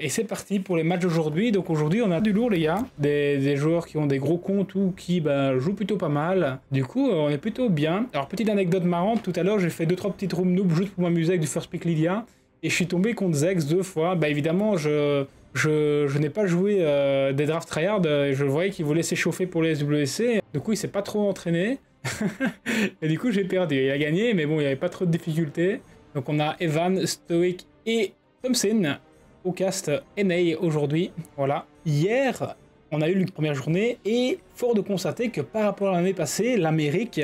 Et c'est parti pour les matchs d'aujourd'hui. Donc aujourd'hui, on a du lourd, les gars. Des, joueurs qui ont des gros comptes ou qui bah, jouent plutôt pas mal. Du coup, on est plutôt bien. Alors, petite anecdote marrante, tout à l'heure, j'ai fait 2-3 petites room noob juste pour m'amuser avec du First Pick Lydia. Et je suis tombé contre Zex deux fois. Bah évidemment, je, n'ai pas joué euh, des draft tryhard. Je voyais qu'il voulait s'échauffer pour les SWC. Du coup, il s'est pas trop entraîné. et du coup, j'ai perdu. Il a gagné, mais bon, il n'y avait pas trop de difficultés. Donc on a Evan, Stoic et Thompson au cast NA aujourd'hui. Voilà. Hier, on a eu la première journée et fort de constater que par rapport à l'année passée, l'Amérique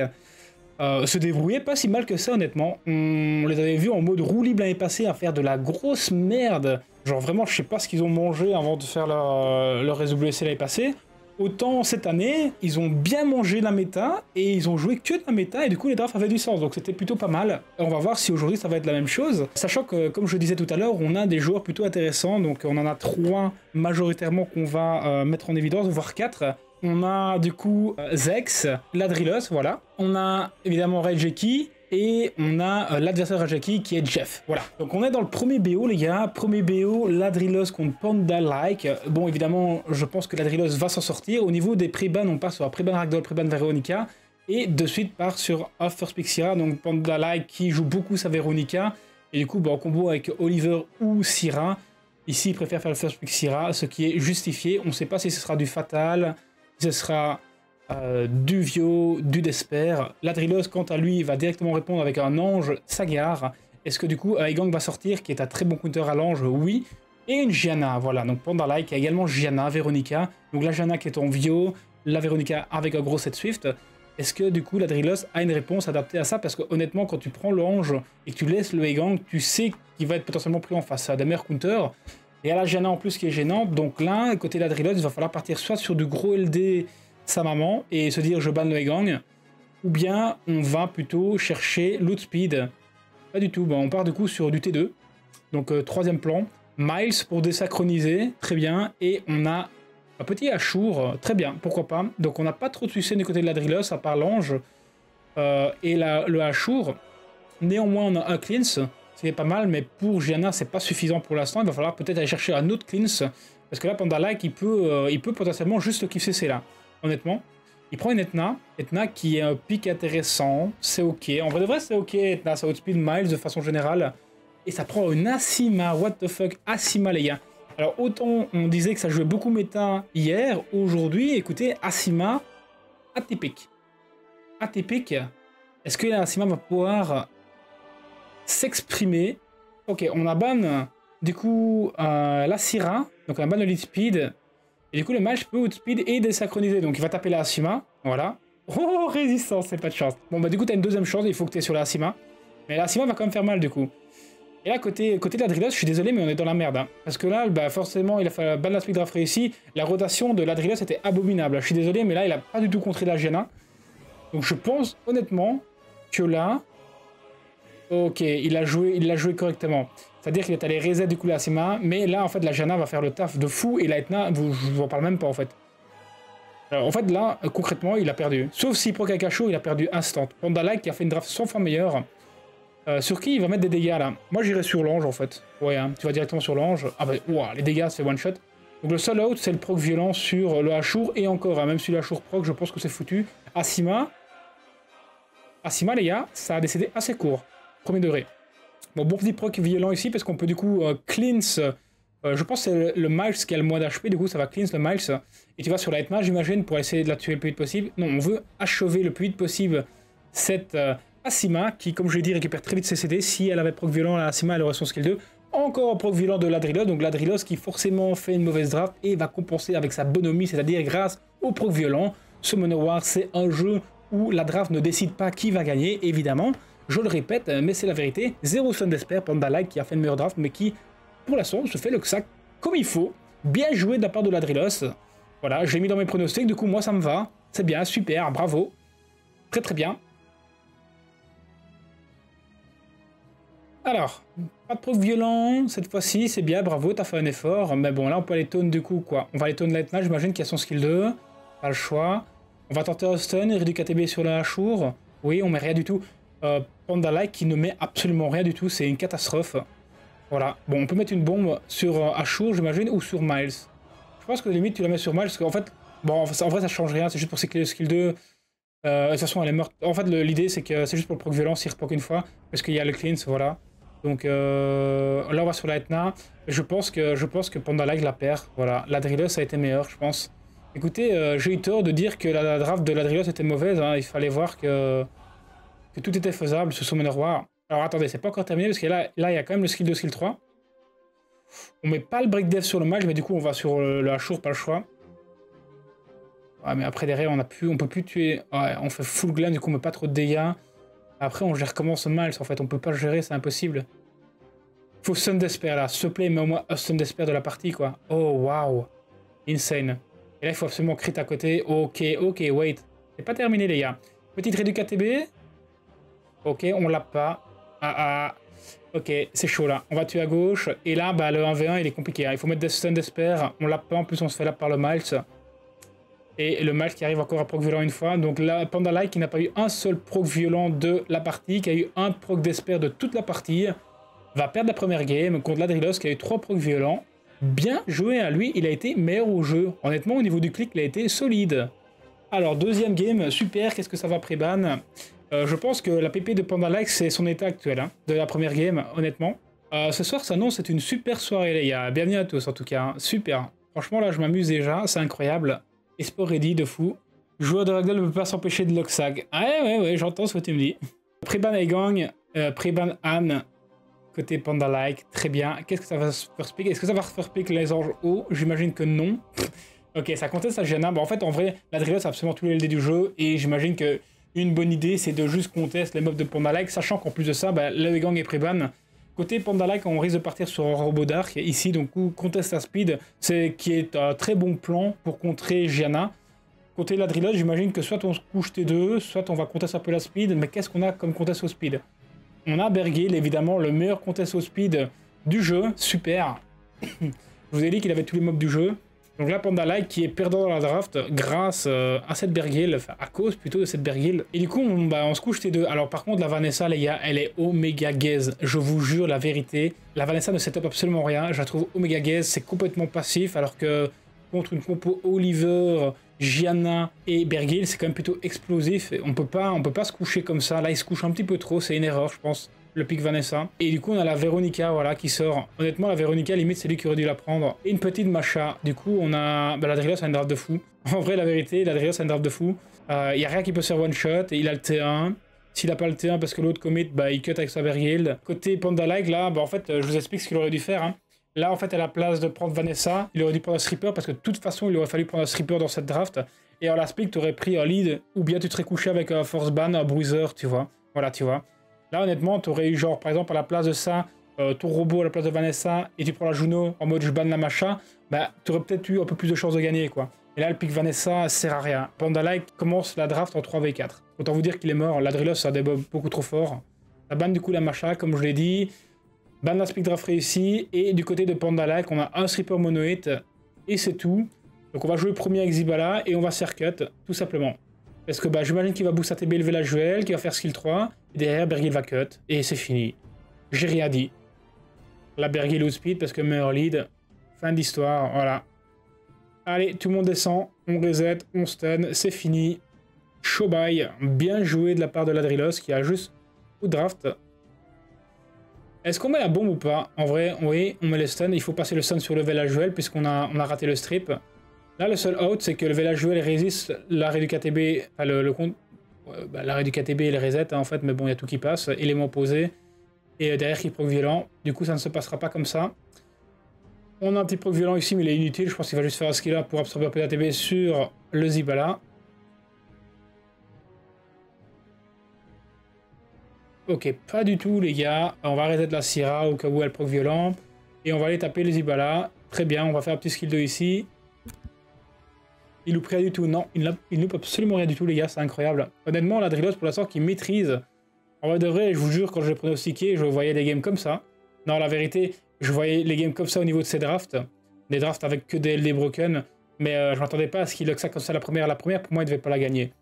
euh, se débrouillait pas si mal que ça honnêtement. On les avait vus en mode roue libre l'année passée à faire de la grosse merde. Genre vraiment, je sais pas ce qu'ils ont mangé avant de faire leur, leur SWC l'année passée. Autant cette année, ils ont bien mangé la méta et ils ont joué que de la méta et du coup les drafts avaient du sens. Donc c'était plutôt pas mal. On va voir si aujourd'hui ça va être la même chose. Sachant que, comme je disais tout à l'heure, on a des joueurs plutôt intéressants. Donc on en a trois majoritairement qu'on va euh, mettre en évidence, voire quatre. On a du coup euh, Zex, Ladrilos, voilà. On a évidemment Rejeki, et on a euh, l'adversaire à Jackie qui est Jeff. Voilà. Donc on est dans le premier BO les gars. Premier BO, Ladrilos contre Panda Like. Bon évidemment je pense que Ladrilos va s'en sortir. Au niveau des pré-ban, on passe sur pré-ban Ragdoll, pré-ban Veronica. Et de suite part sur Off First Pixia, donc Panda Like qui joue beaucoup sa Veronica. Et du coup bah, en combo avec Oliver ou Syrah. Ici il préfère faire le First Syrah, ce qui est justifié. On ne sait pas si ce sera du Fatal, si ce sera euh, du Vio, du Desper. Ladrilos, quant à lui, va directement répondre avec un ange Sagar. Est-ce que du coup, Aigang va sortir, qui est un très bon counter à l'ange? Oui. Et une Gianna, voilà. Donc il y a également Gianna, Veronica. Donc la Gianna qui est en Vio, la Veronica avec un gros set Swift. Est-ce que du coup la Drillos a une réponse adaptée à ça? Parce que honnêtement, quand tu prends l'ange et que tu laisses le Aigang, tu sais qu'il va être potentiellement pris en face à des meilleurs counters. Et à la Gianna en plus qui est gênante. Donc là, côté la Drillos, il va falloir partir soit sur du gros LD sa maman et se dire je banne le gang, ou bien on va plutôt chercher loot speed. Pas du tout, bon, on part du coup sur du T2, donc euh, troisième plan. Miles pour désynchroniser, très bien, et on a un petit Achour, très bien, pourquoi pas. Donc on n'a pas trop de succès du côté de la Drillos, à part l'ange euh, et la, le Achour. Néanmoins on a un Cleanse, c'est pas mal, mais pour Gianna c'est pas suffisant pour l'instant, il va falloir peut-être aller chercher un autre Cleanse, parce que là pendant like il peut, euh, il peut potentiellement juste kiffer c'est là honnêtement. Il prend une Etna, Etna qui est un pic intéressant, c'est ok. En vrai de vrai, c'est ok, Etna, ça outspeed Miles de façon générale. Et ça prend une Asima, what the fuck, Asima les gars. Alors autant on disait que ça jouait beaucoup méta hier, aujourd'hui, écoutez, Asima, atypique. Atypique, est-ce que Asima va pouvoir s'exprimer? Ok, on a ban du coup euh, la Syrah, donc on a ban le lead speed, et du coup, le match peut outspeed et désynchroniser. Donc, il va taper la Asima. Voilà. Oh, résistance, c'est pas de chance. Bon, bah, du coup, t'as une deuxième chance. Il faut que tu sur la Asima. Mais la Asima va quand même faire mal, du coup. Et là, côté, côté de la je suis désolé, mais on est dans la merde. Hein. Parce que là, bah, forcément, il a fallu ban la speed draft réussi. La rotation de la Drillos était abominable. Je suis désolé, mais là, il a pas du tout contré la Gianna. Donc, je pense, honnêtement, que là... Ok, il a joué, il l'a joué correctement. C'est-à-dire qu'il est allé reset du coup la Sima, mais là en fait la Jana va faire le taf de fou et la Etna, vous, je vous en parle même pas en fait. Alors, en fait là, concrètement, il a perdu. Sauf si Pro Kakacho, il a perdu instant. Panda qui a fait une draft 100 fois meilleure. Euh, sur qui il va mettre des dégâts là? Moi j'irai sur l'ange en fait. Ouais, hein, tu vas directement sur l'ange. Ah bah, ouah, les dégâts c'est one shot. Donc le seul out c'est le proc violent sur le Hachour et encore, hein, même si le Hachour proc, je pense que c'est foutu. Asima. Asima les gars, ça a décédé assez court. Premier degré. Bon, bon petit proc violent ici parce qu'on peut du coup euh, cleanse. Euh, je pense que c'est le, Miles qui a le moins d'HP, du coup ça va cleanse le Miles. Et tu vas sur la j'imagine, pour essayer de la tuer le plus vite possible. Non, on veut achever le plus vite possible cette euh, Asima qui, comme je l'ai dit, récupère très vite ses CD. Si elle avait proc violent, la Asima elle aurait son skill 2. Encore un proc violent de Ladrilos, donc Ladrilos qui forcément fait une mauvaise draft et va compenser avec sa bonhomie, c'est-à-dire grâce au proc violent. Ce War, c'est un jeu où la draft ne décide pas qui va gagner, évidemment. Je le répète, euh, mais c'est la vérité. Zéro son d'espère, Panda Like qui a fait le meilleur draft, mais qui, pour l'instant, se fait le sac comme il faut. Bien joué de la part de l'Adrilos. Voilà, je l'ai mis dans mes pronostics, du coup, moi, ça me va. C'est bien, super, bravo. Très très bien. Alors, pas de proc violent, cette fois-ci, c'est bien, bravo, t'as fait un effort. Mais bon, là, on peut aller tone du coup, quoi. On va aller tone Lightning, j'imagine qu'il y a son skill 2. Pas le choix. On va tenter Austin, du KTB sur la Hachour. Oui, on met rien du tout. Euh, Panda Like qui ne met absolument rien du tout, c'est une catastrophe. Voilà. Bon, on peut mettre une bombe sur euh, Ashur, j'imagine, ou sur Miles. Je pense que limite, tu la mets sur Miles, parce qu'en fait, bon, en vrai, ça change rien, c'est juste pour cycler le skill 2. Euh, de toute façon, elle est morte. En fait, l'idée, c'est que c'est juste pour le proc violence, il reproc une fois, parce qu'il y a le cleanse, voilà. Donc euh, là, on va sur la Etna. Je pense que, je pense que la perd. Voilà, l'Adrilos a été meilleur, je pense. Écoutez, j'ai eu tort de dire que la, draft de l'Adrilos était mauvaise. Hein. Il fallait voir que, que tout était faisable sur Summoner War. Alors attendez, c'est pas encore terminé parce que là, là, il y a quand même le skill 2, skill 3. On met pas le break dev sur le match, mais du coup, on va sur le, le pas le choix. Ouais, mais après, derrière, on a pu, on peut plus tuer. Ouais, on fait full glam, du coup, on met pas trop de dégâts. Après, on gère comment ce Miles, en fait. On peut pas le gérer, c'est impossible. Faut Sun Despair, là. S'il te plaît, mets-moi un Sun Despair de la partie, quoi. Oh, waouh. Insane. Et là, il faut absolument crit à côté. Ok, ok, wait. C'est pas terminé, les gars. Petite réduc ATB. Ok, on l'a pas. Ah, ah. Ok, c'est chaud, là. On va tuer à gauche. Et là, bah, le 1v1, il est compliqué. Hein. Il faut mettre des Sun Despair. On l'a pas. En plus, on se fait là par le Miles. Et le match qui arrive encore à proc violent une fois. Donc là, Like qui n'a pas eu un seul proc violent de la partie, qui a eu un proc d'espère de toute la partie, va perdre la première game contre Ladrilos qui a eu trois proc violents. Bien joué à lui, il a été meilleur au jeu. Honnêtement, au niveau du clic, il a été solide. Alors, deuxième game, super, qu'est-ce que ça va pré-ban euh, Je pense que la PP de Like c'est son état actuel, hein, de la première game, honnêtement. Euh, ce soir, ça annonce, c'est une super soirée, les gars. Bienvenue à tous, en tout cas. Hein. Super. Franchement, là, je m'amuse déjà, c'est incroyable. Esport ready de fou. Joueur de ragdoll ne peut pas s'empêcher de locksag. Ah ouais, ouais, ouais, j'entends ce que tu me dis. Préban et gang, euh, Préban Anne, côté Panda-like, très bien. Qu'est-ce que ça va faire pick Est-ce que ça va faire pick les anges? Hauts J'imagine que non. ok, ça conteste à Gianna. Bon, en fait, en vrai, la c'est absolument tous les LD du jeu, et j'imagine que une bonne idée, c'est de juste contester les mobs de Panda-like, sachant qu'en plus de ça, bah, le gang et Préban, Côté Panda-like, on risque de partir sur un robot d'arc. Ici, donc, Contest à Speed, c'est qui est un très bon plan pour contrer Gianna. Côté Ladrilot, j'imagine que soit on se couche T2, soit on va contester un peu la speed. Mais qu'est-ce qu'on a comme contest au speed? On a Bergil, évidemment, le meilleur contest au speed du jeu. Super. Je vous ai dit qu'il avait tous les mobs du jeu. Donc là, Panda Like qui est perdant dans la draft grâce euh, à cette Bergil, enfin à cause plutôt de cette Bergil. Et du coup, on, bah, se couche T2. Alors par contre, la Vanessa, les gars, elle est oméga gaze. Je vous jure la vérité. La Vanessa ne setup absolument rien. Je la trouve oméga gaze. C'est complètement passif. Alors que contre une compo Oliver, Gianna et Bergil, c'est quand même plutôt explosif. On peut pas, on peut pas se coucher comme ça. Là, il se couche un petit peu trop. C'est une erreur, je pense le pic Vanessa. Et du coup, on a la Veronica, voilà, qui sort. Honnêtement, la Veronica, limite, c'est lui qui aurait dû la prendre. Et une petite Macha. Du coup, on a... Bah, l'Adrios a une draft de fou. En vrai, la vérité, l'Adrios a une draft de fou. Il euh, y a rien qui peut faire one-shot. Et il a le T1. S'il a pas le T1 parce que l'autre commit, bah, il cut avec sa Bergil. Côté Panda Like, là, bah, en fait, je vous explique ce qu'il aurait dû faire. Hein. Là, en fait, à la place de prendre Vanessa, il aurait dû prendre un stripper parce que de toute façon, il aurait fallu prendre un stripper dans cette draft. Et en last pick, tu aurais pris un lead ou bien tu te serais couché avec un force ban, un bruiser, tu vois. Voilà, tu vois. Là, honnêtement, tu aurais eu genre, par exemple, à la place de ça, euh, ton robot à la place de Vanessa, et tu prends la Juno en mode je banne la macha, bah, tu aurais peut-être eu un peu plus de chances de gagner, quoi. Et là, le pick Vanessa sert à rien. Panda Like commence la draft en 3v4. Autant vous dire qu'il est mort. L'Adrilos a des mobs beaucoup trop forts. Ça banne du coup la macha, comme je l'ai dit. Ban la speed draft réussi. Et du côté de Panda Like, on a un stripper monoïte. Et c'est tout. Donc on va jouer premier avec Zibala et on va circuit, tout simplement. Parce que bah, j'imagine qu'il va boost ATB le la Joel, qu'il va faire skill 3, et derrière Bergil va cut, et c'est fini. J'ai rien dit. La Bergil ou speed parce que meilleur lead. Fin d'histoire, voilà. Allez, tout le monde descend, on reset, on stun, c'est fini. Show bien joué de la part de l'Adrilos qui a juste ou draft. Est-ce qu'on met la bombe ou pas? En vrai, oui, on met le stun. Il faut passer le stun sur le à Joel puisqu'on a, on a raté le strip. Là, le seul out, c'est que le village joueur résiste l'arrêt du KTB, enfin le, compte, bah, l'arrêt du KTB le reset hein, en fait, mais bon, il y a tout qui passe, élément posé, et derrière qui proc violent. Du coup, ça ne se passera pas comme ça. On a un petit proc violent ici, mais il est inutile. Je pense qu'il va juste faire un skill pour absorber un peu d'ATB sur le Zibala. Ok, pas du tout, les gars. On va reset la Syrah au cas où elle proc violent. Et on va aller taper le Zibala. Très bien, on va faire un petit skill 2 ici. Il loupe rien du tout. Non, il, il loupe absolument rien du tout, les gars. C'est incroyable. Honnêtement, la Drillos, pour l'instant, qui maîtrise. En vrai de vrai, je vous jure, quand je l'ai pronostiqué, je voyais des games comme ça. Non, la vérité, je voyais les games comme ça au niveau de ces drafts. Des drafts avec que des LD broken. Mais euh, je m'attendais pas à ce qu'il lock ça comme ça la première. La première, pour moi, il devait pas la gagner.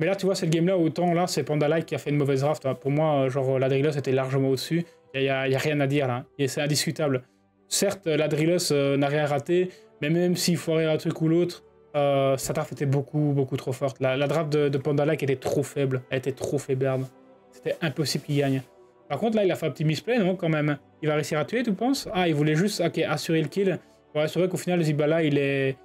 Mais là, tu vois, cette game-là, autant là, c'est Panda Like qui a fait une mauvaise draft. Pour moi, euh, genre, la Drillos était largement au-dessus. Il n'y a, a, rien à dire là. Et c'est indiscutable. Certes, la Drillos euh, n'a rien raté, mais même s'il foirait un truc ou l'autre, euh, sa draft était beaucoup, beaucoup trop forte. La, la draft de, de Pandalak était trop faible. Elle était trop faiblarde. C'était impossible qu'il gagne. Par contre, là, il a fait un petit misplay, non, quand même. Il va réussir à tuer, tu penses? Ah, il voulait juste assurer le kill. C'est vrai qu'au final, Zibala, il est...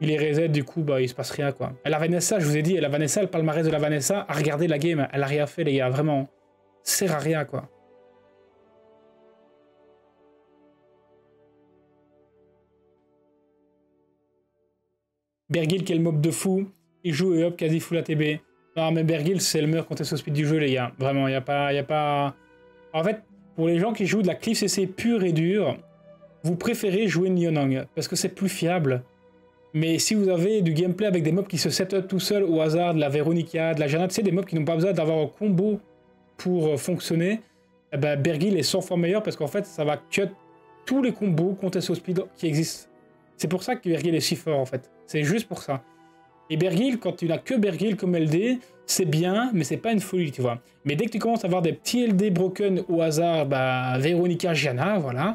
Il est reset, du coup, bah, il se passe rien, quoi. La Vanessa, je vous ai dit, la Vanessa, le palmarès de la Vanessa, a regardé la game, elle a rien fait, les gars, vraiment. Sert à rien, quoi. Bergil, quel mob de fou. Il joue et hop, quasi full ATB. Non, mais Bergil, c'est le meilleur contest au speed du jeu, les gars. Vraiment, il n'y a pas... A pas... En fait, pour les gens qui jouent de la Cliff CC pure et dure, vous préférez jouer Nyonang, parce que c'est plus fiable. Mais si vous avez du gameplay avec des mobs qui se setup tout seul au hasard, de la Veronica, de la Jana, tu sais, des mobs qui n'ont pas besoin d'avoir un combo pour euh, fonctionner, eh ben Bergil est 100 fois meilleur parce qu'en fait, ça va cut tous les combos contest au speed qui existent. C'est pour ça que Bergil est si fort, en fait. C'est juste pour ça. Et Bergil, quand tu n'as que Bergil comme LD, c'est bien, mais c'est pas une folie, tu vois. Mais dès que tu commences à avoir des petits LD broken au hasard, bah, Veronica, Gianna, voilà,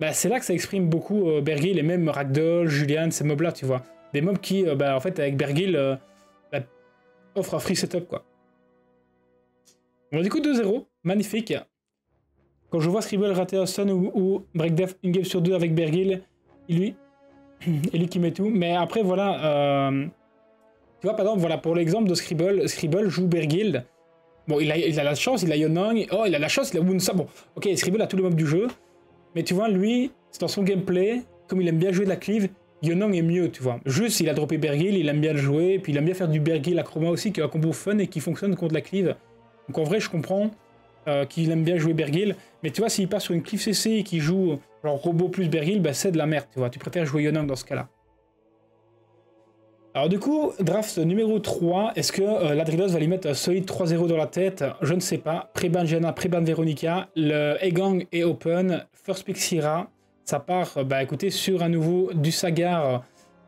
bah, c'est là que ça exprime beaucoup euh, Bergil et même Ragdoll, Julian, ces mobs-là, tu vois. Des mobs qui, euh, bah, en fait, avec Bergil, euh, bah, offrent un free setup, quoi. Bon, du coup, 2-0, magnifique. Quand je vois Scribble rater ou, ou Breakdef une game sur deux avec Bergil, il lui, et lui qui met tout. Mais après, voilà. Euh, tu vois, par exemple, voilà, pour l'exemple de Scribble, Scribble joue Bergild. Bon, il a, il a la chance, il a Yonang. Oh, il a la chance, il a Wunsa. Bon, ok, Scribble a tous les mobs du jeu. Mais tu vois, lui, c'est dans son gameplay, comme il aime bien jouer de la cleave, Yonang est mieux, tu vois. Juste, il a droppé Bergil, il aime bien le jouer, puis il aime bien faire du Bergil à Chroma aussi, qui est un combo fun et qui fonctionne contre la cleave. Donc en vrai, je comprends euh, qu'il aime bien jouer Bergil. Mais tu vois, s'il part sur une cleave CC et qu'il joue genre robot plus Bergil, bah, c'est de la merde, tu vois. Tu préfères jouer Yonang dans ce cas-là. Alors du coup, draft numéro 3, est-ce que euh, l'Adrilos va lui mettre un solide 3-0 dans la tête? Je ne sais pas. Pré-ban Jana, pré-ban Veronica, le Egang est open, first pick ça part, euh, bah écoutez, sur à nouveau du Sagar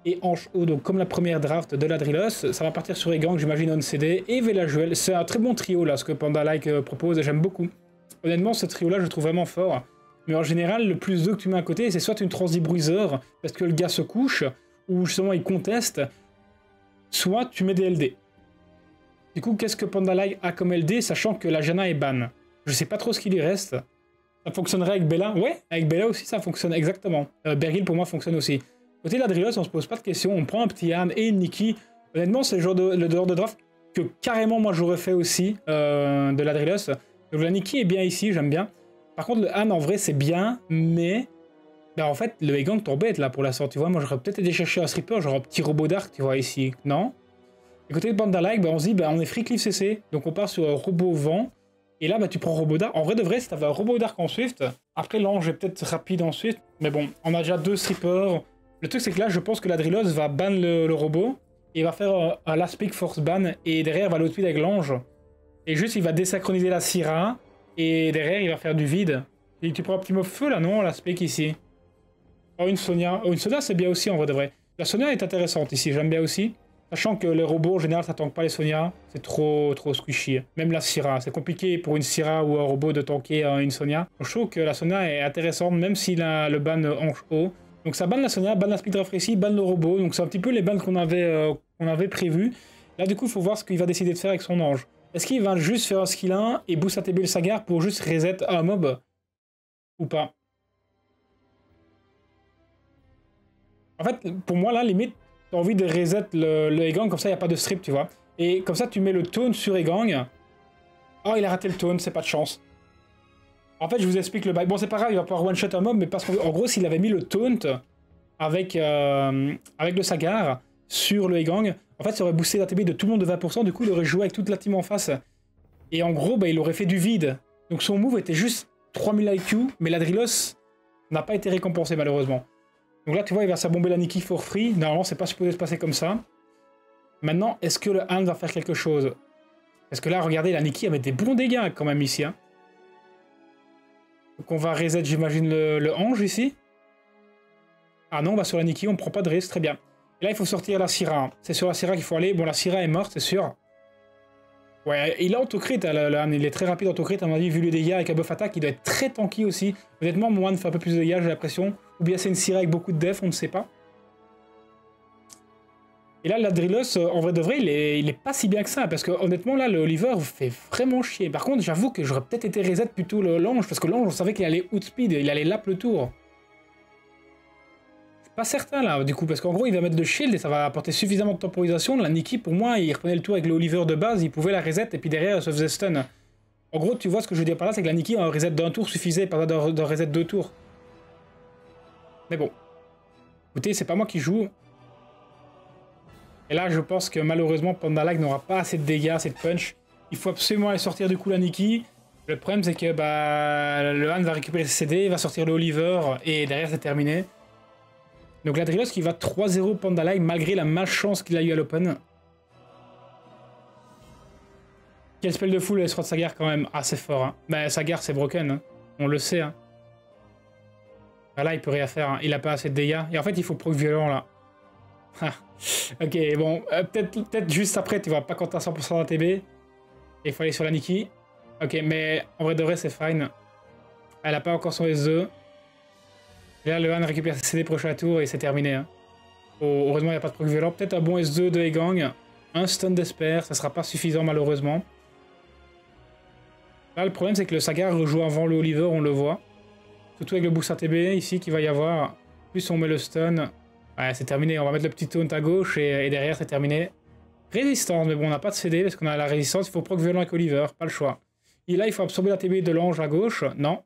et Anche haut, donc comme la première draft de l'Adrilos, ça va partir sur Egang, j'imagine on CD, et Velajuel. C'est un très bon trio là, ce que Panda Like euh, propose, j'aime beaucoup. Honnêtement, ce trio là, je trouve vraiment fort. Mais en général, le plus 2 que tu mets à côté, c'est soit une transi bruiser, parce que le gars se couche, ou justement il conteste, soit tu mets des LD. Du coup, qu'est-ce que Pandalai a comme LD, sachant que la Jana est ban? Je sais pas trop ce qu'il y reste. Ça fonctionnerait avec Bella? Ouais, avec Bella aussi, ça fonctionne exactement. Euh, Beryl, pour moi, fonctionne aussi. Côté Drillos, on se pose pas de questions. On prend un petit Anne et une Nikki. Honnêtement, c'est le genre de, le de draft que carrément, moi, j'aurais fait aussi euh, de la Drillos. Donc, la Nikki est bien ici, j'aime bien. Par contre, le Han, en vrai, c'est bien, mais... Ben, en fait, le Egang t'embête, là, pour l'instant, tu vois. Moi, j'aurais peut-être été chercher un stripper, genre un petit robot d'arc, tu vois, ici. Non Et côté de Panda Like, ben, on se dit, ben, on est free cliff CC. Donc, on part sur un robot vent. Et là, ben, tu prends robot d'arc. En vrai de vrai, si un robot d'arc en Swift, après, l'ange est peut-être rapide en Swift. Mais bon, on a déjà deux strippers. Le truc, c'est que là, je pense que la Drillos va ban le, robot. Et va faire un, last pick force ban. Et derrière, va l'autre avec l'ange. Et juste, il va désynchroniser la Syrah. Et derrière, il va faire du vide. Et tu prends un petit mob feu là, non L'aspect ici. Oh, une Sonia. Oh, une Sonia, c'est bien aussi en vrai de vrai. La Sonia est intéressante ici, j'aime bien aussi. Sachant que les robots, en général, ça tank pas les Sonia. C'est trop, trop squishy. Même la Syra. C'est compliqué pour une Syra ou un robot de tanker une Sonia. je trouve que la Sonia est intéressante, même s'il a le ban hanche haut. Donc ça ban la Sonia, ban la Speed ici, ban le robot. Donc c'est un petit peu les bans qu'on avait, euh, qu'on avait prévus. Là, du coup, il faut voir ce qu'il va décider de faire avec son ange. Est-ce qu'il va juste faire un skill 1 et boost ATB le Sagar pour juste reset un mob Ou pas? En fait, pour moi, là, limite, t'as envie de reset le, le Egang, comme ça, il n'y a pas de strip, tu vois. Et comme ça, tu mets le taunt sur Egang. Oh, il a raté le taunt, c'est pas de chance. En fait, je vous explique le bail. Bon, c'est pas grave, il va pouvoir one-shot un mob, mais parce qu'en gros, s'il avait mis le taunt avec, euh, avec le Sagar sur le Egang, en fait, ça aurait boosté la TB de tout le monde de 20%, du coup, il aurait joué avec toute la team en face. Et en gros, bah, il aurait fait du vide. Donc son move était juste 3000 IQ, mais la Drillos n'a pas été récompensé malheureusement. Donc là, tu vois, il va s'abomber la Nikki for free. Normalement, c'est pas supposé se passer comme ça. Maintenant, est-ce que le Han va faire quelque chose? Parce que là, regardez, la Nikki, elle met des bons dégâts quand même ici. Hein. Donc on va reset, j'imagine, le, le, ange ici. Ah non, on va sur la Nikki, on prend pas de risque, très bien. Et là, il faut sortir la Syra. C'est sur la Syra qu'il faut aller. Bon, la Syra est morte, c'est sûr. Ouais, il a autocrit, hein, il est très rapide autocrit, à mon avis, vu les dégâts avec un buff attaque, il doit être très tanky aussi. Honnêtement, Moine fait un peu plus de dégâts, j'ai l'impression. Ou bien c'est une Syrah avec beaucoup de def, on ne sait pas. Et là, l'Adrilos, euh, en vrai de vrai, il est, il est pas si bien que ça, parce que honnêtement, là, le Oliver fait vraiment chier. Par contre, j'avoue que j'aurais peut-être été reset plutôt l'ange, parce que l'ange, on savait qu'il allait outspeed, il allait lap le tour. Pas certain là, du coup, parce qu'en gros, il va mettre de shield et ça va apporter suffisamment de temporisation. La Nikki, pour moi, il reprenait le tour avec le Oliver de base, il pouvait la reset et puis derrière, elle se faisait stun. En gros, tu vois ce que je veux dire par là, c'est que la Nikki, un reset d'un tour suffisait, pas d'un reset deux tours. Mais bon. Écoutez, c'est pas moi qui joue. Et là, je pense que malheureusement, Pandalag n'aura pas assez de dégâts, assez de punch. Il faut absolument aller sortir du coup la Nikki. Le problème, c'est que bah, le Han va récupérer ses CD, va sortir le Oliver et derrière, c'est terminé. Donc la Drillos qui va 3-0 Pandalai malgré la malchance qu'il a eu à l'Open. Quel spell de fou le S3 de Sagar quand même assez fort. Hein. Bah Sagar c'est broken, hein. on le sait. Hein. Bah, là il peut rien faire, il a pas assez de dégâts. Et en fait il faut proc violent là. Ah. ok bon, euh, peut-être peut juste après tu vois pas quand t'as 100% d'ATB. Il faut aller sur la Nikki. Ok mais en vrai de vrai c'est fine. Elle a pas encore son S2. Là, le Han récupère ses CD prochain tour et c'est terminé. Hein. heureusement, il n'y a pas de proc violent. Peut-être un bon S2 de Egang. Un stun d'Esper, ça sera pas suffisant malheureusement. Là, le problème, c'est que le Sagar rejoue avant le Oliver, on le voit. Surtout avec le boost ATB ici qu'il va y avoir. Plus on met le stun. Ouais, c'est terminé. On va mettre le petit taunt à gauche et, derrière, c'est terminé. Résistance, mais bon, on n'a pas de CD parce qu'on a la résistance. Il faut proc violent avec Oliver, pas le choix. Et là, il faut absorber l'ATB de l'ange à gauche. Non.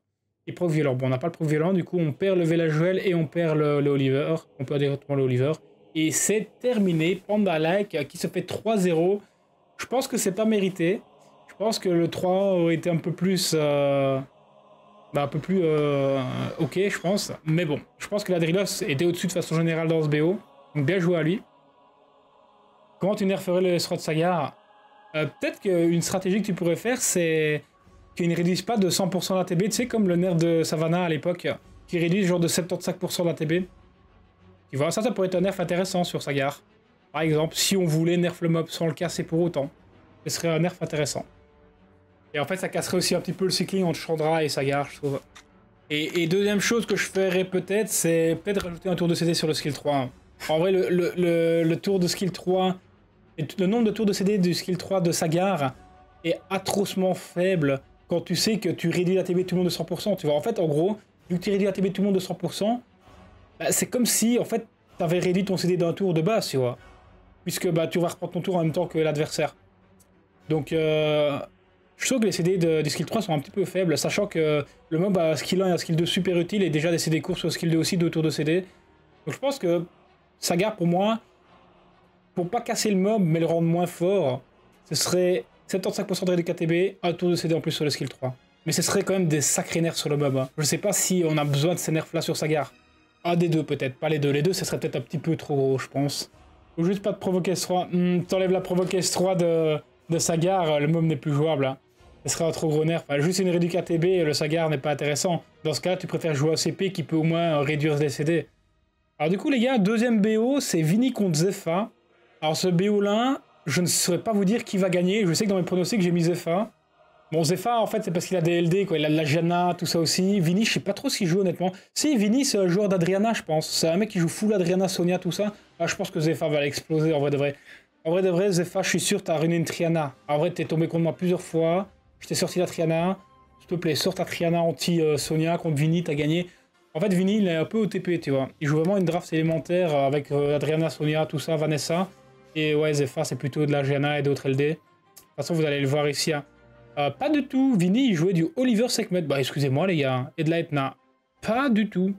Et proc violent. Bon, on n'a pas le proc violent, du coup, on perd le Velajuel et on perd le, Oliver. On perd directement le Oliver. Et c'est terminé. Panda Like qui se fait 3-0. Je pense que c'est pas mérité. Je pense que le 3 aurait été un peu plus. Euh, bah, un peu plus euh, ok, je pense. Mais bon, je pense que la Drillos était au-dessus de façon générale dans ce BO. Bien joué à lui. Comment tu nerferais le Srod Sagar? Euh, Peut-être qu'une stratégie que tu pourrais faire, c'est qui ne réduisent pas de 100% l'ATB, tu sais, comme le nerf de Savannah à l'époque, qui réduit genre de 75% l'ATB. Tu vois, ça, ça pourrait être un nerf intéressant sur Sagar. Par exemple, si on voulait nerf le mob sans le casser pour autant, ce serait un nerf intéressant. Et en fait, ça casserait aussi un petit peu le cycling entre Chandra et Sagar, je trouve. Et, deuxième chose que je ferais peut-être, c'est peut-être rajouter un tour de CD sur le skill 3. En vrai, le tour de skill 3, le nombre de tours de CD du skill 3 de Sagar est atrocement faible quand tu sais que tu réduis la TB de tout le monde de 100%. Tu vois, en fait, en gros, vu que tu réduis la TB de tout le monde de 100%, bah, c'est comme si, en fait, tu avais réduit ton CD d'un tour de base, tu vois. Puisque bah, tu vas reprendre ton tour en même temps que l'adversaire. Donc, euh, je trouve que les CD de, skill 3 sont un petit peu faibles, sachant que le mob a skill 1 et un skill 2 super utile et déjà des CD courts sur skill 2 aussi, deux tours de CD. Donc, je pense que Saga, pour moi, pour pas casser le mob mais le rendre moins fort, ce serait 75% de réduction KTB, un tour de CD en plus sur le skill 3. Mais ce serait quand même des sacrés nerfs sur le mob. Hein. Je sais pas si on a besoin de ces nerfs là sur Sagar. Un des deux peut-être, pas les deux. Les deux, ce serait peut-être un petit peu trop gros, je pense. Ou juste pas de provoquer S3. Hmm, t'enlèves la provoquer S3 de, de Sagar, le mob n'est plus jouable. Hein. Ce serait un trop gros nerf. juste une réduction KTB, le Sagar n'est pas intéressant. Dans ce cas, tu préfères jouer à CP qui peut au moins réduire les CD. Alors du coup les gars, deuxième BO, c'est Vini contre Zepha. Alors ce BO là, je ne saurais pas vous dire qui va gagner. Je sais que dans mes pronostics, j'ai mis Zepha. Bon, Zepha, en fait, c'est parce qu'il a des LD, quoi. Il a de la Jana, tout ça aussi. Vini, je sais pas trop qu'il joue, honnêtement. Si, Vini, c'est un joueur d'Adriana, je pense. C'est un mec qui joue full Adriana, Sonia, tout ça. Ah, je pense que Zepha va l'exploser, en vrai de vrai. En vrai de vrai, Zepha, je suis sûr, t'as ruiné une Triana. En vrai, t'es tombé contre moi plusieurs fois. Je t'ai sorti la Triana. S'il te plaît, sors ta Triana anti-Sonia contre Vini, t'as gagné. En fait, Vini, il est un peu OTP, tu vois. Il joue vraiment une draft élémentaire avec euh, Adriana, Sonia, tout ça, Vanessa. Et ouais, Zephyr, c'est plutôt de la GNA et d'autres LD. De toute façon, vous allez le voir ici. Hein. Euh, pas du tout. Vini, il jouait du Oliver Sekhmet. Bah, excusez-moi, les gars. De la Etna. Pas du tout.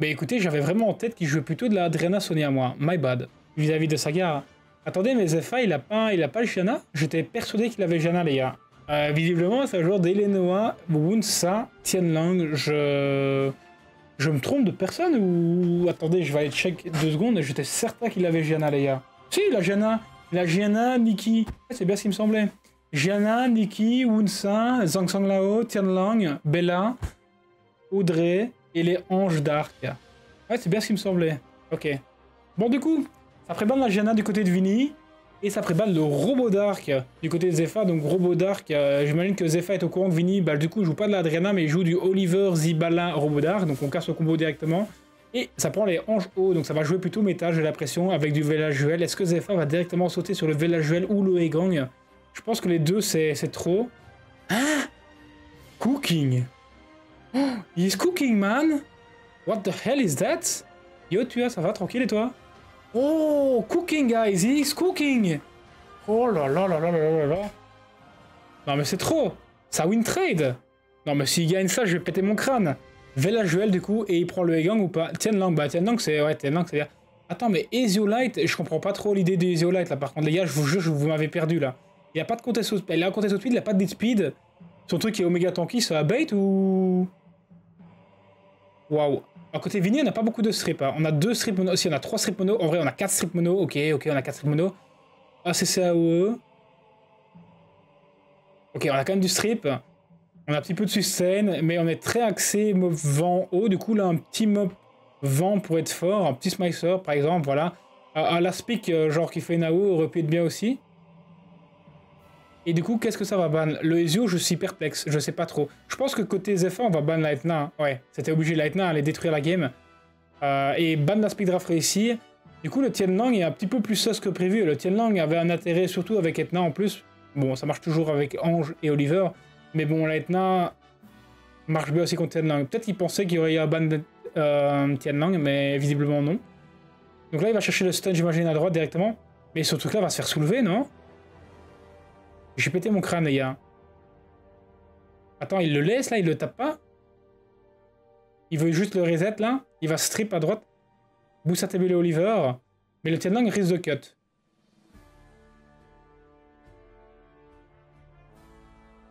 Mais écoutez, j'avais vraiment en tête qu'il jouait plutôt de la Adriana Sonia, moi. My bad. Vis-à-vis de Saga. Attendez, mais Zephyr, il a pas, il a pas le Jana J'étais persuadé qu'il avait Jana, les gars. Euh, visiblement, c'est un joueur d'Elenoa, Wunsa, Tianlang. Je... Je me trompe de personne ou... Attendez, je vais aller check deux secondes. J'étais certain qu'il avait Jana, les gars. Si, la Gianna. La Gianna, Nikki. C'est bien ce qui me semblait. Gianna, Nikki, Wunsa, Zhang Sang Lao, Tianlang, Bella, Audrey et les Anges d'Arc. Ouais, c'est bien ce qui me semblait. Ok. Bon, du coup, ça bien la Gianna du côté de Vinny. Et ça prépare le Robot Dark du côté de Zephyr. Donc Robot Dark, euh, j'imagine que Zephyr est au courant que Vinny, bah, du coup, il joue pas de l'Adriana, mais il joue du Oliver, Zibala, Robot Dark. Donc on casse le combo directement. Et ça prend les hanches haut, donc ça va jouer plutôt métal, j'ai l'impression, avec du Velajuel. Est-ce que Zephyr va directement sauter sur le Velajuel ou le Egang? Je pense que les deux, c'est trop. Hein? Cooking. Oh, He's cooking, man. What the hell is that? Yo, tu as, ça va, tranquille, et toi? Oh, cooking, guys, he's cooking. Oh là là là là là là. Non, mais c'est trop. Ça win trade. Non, mais s'il gagne ça, je vais péter mon crâne Vela Joel, du coup, et il prend le Egang ou pas? Tianlang, bah Tianlang, c'est... Ouais, Tianlang, c'est... Attends, mais Ezio-Light, je comprends pas trop l'idée de Ezio-Light, là, par contre, les gars, je vous jure, vous m'avez perdu, là. Il a pas de contest au... Il a un contest speed, il a pas de dead speed. Son truc est Omega Tanky, ça bait ou... Waouh à côté Vini, on n'a pas beaucoup de strip. Hein. On a deux strips mono. Si, on a trois strips mono. En vrai, on a quatre strips mono. Ok, ok, on a quatre strips mono. ACCAOE. Ok, on a quand même du strip. On a un petit peu de sustain, mais on est très axé mob vent haut. Du coup, là, un petit mob vent pour être fort. Un petit smicer, par exemple, voilà. Un l'aspic, euh, genre qui fait une AO, aurait pu être bien aussi. Et du coup, qu'est-ce que ça va ban? Le Ezio, je suis perplexe, je sais pas trop. Je pense que côté Zephyr, on va ban Lightning. Ouais, c'était obligé Lightning à aller détruire la game. Euh, et ban la Speeddraft réussi. Du coup, le Tianlang est un petit peu plus sus que prévu. Le Tianlang avait un intérêt surtout avec Etna en plus. Bon, ça marche toujours avec Ange et Oliver. Mais bon, Lightning marche bien aussi contre Tianlang. Peut-être qu'il pensait qu'il y aurait eu un ban de euh, Tianlang, mais visiblement non. Donc là, il va chercher le stun, j'imagine, à droite directement. Mais ce truc-là va se faire soulever, non? J'ai pété mon crâne, les gars. Attends, il le laisse, là Il le tape pas? Il veut juste le reset, là? Il va strip à droite. À Oliver. Mais le Tianlang risque de cut.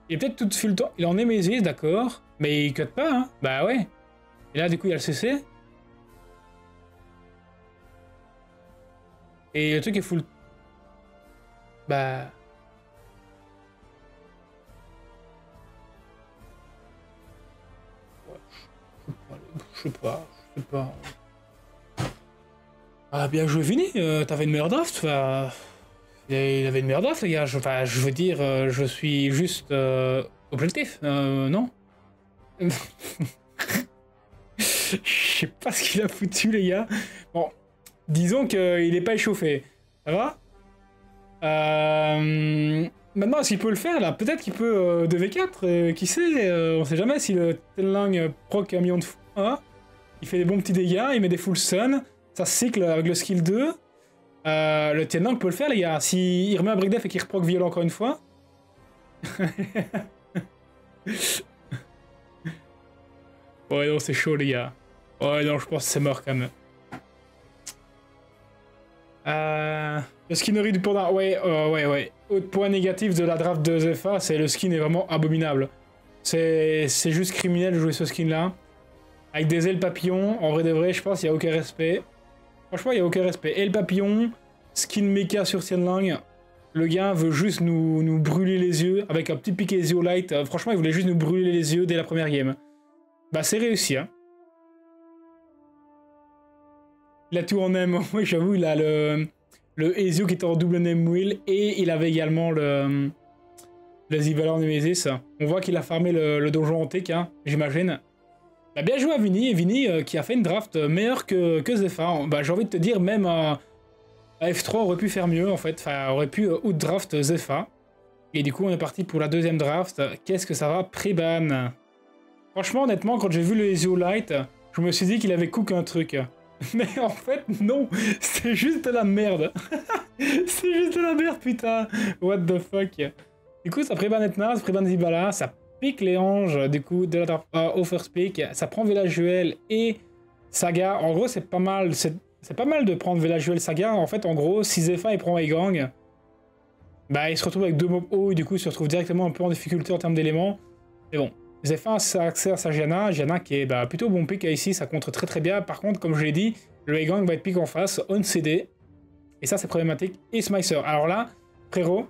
Il est peut-être tout de le temps. Il en est Mésis, d'accord. Mais il cut pas, hein Bah ouais. Et là, du coup, il y a le CC. Et le truc est full... Bah... Je sais pas, je sais pas. Ah, bien joué, Vini, euh, t'avais une meilleure draft, enfin... Il avait une meilleure draft, les gars, je, enfin, je veux dire, euh, je suis juste euh, objectif, non Je sais pas ce qu'il a foutu, les gars. Bon, disons qu'il est pas échauffé, ça va? Maintenant, est-ce qu'il peut le faire, là? Peut-être qu'il peut 2v4, qui sait On sait jamais si le Tenlang proc un million de fois. Il fait des bons petits dégâts, il met des full sun. Ça cycle avec le skill 2. Euh, le Tianlang peut le faire, les gars. S'il remet un break def et qu'il reproc violent encore une fois. ouais, non, c'est chaud, les gars. Ouais, non, je pense que c'est mort quand même. Euh, le skinnery du panda, ouais, euh, ouais, ouais. Autre point négatif de la draft de Zepha, c'est le skin est vraiment abominable. C'est juste criminel de jouer ce skin là. Avec des ailes papillons, en vrai de vrai, je pense qu'il n'y a aucun respect. Franchement, il n'y a aucun respect. Ailes papillons, skin mecha sur Tianlang. Le gars veut juste nous, nous, brûler les yeux avec un petit piqué Ezio Light. Euh, franchement, il voulait juste nous brûler les yeux dès la première game. Bah, c'est réussi, hein. Il a tout en M. Oui, j'avoue, il a le, le Ezio qui était en double name wheel et il avait également le, le Zivalor Nemesis. On voit qu'il a farmé le, le donjon antique, hein, j'imagine. Bah, bien joué à Vini, et Vini euh, qui a fait une draft meilleure que, que. Bah, j'ai envie de te dire, même à F3 aurait pu faire mieux en fait, enfin aurait pu euh, out-draft Zephyr. Et du coup on est parti pour la deuxième draft. Qu'est-ce que ça va Pré-ban. Franchement honnêtement quand j'ai vu le Ezio Light, je me suis dit qu'il avait cook un truc. Mais en fait non, c'est juste de la merde. c'est juste de la merde putain. What the fuck. Du coup ça pré-ban Etna, ça pré-ban Zibala, ça pique les anges, du coup, de la euh. Ça prend Villajuel et Saga. En gros, c'est pas mal. C'est pas mal de prendre Villajuel Saga. En fait, en gros, si Zephyr il prend Egang, bah il se retrouve avec deux mobs hauts et du coup il se retrouve directement un peu en difficulté en termes d'éléments. Mais bon, Zephyr a accès à sa Gianna. Gianna qui est bah, plutôt bon pick ici, ça contre très très bien. Par contre, comme je l'ai dit, le Egang va être pick en face, on CD. Et ça c'est problématique. Et Smicer. Alors là, frérot,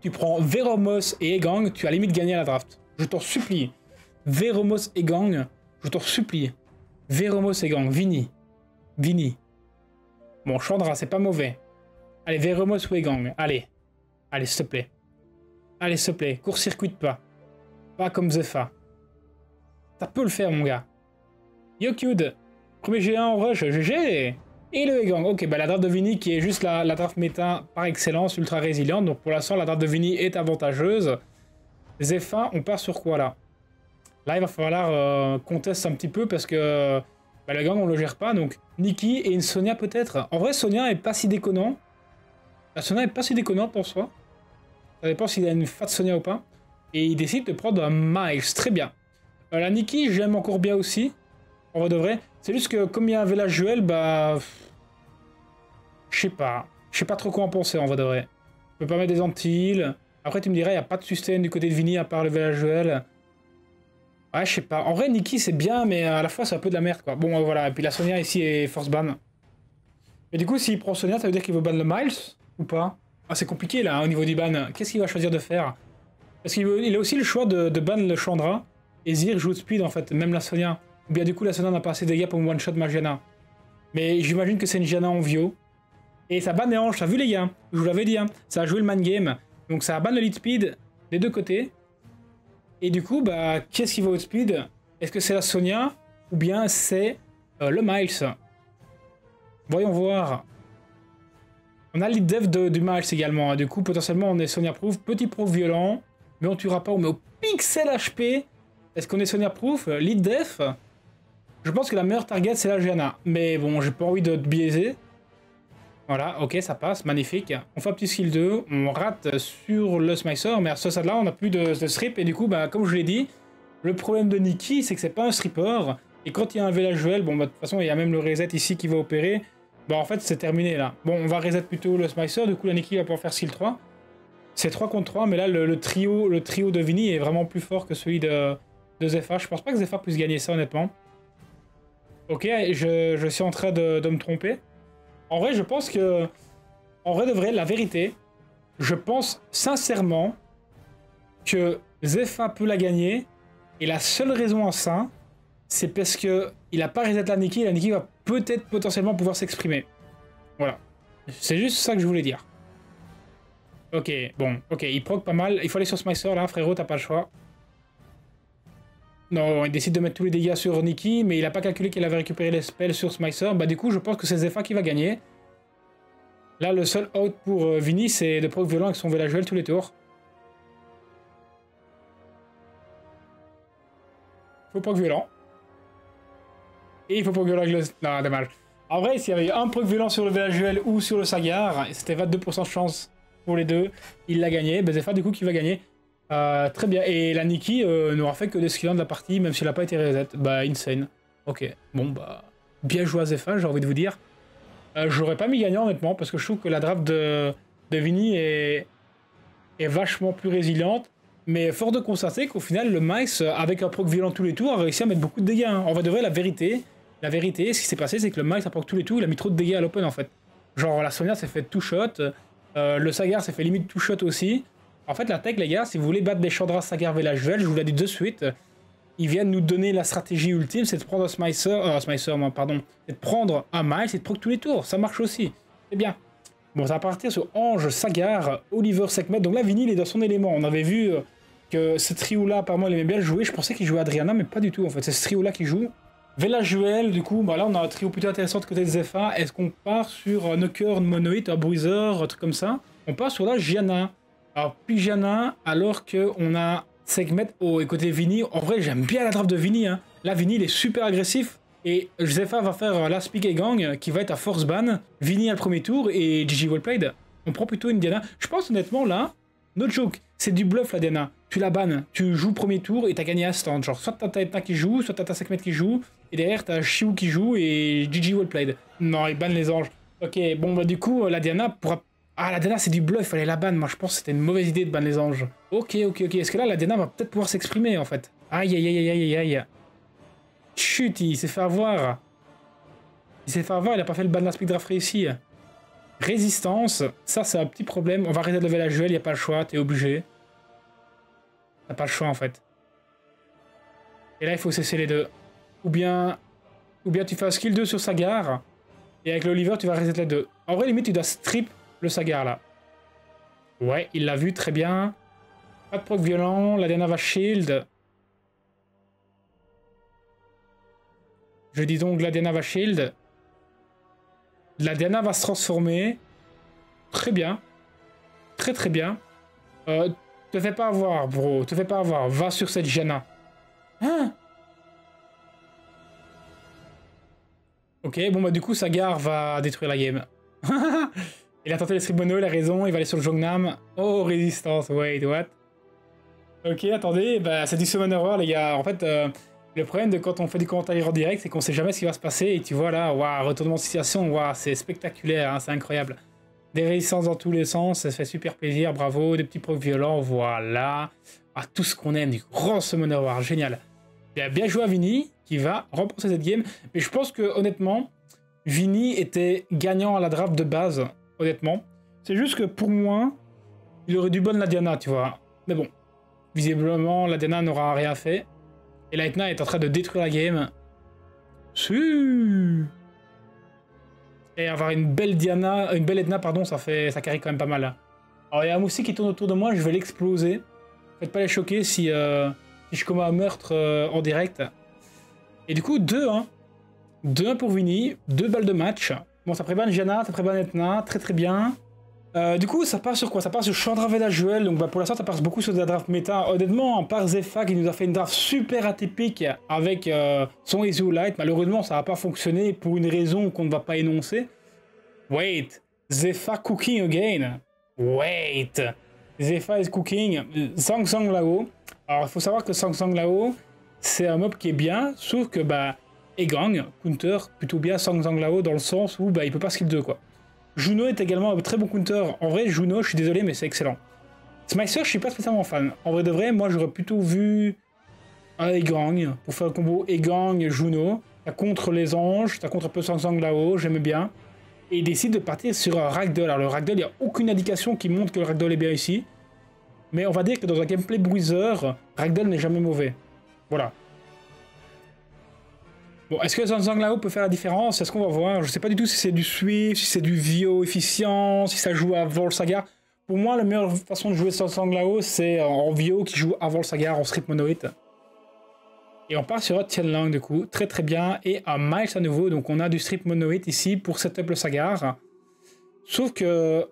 tu prends Veromos et Egang, tu as limite gagné à la draft. Je t'en supplie. Veromos et Gang, je t'en supplie. Veromos et Gang, Vini. Vini. Bon, Chandra, c'est pas mauvais. Allez, Veromos Gang. Allez. Allez, s'il te plaît. Allez, s'il te plaît. Court-circuite pas. Pas comme Zepha. Ça peut le faire, mon gars. Yokyud. Premier G1 en rush. GG. Et le Egang. Ok, bah la draft de Vini qui est juste la, la draft méta par excellence, ultra résiliente. Donc pour l'instant, la draft de Vini est avantageuse. Zepha, on part sur quoi là? Là, il va falloir euh, qu'on teste un petit peu parce que bah, le gang, on le gère pas. Donc Nikki et une Sonia peut-être? En vrai, Sonia est pas si déconnant. La Sonia est pas si déconnante pour soi. Ça dépend s'il a une fat Sonia ou pas. Et il décide de prendre un Miles. Très bien. Euh, la Nikki, j'aime encore bien aussi. En vrai de vrai. C'est juste que comme il y avait la Joël, bah... Je sais pas. Je sais pas trop quoi en penser en vrai de vrai. Je peux pas mettre des Antilles. Après, tu me dirais, il n'y a pas de sustain du côté de Vinny à part le village Joël. Ouais, je sais pas. En vrai, Nikki, c'est bien, mais à la fois, c'est un peu de la merde, quoi. Bon, voilà. Et puis la Sonia ici est force ban. Mais du coup, s'il prend Sonia, ça veut dire qu'il veut ban le Miles Ou pas? Ah, c'est compliqué, là, au niveau du ban. Qu'est-ce qu'il va choisir de faire? Parce qu'il a aussi le choix de, ban le Chandra. Et Zir joue de speed, en fait. Même la Sonia. Ou bien, du coup, la Sonia n'a pas assez de dégâts pour one-shot Magiana. Mais j'imagine que c'est une Gianna en Vio. Et ça ban les hanches, t'as vu, les gars? Je vous l'avais dit, hein. Ça a joué le man game. Donc ça ban le lead speed des deux côtés. Et du coup, bah, qu'est-ce qui va au speed? Est-ce que c'est la Sonia ou bien c'est euh, le Miles? Voyons voir. On a le lead dev de, du Miles également. Hein. Du coup, potentiellement, on est Sonia Proof. Petit proof violent. Mais on tuera pas. On met au pixel HP. Est-ce qu'on est Sonia Proof? Lead def Je pense que la meilleure target, c'est la Gianna. Mais bon, j'ai pas envie de te biaiser. Voilà, ok, ça passe, magnifique. On fait un petit skill 2, on rate sur le Smicer, mais à ce stade-là, on n'a plus de, strip, et du coup, bah, comme je l'ai dit, le problème de Nikki, c'est que c'est pas un stripper, et quand il y a un village Joel, bon, bah, de toute façon, il y a même le reset ici qui va opérer, bah, en fait, c'est terminé, là. Bon, on va reset plutôt le Smicer, du coup, la Nikki va pouvoir faire skill 3. C'est 3 contre 3, mais là, le, trio, le trio de Vinny est vraiment plus fort que celui de, de Zephyr. Je pense pas que Zephyr puisse gagner ça, honnêtement. Ok, je, je suis en train de, de me tromper. En vrai, je pense que... En vrai de vrai, la vérité, je pense sincèrement que Zepha peut la gagner. Et la seule raison en ça, c'est parce que il a pas reset la Nikki. La Nikki va peut-être potentiellement pouvoir s'exprimer. Voilà. C'est juste ça que je voulais dire. Ok, bon, ok, il proc pas mal. Il faut aller sur Smicer là, frérot, t'as pas le choix. Non, il décide de mettre tous les dégâts sur Nikki, mais il a pas calculé qu'il avait récupéré les spells sur Smicer. Bah du coup, je pense que c'est Zepha qui va gagner. Là, le seul out pour euh, Vinny, c'est de proc violent avec son villageois tous les tours. Faut proc violent. Et il faut proc violent avec le... Non, dommage. En vrai, s'il y avait un proc violent sur le villageois ou sur le Sagar, c'était 22% de chance pour les deux, il l'a gagné. Bah, Zepha, du coup, qui va gagner. Euh, très bien. Et la Nikki euh, n'aura fait que des skills de la partie, même si elle n'a pas été reset. Bah, insane. Ok. Bon, bah, bien joué à Zepha, j'ai envie de vous dire. Euh, J'aurais pas mis gagnant, honnêtement, parce que je trouve que la draft de, de Vinny est, est vachement plus résiliente. Mais fort de constater qu'au final, le Mice, avec un proc violent tous les tours, a réussi à mettre beaucoup de dégâts. Hein. On va de vrai, la vérité, la vérité, ce qui s'est passé, c'est que le Mice, a proc tous les tours, il a mis trop de dégâts à l'open, en fait. Genre, la Sonia s'est fait tout shot, le Sagar s'est fait limite tout shot aussi. En fait, la tech, les gars, si vous voulez battre des Chandra Sagar Velajuel, je vous l'ai dit de suite, ils viennent nous donner la stratégie ultime, c'est de prendre Smicer, euh, Smicer, pardon, c'est de prendre un Miles et de proc tous les tours, ça marche aussi, c'est bien. Bon, ça va partir sur Ange, Sagar, Oliver, Sekhmet, donc là, Vinny, il est dans son élément, on avait vu euh, que ce trio-là, apparemment, il aimait bien jouer, je pensais qu'il jouait Adriana, mais pas du tout, en fait, c'est ce trio-là qui joue. Velajuel, du coup, bah là, on a un trio plutôt intéressant de côté de est-ce qu'on part sur un Knocker, Monoïte, un Bruiser, un truc comme ça? On part sur la Gianna. Alors, Pijana, alors qu'on a Segmet oh, côté Vini. En vrai, j'aime bien la draft de Vini. Hein. Là, Vini, il est super agressif. Et Josefa va faire la Speak Gang qui va être à force ban. Vini à le premier tour et Gigi Wellplayed. On prend plutôt une Diana. Je pense honnêtement là, no joke, c'est du bluff la Diana. Tu la bannes, tu joues premier tour et t'as gagné instant. Genre, soit t'as Taetna qui joue, soit t'as ta Sekhmet qui joue, et derrière t'as Shiu qui joue et Gigi Wellplayed. Non, il banne les anges. Ok, bon bah du coup, la Diana pourra ah, la Dena, c'est du bluff, fallait la ban. Moi, je pense que c'était une mauvaise idée de ban les anges. Ok, ok, ok. Est-ce que là, la Dena va peut-être pouvoir s'exprimer, en fait Aïe, aïe, aïe, aïe, aïe. Chut, il s'est fait avoir. Il s'est fait avoir, il a pas fait le ban de la speed draft réussi. Résistance, ça, c'est un petit problème. On va arrêter de lever la Joël, il a pas le choix, t'es obligé. T'as pas le choix, en fait. Et là, il faut cesser les deux. Ou bien... Ou bien tu fais un skill 2 sur Sagar. Et avec l'Oliver, tu vas reset les deux. En vrai, limite, tu dois strip le Sagar là. Ouais, il l'a vu très bien. Pas de proc violent, la Diana va shield. Je dis donc la Diana va shield. La Diana va se transformer. Très bien. Très très bien. Euh, te fais pas avoir, bro. Te fais pas avoir. Va sur cette Jana. Hein? Ok, bon bah du coup Sagar va détruire la game. il a tenté les Mono, il a raison, il va aller sur le Jongnam. Oh, résistance, wait, what? Ok, attendez, bah c'est du Summon Horror les gars. En fait, euh, le problème de quand on fait du commentaire en direct, c'est qu'on sait jamais ce qui va se passer. Et tu vois là, waouh, retournement de situation, waouh, c'est spectaculaire, hein, c'est incroyable. Des résistances dans tous les sens, ça fait super plaisir, bravo. Des petits procs violents, voilà. Ah, tout ce qu'on aime, du grand Summoner War, génial. Bien, bien joué à Vini, qui va remporter cette game. Mais je pense que, honnêtement, Vini était gagnant à la draft de base, honnêtement. C'est juste que pour moi, il aurait dû bonne la Diana, tu vois. Mais bon, visiblement, la Diana n'aura rien fait. Et Lightna est en train de détruire la game. Et avoir une belle Diana, une belle Edna, pardon, ça fait, ça quand même pas mal. Alors il y a un moussi qui tourne autour de moi, je vais l'exploser. Faites pas les choquer si, euh, si je commets un meurtre euh, en direct. Et du coup, 2 hein. 2 pour Vinny, 2 balles de match. Bon, ça prépare Diana, ça prépare Edna, très très bien. Euh, du coup, ça part sur quoi? Ça part sur Chandra Veda Joel. Donc, bah, pour l'instant, ça part beaucoup sur la draft méta. Honnêtement, à part Zepha qui nous a fait une draft super atypique avec euh, son Ezio Light, malheureusement, ça n'a pas fonctionné pour une raison qu'on ne va pas énoncer. Wait, Zepha cooking again. Wait, Zepha is cooking. Sang Sang Lao. Alors, il faut savoir que Sang Sang Lao, c'est un mob qui est bien, sauf que, bah, Egang, counter, plutôt bien Sang Sang Lao dans le sens où, bah, il peut pas skip 2, quoi. Juno est également un très bon counter. En vrai, Juno, je suis désolé, mais c'est excellent. Smicer, je suis pas spécialement fan. En vrai de vrai, moi j'aurais plutôt vu un Egang pour faire le combo Egang Juno. T'as contre les anges, t'as contre un peu Sangsang là-haut, j'aime bien. Et il décide de partir sur un Ragdoll. Alors le Ragdoll, il n'y a aucune indication qui montre que le Ragdoll est bien ici. Mais on va dire que dans un gameplay bruiser, Ragdoll n'est jamais mauvais. Voilà. Est-ce que Zanzang Lao peut faire la différence? Est-ce qu'on va voir? Je sais pas du tout si c'est du Swift, si c'est du Vio efficient, si ça joue avant le Saga. Pour moi, la meilleure façon de jouer Zanzang Lao, c'est en Vio qui joue avant le Saga en strip monoïde. Et on part sur Tianlang du coup, très très bien. Et un Miles à nouveau, donc on a du strip monoïde ici pour setup le Sagar. Sauf que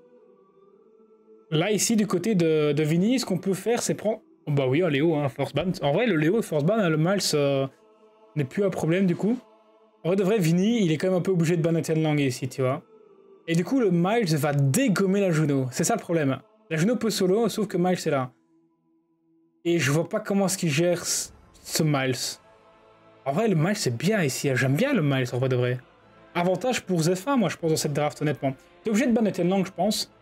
là ici du côté de, de Vinny, ce qu'on peut faire c'est prendre... Oh, bah oui, un Léo, hein, Force Ban. En vrai, le Léo Force Ban, hein, le Miles... Euh, n'est plus un problème du coup. En vrai de vrai, Vini, il est quand même un peu obligé de ban Lang ici, tu vois. Et du coup, le Miles va dégommer la Juno. C'est ça le problème. La Juno peut solo, sauf que Miles est là. Et je vois pas comment est-ce qu'il gère ce Miles. En vrai, le Miles, c'est bien ici. J'aime bien le Miles, en vrai de vrai. Avantage pour Zephyr, moi, je pense, dans cette draft, honnêtement. T'es obligé de ban Lang, je pense.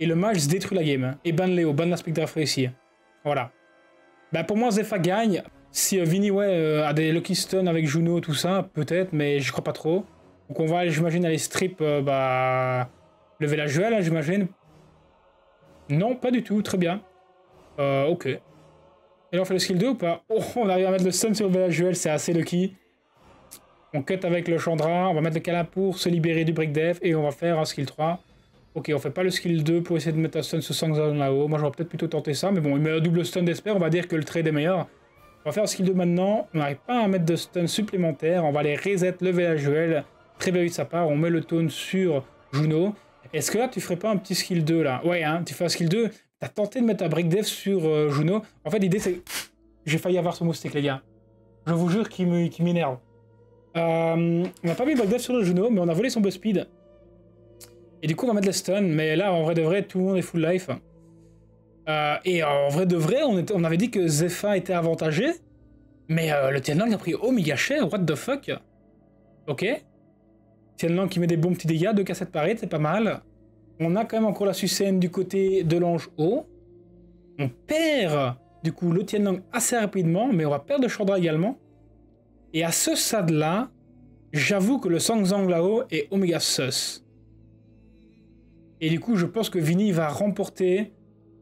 Et le Miles détruit la game. Et ban Léo, ban l'aspect draft ici. Voilà. Bah, pour moi, Zephyr gagne. Si euh, Vinny ouais, euh, a des Lucky Stun avec Juno, tout ça, peut-être, mais je crois pas trop. Donc on va, j'imagine, aller strip, euh, bah, lever la Joël, hein, j'imagine. Non, pas du tout, très bien. Euh, ok. Et on fait le skill 2 ou pas? Oh, on arrive à mettre le stun sur le Joël, c'est assez lucky. On cut avec le Chandra, on va mettre le Kala pour se libérer du break death et on va faire un skill 3. Ok, on fait pas le skill 2 pour essayer de mettre un stun sur Sangzan là-haut. Moi, j'aurais peut-être plutôt tenté ça, mais bon, il met un double stun d'espère, on va dire que le trade est meilleur. On va faire skill 2 maintenant. On n'arrive pas à mettre de stun supplémentaire. On va aller reset le VHUL. Très bien de sa part. On met le tone sur Juno. Est-ce que là, tu ferais pas un petit skill 2 là? Ouais, hein, tu fais un skill 2. T'as tenté de mettre un break dev sur euh, Juno. En fait, l'idée, c'est. J'ai failli avoir ce moustique, les gars. Je vous jure qu'il m'énerve. Euh, on n'a pas mis break dev sur le Juno, mais on a volé son buzz speed. Et du coup, on va mettre le stun. Mais là, en vrai de vrai, tout le monde est full life. Euh, et en vrai de vrai, on, on avait dit que Zepha était avantagé. Mais euh, le Tianlang a pris Omega cher, what the fuck? Ok. Tianlang qui met des bons petits dégâts, 2 cassettes par c'est pas mal. On a quand même encore la Sucène du côté de l'ange haut. On perd du coup le Tianlang assez rapidement, mais on va perdre Chandra également. Et à ce stade-là, j'avoue que le Sangzang là-haut est Omega sus. Et du coup, je pense que Vini va remporter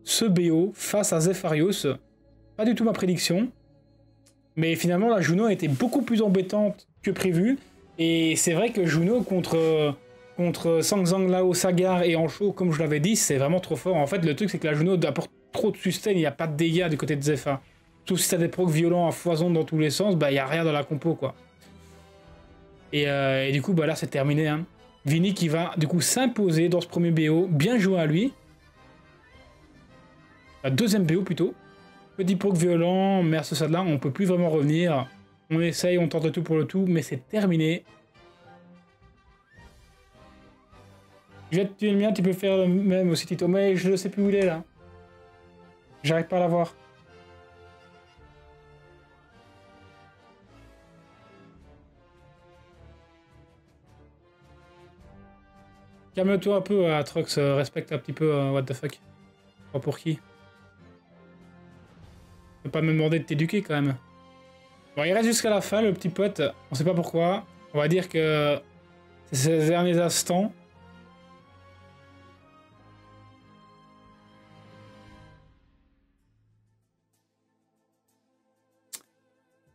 ce BO face à Zepharios. Pas du tout ma prédiction. Mais finalement, la Juno a été beaucoup plus embêtante que prévu. Et c'est vrai que Juno contre contre Lao, Sagar et Ancho, comme je l'avais dit, c'est vraiment trop fort. En fait, le truc, c'est que la Juno apporte trop de sustain, il n'y a pas de dégâts du côté de Zephyr. Tout si t'as des procs violents à foison dans tous les sens, bah il n'y a rien dans la compo, quoi. Euh, et, du coup, bah là, c'est terminé. Hein. Qui va, du coup, s'imposer dans ce premier BO. Bien joué à lui. La deuxième BO, plutôt. Petit proc violent, mais à ce stade-là, on peut plus vraiment revenir. On essaye, on tente tout pour le tout, mais c'est terminé. Je vais te tuer le mien, tu peux faire le même aussi, Tito. Mais je ne sais plus où il est, là. J'arrive pas à l'avoir. Calme-toi un peu, Atrox, respecte un petit peu euh, what the fuck. Pas pour qui. Pas me demander de t'éduquer quand même. Bon, il reste jusqu'à la fin, le petit pote. On sait pas pourquoi. On va dire que c'est ces derniers instants.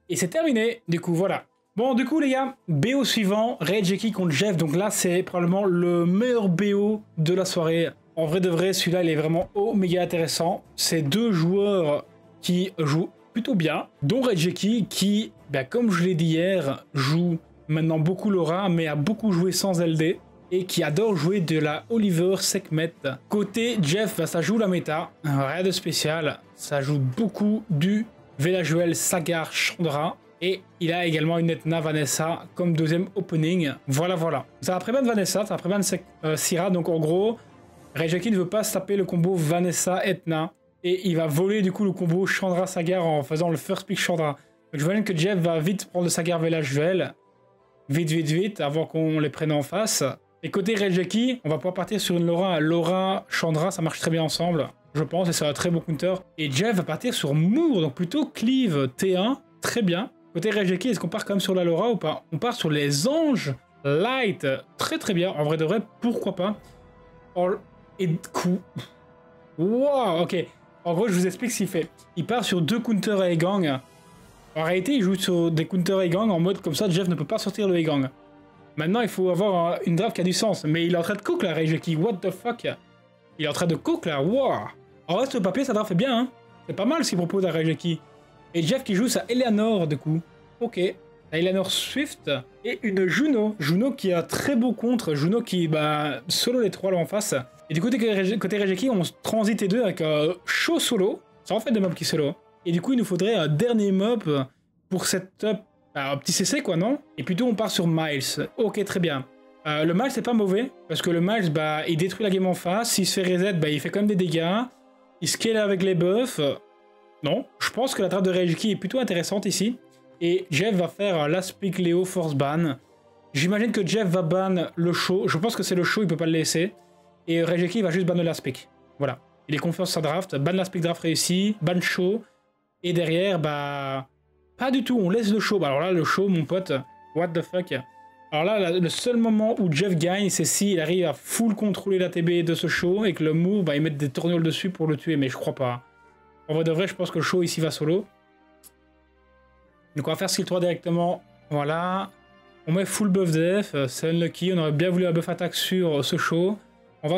Et c'est terminé. Du coup, voilà. Bon, du coup, les gars, BO suivant, Ray Jackie contre Jeff. Donc là, c'est probablement le meilleur BO de la soirée. En vrai de vrai, celui-là, il est vraiment méga intéressant. C'est deux joueurs qui jouent plutôt bien, dont Jackie, qui, bah, comme je l'ai dit hier, joue maintenant beaucoup Laura, mais a beaucoup joué sans LD et qui adore jouer de la Oliver Sekhmet. Côté Jeff, bah, ça joue la méta, rien de spécial, ça joue beaucoup du Velajuel Sagar Chandra. Et il a également une Etna Vanessa comme deuxième opening. Voilà, voilà. Ça va préban Vanessa, ça va préban euh, Syrah. Donc en gros, Rejeki ne veut pas taper le combo Vanessa-Etna. Et il va voler du coup le combo Chandra-Sagar en faisant le first pick Chandra. Je vois que Jeff va vite prendre le Sagar Velajuel. Vite, vite, vite, avant qu'on les prenne en face. Et côté Rejeki, on va pouvoir partir sur une Laura. Laura, Chandra, ça marche très bien ensemble je pense, et c'est un très bon counter. Et Jeff va partir sur Moore, donc plutôt Cleave T1, très bien. Côté Rejeki, est-ce qu'on part quand même sur la Laura ou pas? On part sur les anges Light, très très bien. En vrai de vrai, pourquoi pas? Et coup... Wow, ok. En gros, je vous explique ce qu'il fait. Il part sur deux counters à Egang. En réalité, il joue sur des counters Egang en mode comme ça, Jeff ne peut pas sortir le Egang. Maintenant, il faut avoir une draft qui a du sens. Mais il est en train de cook la Rejeki, what the fuck? Il est en train de cook là, wow en reste, le papier, ça fait bien, hein. C'est pas mal ce qu'il propose à Rejeki. Et Jeff qui joue sa Eleanor, du coup. Ok. Eleanor Swift et une Juno. Juno qui a très beau contre. Juno qui, bah, solo les trois là en face. Et du côté, côté Rejeki, on transite les deux avec un show solo. Ça en fait des mobs qui solo. Et du coup, il nous faudrait un dernier mob pour cette bah, un petit CC quoi, non? Et plutôt on part sur Miles. Ok, très bien. Euh, le Miles c'est pas mauvais, parce que le Miles, bah, il détruit la game en face, s'il se fait reset, bah, il fait quand même des dégâts. Il scale avec les buffs. Non, je pense que la trappe de Reiki est plutôt intéressante ici. Et Jeff va faire last pick Léo force ban. J'imagine que Jeff va ban le show. Je pense que c'est le show, il peut pas le laisser. Et Regeki va juste ban pick. Voilà. Il est confiant sur sa draft. Ban last pick draft réussi. Ban show. Et derrière, bah... Pas du tout, on laisse le show. Bah alors là, le show, mon pote, what the fuck alors là, le seul moment où Jeff gagne, c'est s'il arrive à full contrôler la TB de ce show et que le move, bah, il met des tournioles dessus pour le tuer, mais je crois pas. En vrai de vrai, je pense que le show ici va solo. Donc on va faire skill 3 directement. Voilà. On met full buff def, euh, c'est unlucky. On aurait bien voulu un buff attaque sur euh, ce show. On va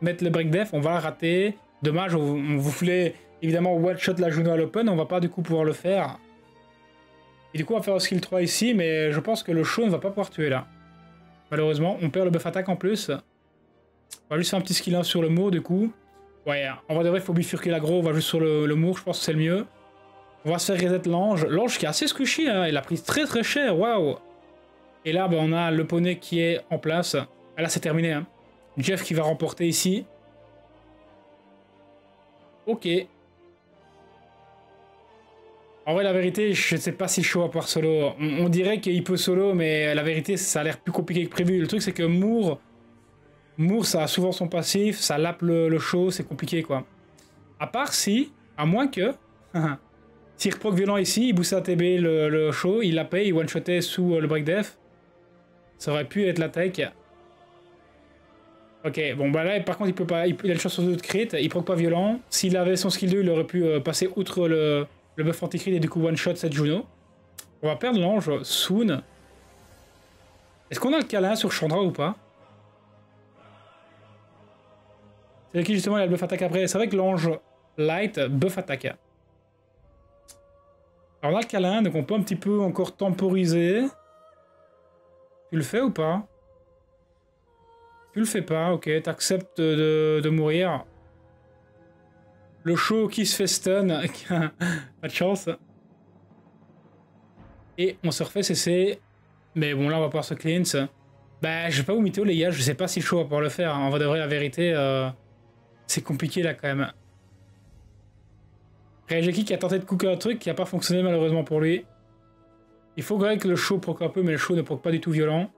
mettre le break def, on va le rater. Dommage, on, vous voulait évidemment one shot la Juno à l'open, on va pas du coup pouvoir le faire. Et du coup, on va faire un skill 3 ici, mais je pense que le show ne va pas pouvoir tuer là. Malheureusement, on perd le buff attaque en plus. On va juste faire un petit skill 1 sur le mot, du coup. Ouais, en vrai il faut bifurquer l'agro, on va juste sur le, le je pense que c'est le mieux. On va se faire reset l'ange. L'ange qui est assez squishy, hein. il a pris très très cher, waouh Et là, ben, on a le poney qui est en place. Ah, là, c'est terminé. Hein. Jeff qui va remporter ici. Ok. En vrai, la vérité, je sais pas si chaud à part solo. On, dirait qu'il peut solo, mais la vérité, ça a l'air plus compliqué que prévu. Le truc, c'est que Moore, Moore, ça a souvent son passif, ça lappe le, show, c'est compliqué, quoi. À part si, à moins que... S'il reproc violent ici, il booste à TB le, show, il la paye, il one-shotait sous euh, le break def. Ça aurait pu être la tech. Ok, bon bah là par contre il peut pas, il, a une chance sur deux de crit, il proc pas violent. S'il avait son skill 2, il aurait pu euh, passer outre le, le buff anti et du coup one shot cette Juno. On va perdre l'ange soon. Est-ce qu'on a le câlin sur Chandra ou pas? C'est qui justement il a le buff attaque après? C'est vrai que l'ange light buff attaque. Alors on le câlin, donc on peut un petit peu encore temporiser. Tu le fais ou pas? Tu le fais pas, ok. T'acceptes de, de mourir. Le show qui se fait stun. pas de chance. Et on se refait CC. Mais bon, là, on va pouvoir se cleanse. Bah, je vais pas vous mytho, les gars. Je sais pas si show va pouvoir le faire. En vrai, la vérité, euh, c'est compliqué, là, quand même. Rejeki qui a tenté de cooker un truc qui a pas fonctionné, malheureusement, pour lui. Il faut que le show proc un peu, mais le show ne proc pas du tout violent.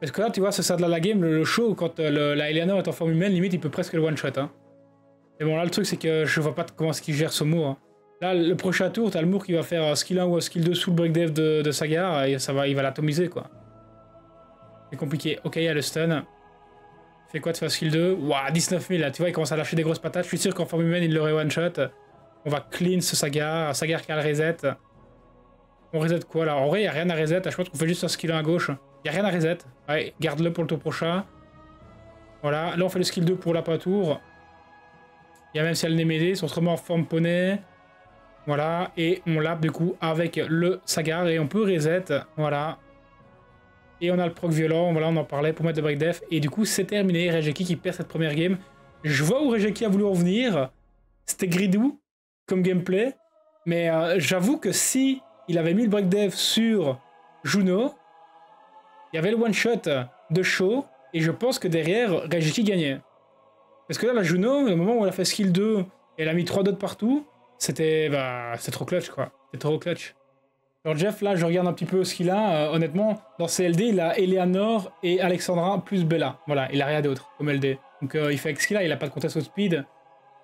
Parce que là, tu vois, c'est ça de la game, le, show, quand euh, la Eleanor est en forme humaine, limite, il peut presque le one-shot. Hein. Mais bon, là, le truc, c'est que je vois pas comment est-ce qu'il gère ce mot. Hein. Là, le prochain tour, t'as le Mour qui va faire skill 1 ou skill 2 sous le break dev de, de Sagar, et ça va, il va l'atomiser, quoi. C'est compliqué. Ok, il y a le stun. Fait quoi de faire skill 2 Waouh, 19 000, là, tu vois, il commence à lâcher des grosses patates. Je suis sûr qu'en forme humaine, il l'aurait one-shot. On va clean ce Sagar. Sagar qui a le reset. On reset quoi, là? En vrai, il a rien à reset. Je pense qu'on fait juste un skill 1 à gauche. Il a rien à reset. Ouais, garde-le pour le tour prochain. Voilà, là, on fait le skill 2 pour la pas tour. Il y a même si elle n'est mêlée, sont vraiment en forme poney. Voilà, et on lap du coup avec le Sagar et on peut reset. Voilà. Et on a le proc violent, voilà, on en parlait pour mettre le break def. Et du coup, c'est terminé. Rejeki qui perd cette première game. Je vois où Rejeki a voulu en venir. C'était gridou comme gameplay. Mais euh, j'avoue que si il avait mis le break def sur Juno, il y avait le one shot de show. Et je pense que derrière, Rejeki gagnait. Parce que là, la Juno, au moment où elle a fait skill 2, elle a mis 3 dots partout, c'était bah, trop clutch, quoi. C'est trop clutch. Alors Jeff, là, je regarde un petit peu ce qu'il a. Euh, honnêtement, dans CLD, il a Eleanor et Alexandra plus Bella. Voilà, il a rien d'autre comme LD. Donc euh, il fait avec ce qu'il a, il a pas de contest au speed.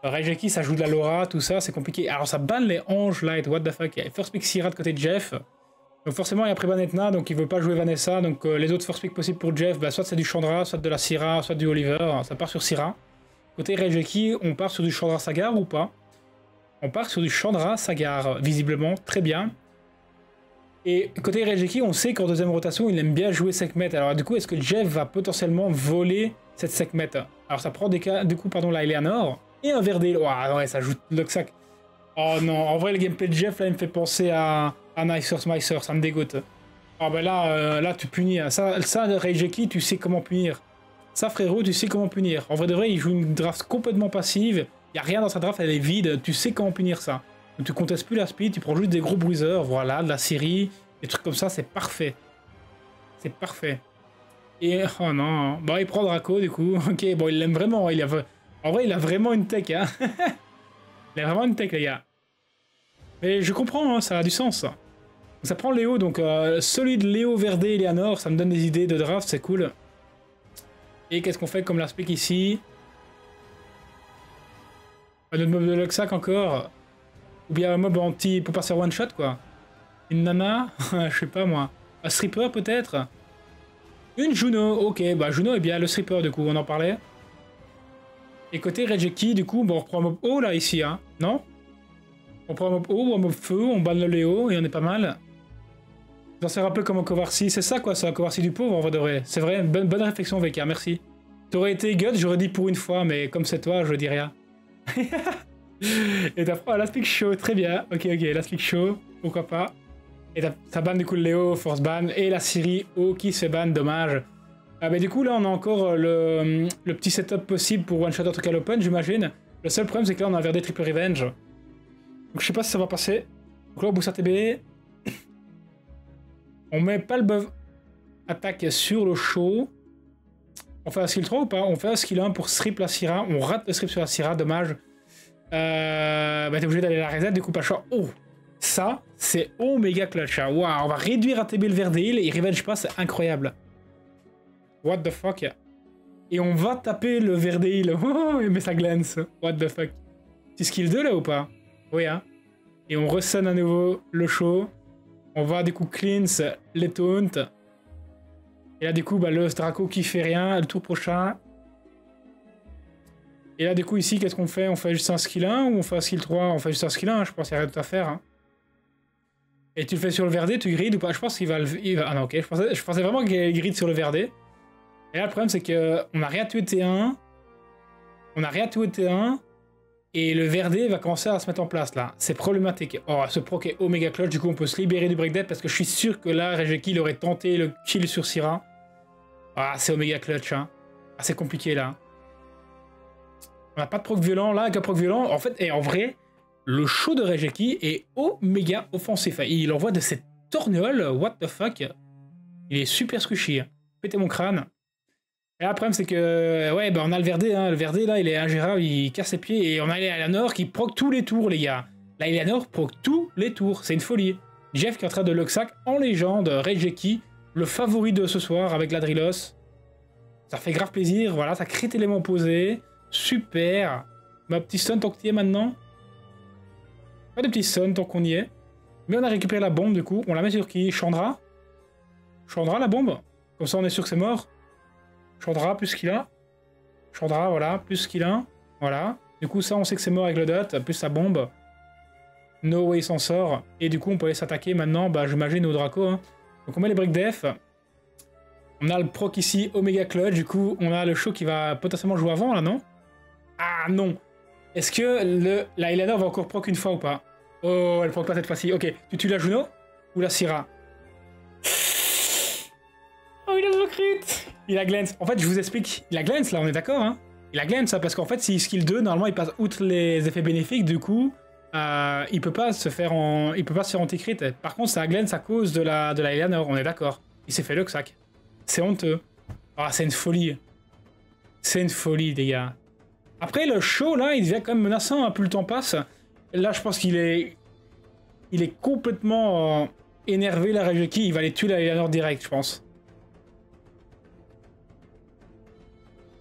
Euh, ça joue de la Laura, tout ça, c'est compliqué. Alors ça banne les anges light, what the fuck. Il y a first pick Syrah de côté de Jeff. Donc forcément, il y a Vanetna, donc il veut pas jouer Vanessa. Donc euh, les autres first pick possibles pour Jeff, bah, soit c'est du Chandra, soit de la Syrah, soit du Oliver. Ça part sur Syrah. Côté Rejeki, on part sur du Chandra Sagar ou pas? On part sur du Chandra Sagar, visiblement, très bien. Et côté Rejeki, on sait qu'en deuxième rotation, il aime bien jouer Sekhmet. Alors du coup, est-ce que Jeff va potentiellement voler cette Sekhmet Alors ça prend des cas, du coup, pardon, la Eleanor et un Verdale. Oh ouais, ça ajoute Luxac. Oh non, en vrai, le gameplay de Jeff, là, il me fait penser à, à Nicer Smicer, ça me dégoûte. Ah ben là, euh, là, tu punis. Ça, ça Rejeki, tu sais comment punir. Ça, frérot, tu sais comment punir. En vrai de vrai, il joue une draft complètement passive. Il n'y a rien dans sa draft, elle est vide. Tu sais comment punir ça. Donc, tu contestes plus la speed, tu prends juste des gros bruiseurs. Voilà, de la série, des trucs comme ça, c'est parfait. C'est parfait. Et, oh non. Bon, il prend Draco, du coup. Ok, bon, il l'aime vraiment. Il a... En vrai, il a vraiment une tech, hein. il a vraiment une tech, les gars. Mais je comprends, hein, ça a du sens. Ça prend Léo, donc euh, solide Léo, Verde, Eleanor, ça me donne des idées de draft, c'est cool. Et qu'est-ce qu'on fait comme l'aspect ici? Un autre mob de Luxac encore? Ou bien un mob anti pour passer one shot quoi Une nana? Je sais pas moi. Un stripper peut-être? Une Juno, ok, bah Juno est bien le stripper du coup, on en parlait. Et côté Rejeki, du coup, bon, on reprend un mob haut là ici, hein Non? On prend un mob haut un mob feu, on banne le Léo et on est pas mal. J'en sais un peu comme un Covarci, c'est ça quoi, c'est un Covarci du pauvre en vrai de vrai. C'est vrai, bonne, bonne réflexion VK, merci. T'aurais été gut, j'aurais dit pour une fois, mais comme c'est toi, je dis rien. et t'as oh, l'aspect show, très bien. Ok, ok, l'aspect show, pourquoi pas. Et ça ban du coup le Léo, force ban, et la Syrie, oh, qui se ban, dommage. Ah bah du coup là on a encore le, le petit setup possible pour one shot truc à l'open j'imagine. Le seul problème c'est que là on a un VRD triple revenge. Donc je sais pas si ça va passer. Donc là on boost TB, on met pas le buff attaque sur le show. On fait un skill 3 ou pas? On fait un skill 1 pour strip la Syrah. On rate le strip sur la Syrah, dommage. Euh, bah t'es obligé d'aller la reset, du coup pas choix. Oh Ça, c'est méga clutch. Hein. On va réduire ATB le Verdale et Revenge pas, c'est incroyable. What the fuck? Et on va taper le Verdale. Oh, mais ça glance. What the fuck? C'est skill 2 là ou pas? Oui, hein. Et on resonne à nouveau le show. On va du coup cleanse les taunts. Et là du coup bah, le Draco qui fait rien le tour prochain. Et là du coup ici qu'est-ce qu'on fait? On fait juste un skill 1 ou on fait un skill 3 On fait juste un skill 1 je pense qu'il y a rien à faire. Hein. Et tu le fais sur le verdé, tu grides ou pas? Je pense qu'il va. Ah non ok, je pensais, je pensais vraiment qu'il grid sur le verdé. Et là le problème c'est qu'on n'a rien tué T1. On a rien tout T1. Et le Verdé va commencer à se mettre en place là. C'est problématique. Oh, ce proc est Omega Clutch, du coup on peut se libérer du break dead parce que je suis sûr que là, Regeki aurait tenté le kill sur Syrah. Ah, c'est Omega Clutch, hein. Ah, c'est compliqué là. On n'a pas de proc violent là, avec un proc violent. En fait, et en vrai, le show de Regeki est Omega offensif. Il envoie de cette tornéole, what the fuck. Il est super squishy. Pétez mon crâne. Et le problème, c'est que, ouais, bah, on a le Verdé, hein. le Verdé, là, il est ingérable, il casse ses pieds, et on a Eleanor qui proc tous les tours, les gars. Là, Eleanor proc tous les tours, c'est une folie. Jeff qui est en train de Luxac en légende, Regeki, le favori de ce soir avec la Drillos. Ça fait grave plaisir, voilà, ça crée élément posé, super. Ma petite stun tant que y est maintenant. Pas de petit stun tant qu'on y est. Mais on a récupéré la bombe, du coup, on la met sur qui? Chandra? Chandra, la bombe? Comme ça, on est sûr que c'est mort. Chandra, plus qu'il a. Chandra, voilà, plus qu'il a. Voilà. Du coup, ça, on sait que c'est mort avec le dot, plus sa bombe. No way s'en sort. Et du coup, on peut aller s'attaquer maintenant, bah, j'imagine, au Draco. Hein. Donc, on met les briques def. On a le proc ici, Omega Clutch. Du coup, on a le show qui va potentiellement jouer avant, là, non? Ah, non Est-ce que la Eleanor va encore proc une fois ou pas? Oh, elle proc pas cette fois-ci. Ok, tu tues la Juno Ou la Syrah? Oh, il a le crit Il a glance. En fait, je vous explique. Il a glance, là, on est d'accord, hein Il a glance, ça, parce qu'en fait, si skill 2, normalement, il passe outre les effets bénéfiques, du coup, euh, il peut pas se faire en... Il peut pas se faire anti-crit. Par contre, ça a glance à cause de la, de la Eleanor, on est d'accord. Il s'est fait le sac. C'est honteux. Ah, c'est une folie. C'est une folie, les gars. Après, le show, là, il devient quand même menaçant, hein, plus le temps passe. Là, je pense qu'il est... Il est complètement euh, énervé, la Regeki. Il va les tuer la Eleanor direct, je pense.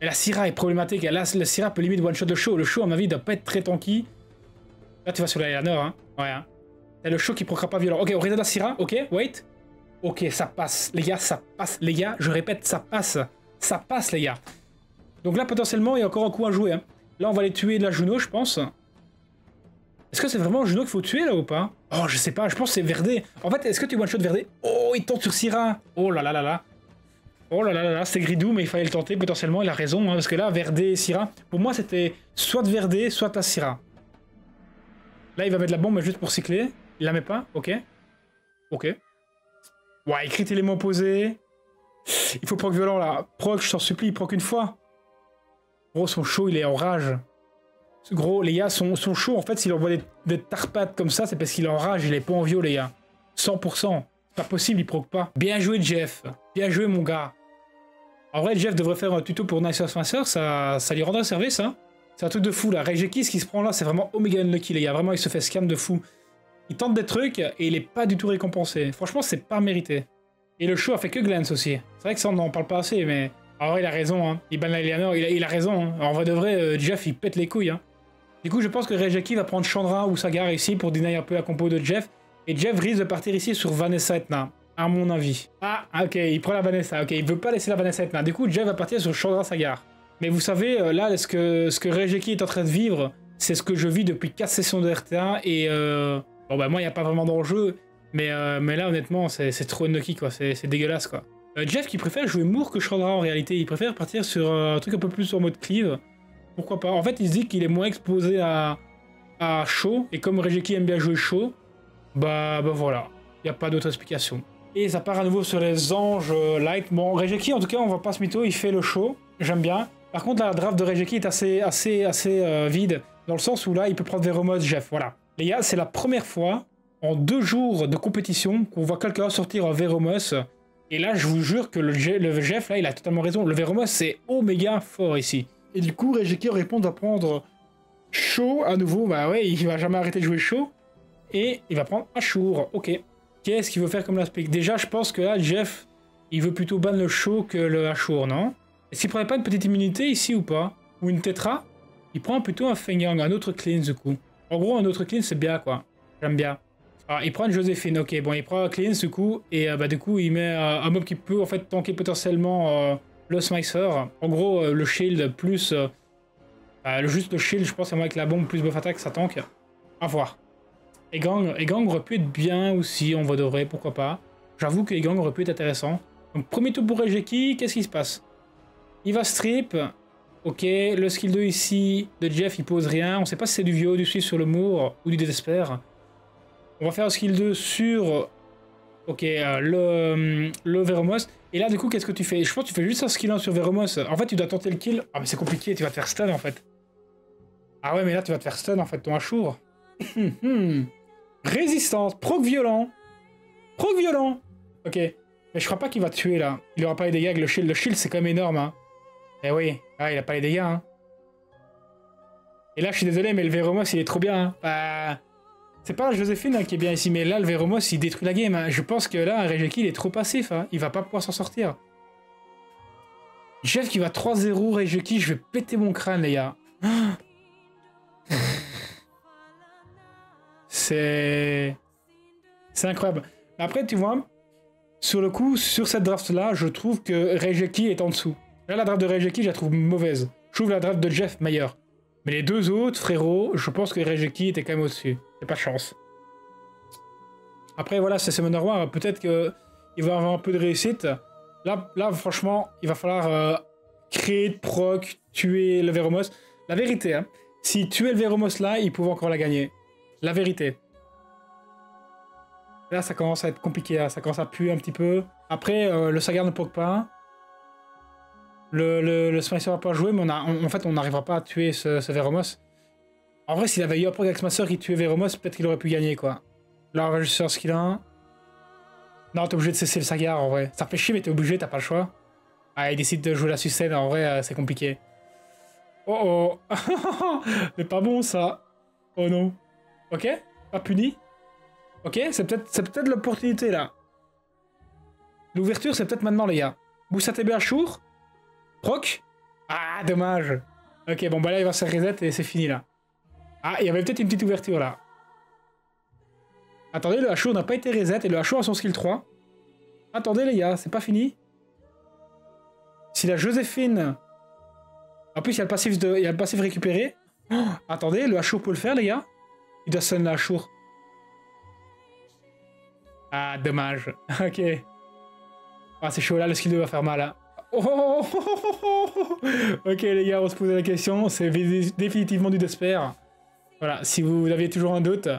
Et la Syrah est problématique. Là, la Syrah peut limite one-shot le show. Le show, à mon avis, doit pas être très tanky. Là, tu vas sur la hein. Ouais, hein. le show qui procra pas violent. Ok, on regarde la Syrah. Ok, wait. Ok, ça passe. Les gars, ça passe. Les gars, je répète, ça passe. Ça passe, les gars. Donc là, potentiellement, il y a encore un coup à jouer. Hein. Là, on va les tuer de la Juno, je pense. Est-ce que c'est vraiment Juno qu'il faut tuer, là, ou pas? Oh, je sais pas. Je pense que c'est Verdé. En fait, est-ce que tu one-shot Verdé? Oh, il tente sur Syrah. Oh là là là là. Oh là là là là, c'est Gridou, mais il fallait le tenter potentiellement, il a raison, hein, parce que là, Verdé et Syrah, pour moi c'était soit Verdé, soit la Syrah. Là, il va mettre la bombe, juste pour cycler. Il la met pas Ok. Ok. Ouais, écrit élément opposé. Il faut proc violent là. Proc, je t'en supplie, il proc une fois. Gros, son chaud, il est en rage. Gros, les gars, son, son chaud, en fait, s'il envoie des, tarpades comme ça, c'est parce qu'il est en rage, il est pas en vieux, les gars. 100%. Pas possible, il proc pas. Bien joué, Jeff. Bien joué, mon gars. En vrai, Jeff devrait faire un tuto pour Nice Spencer, ça, ça lui rendra service, hein. C'est un truc de fou, là. Regeki, ce qui se prend là, c'est vraiment Omega Unlucky, les gars. Vraiment, il se fait scam de fou. Il tente des trucs et il est pas du tout récompensé. Franchement, c'est pas mérité. Et le show a fait que glance aussi. C'est vrai que ça, on n'en parle pas assez, mais... En vrai, il a raison, hein. Il Eleanor, il a, il a raison. Hein. En vrai de vrai, euh, Jeff, il pète les couilles, hein. Du coup, je pense que Regeki va prendre Chandra ou Sagar ici pour deny un peu la compo de Jeff. Et Jeff risque de partir ici sur Vanessa Etna à mon avis. Ah, ok, il prend la Vanessa. Ok, il veut pas laisser la Vanessa être là. Du coup, Jeff va partir sur Chandra Sagar. Mais vous savez, euh, là, ce que, ce que Regeki est en train de vivre, c'est ce que je vis depuis 4 sessions de RTA. Et euh, bon, bah, moi, il n'y a pas vraiment d'enjeu. Mais, euh, mais là, honnêtement, c'est trop unlucky, quoi. C'est dégueulasse, quoi. Jeff qui préfère jouer Moore que Chandra en réalité. Il préfère partir sur un truc un peu plus en mode cleave. Pourquoi pas? En fait, il se dit qu'il est moins exposé à, à chaud. Et comme Regeki aime bien jouer chaud, bah, bah voilà. Il n'y a pas d'autre explication. Et ça part à nouveau sur les anges euh, light. Bon, Regeki, en tout cas, on va pas se mytho, il fait le show. J'aime bien. Par contre, la draft de Regeki est assez, assez, assez euh, vide, dans le sens où là, il peut prendre Veromos, Jeff. Voilà. Les gars, c'est la première fois en deux jours de compétition qu'on voit quelqu'un sortir un Veromos. Et là, je vous jure que le, Jeff, là, il a totalement raison. Le Veromos, c'est oméga fort ici. Et du coup, Regeki répond à prendre chaud à nouveau. Bah ouais, il va jamais arrêter de jouer chaud. Et il va prendre Ashur. Ok. Qu'est-ce qu'il veut faire comme l'aspect Déjà, je pense que là, Jeff, il veut plutôt ban le show que le Ashur, non? Est-ce qu'il prendrait pas une petite immunité ici ou pas? Ou une Tetra? Il prend plutôt un Fengyang, un autre cleanse du coup. En gros, un autre cleanse, c'est bien, quoi. J'aime bien. Alors, il prend une Joséphine, ok, bon, il prend un cleanse du coup, et euh, bah du coup, il met euh, un mob qui peut en fait tanker potentiellement euh, le Smicer. En gros, le shield plus... Bah, juste le shield, je pense, avec la bombe plus buff attack, ça tank. À voir. Egang, Egang aurait pu être bien aussi, on va de vrai, pourquoi pas. J'avoue que aurait pu être intéressant. Donc premier tour pour Regeki, qu'est-ce qui se passe? Il va strip. Ok, le skill 2 ici de Jeff, il pose rien. On sait pas si c'est du vieux, du suisse sur le Mour ou du désespoir. On va faire un skill 2 sur... Ok, euh, le, le Veromos. Et là, du coup, qu'est-ce que tu fais? Je pense que tu fais juste un skill 1 sur Veromos. En fait, tu dois tenter le kill. Ah, mais c'est compliqué, tu vas te faire stun, en fait. Ah ouais, mais là, tu vas te faire stun, en fait, ton Achour. Résistance, proc violent. Proc violent. Ok. Mais je crois pas qu'il va tuer, là. Il aura pas les dégâts avec le shield. Le shield, c'est quand même énorme, hein. Eh oui. Ah, il a pas les dégâts, hein. Et là, je suis désolé, mais le Veromos, il est trop bien, hein. Bah... C'est pas Joséphine hein, qui est bien ici, mais là, le Veromos, il détruit la game. Je pense que là, Rejeki, il est trop passif. Hein. Il va pas pouvoir s'en sortir. Jeff qui va 3-0, Rejeki, je vais péter mon crâne, les gars. C'est... Incroyable. Après, tu vois, sur le coup, sur cette draft-là, je trouve que Rejeki est en dessous. Là, la draft de Rejeki, je la trouve mauvaise. Je trouve la draft de Jeff meilleure. Mais les deux autres, frérot, je pense que Rejeki était quand même au-dessus. C'est pas chance. Après, voilà, c'est Summoner War. Peut-être qu'il va avoir un peu de réussite. Là, là franchement, il va falloir euh, créer de proc, tuer le Veromos. La vérité, hein, si tuer le Veromos là, il pouvait encore la gagner. La vérité. Là, ça commence à être compliqué. Ça commence à puer un petit peu. Après, euh, le Sagar ne proc pas. Le, le, Smicer va pas jouer, mais on a, en fait, on n'arrivera pas à tuer ce, ce Veromos. En vrai, s'il avait eu un proc avec Smasher qui tuait Veromos, peut-être qu'il aurait pu gagner, quoi. Là, on va juste ce qu'il a. Non, t'es obligé de cesser le Sagar, en vrai. Ça fait chier, mais t'es obligé, t'as pas le choix. Ah, il décide de jouer la sucette, en vrai, euh, c'est compliqué. Oh oh Mais pas bon, ça Oh non. Ok? Pas puni? Ok, c'est peut-être peut, l'opportunité, là. L'ouverture, c'est peut-être maintenant, les gars. Boussa TB Proc? Ah, dommage. Ok, bon, bah là, il va se reset et c'est fini, là. Ah, il y avait peut-être une petite ouverture là. Attendez, le HO n'a pas été reset et le HO a son skill 3. Attendez les gars, c'est pas fini. Si la Joséphine... En plus, il y a le passif, de... il passif récupéré. Oh, attendez, le HO peut le faire les gars. Il doit sonner le HO. Ah, dommage. ok. Ah, c'est chaud là, le skill 2 va faire mal. Hein. Oh, ok les gars, on se pose la question. C'est définitivement du Desper. Voilà, si vous aviez toujours un doute,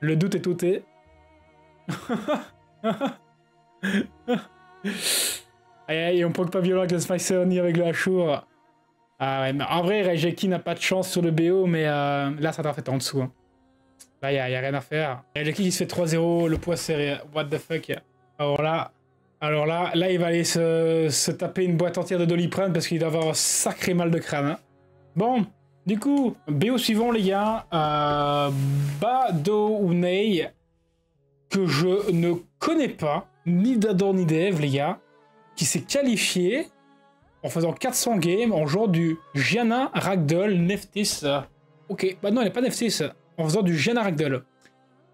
le doute est ôté. aïe aïe, on poke pas violent avec le Spicer ni avec le Ashur. Ah ouais, mais en vrai, Rejeki n'a pas de chance sur le BO, mais euh, là, ça doit être en dessous. Hein. Là, il n'y a, rien à faire. Rejeki qui se fait 3-0, le poids serré. What the fuck. Alors là, alors là, là il va aller se, taper une boîte entière de Doliprane parce qu'il doit avoir un sacré mal de crâne. Hein. Bon, du coup, BO suivant les gars, euh, Badounei, que je ne connais pas, ni d'Ador ni d'Eve les gars, qui s'est qualifié en faisant 400 games en jouant du Gianna Ragdoll Neftis. Ok, bah non, il n'est pas Neftis, en faisant du Gianna Ragdoll.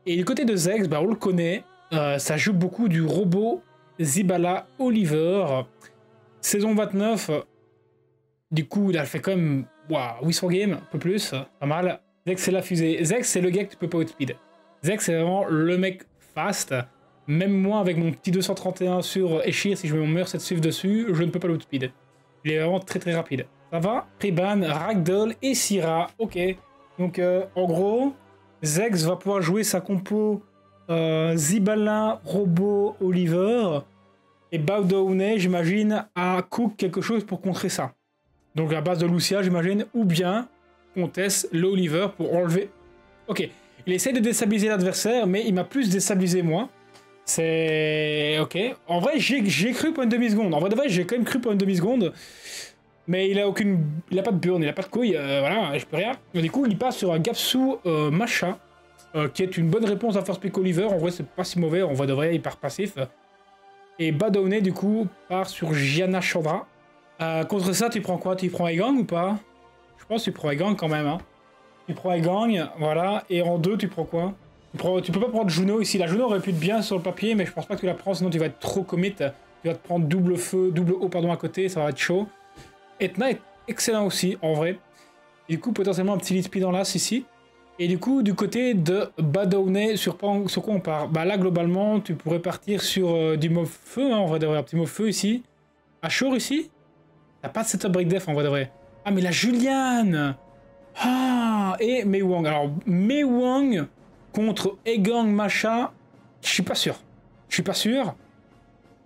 Et du côté de Zex, bah on le connaît, euh, ça joue beaucoup du robot Zibala Oliver. Saison 29, du coup, il a fait quand même Waouh, 800 game, un peu plus, pas mal. Zex, c'est la fusée. Zex, c'est le gars que tu peux pas outspeed. Zex, c'est vraiment le mec fast. Même moi, avec mon petit 231 sur Eshir, si je mets mon meilleur set suivre dessus, je ne peux pas l'outspeed. Il est vraiment très très rapide. Ça va? Priban, Ragdoll et Syrah. Ok. Donc, euh, en gros, Zex va pouvoir jouer sa compo euh, Zibala, Robot, Oliver. Et Bowdowney, j'imagine, à Cook quelque chose pour contrer ça. Donc la base de Lucia, j'imagine, ou bien Comtesse l'Oliver pour enlever. Ok, il essaie de déstabiliser l'adversaire, mais il m'a plus déstabilisé moi. C'est... Ok. En vrai, j'ai cru pour une demi-seconde. En vrai, de vrai, j'ai quand même cru pour une demi-seconde. Mais il a aucune... Il a pas de burn, il a pas de couille, euh, voilà, je peux rien. Et du coup, il passe sur un Gapsu euh, Macha, euh, qui est une bonne réponse à First Pick Oliver. En vrai, c'est pas si mauvais, en vrai de vrai, il part passif. Et Badone, du coup, part sur Gianna Chandra. Euh, contre ça, tu prends quoi? Tu prends Egang ou pas? Je pense que tu prends Egang quand même. Hein. Tu prends Egang, voilà. Et en deux, tu prends quoi? Tu, prends, peux pas prendre Juno ici. La Juno aurait pu être bien sur le papier, mais je pense pas que tu la prends, sinon tu vas être trop commit. Tu vas te prendre double feu, double haut pardon à côté, ça va être chaud. Etna est excellent aussi, en vrai. du coup, potentiellement un petit lead speed en l'as ici. Et du coup, du côté de Badowne, sur, quoi on part? Bah là, globalement, tu pourrais partir sur euh, du mauve feu, hein, on va dire un petit mauve feu ici. À chaud ici T'as pas de setup break def en vrai de vrai. Ah, mais la Juliane Ah Et Mei Wang. Alors, Mei Wang contre Egang Macha, je suis pas sûr. Je suis pas sûr.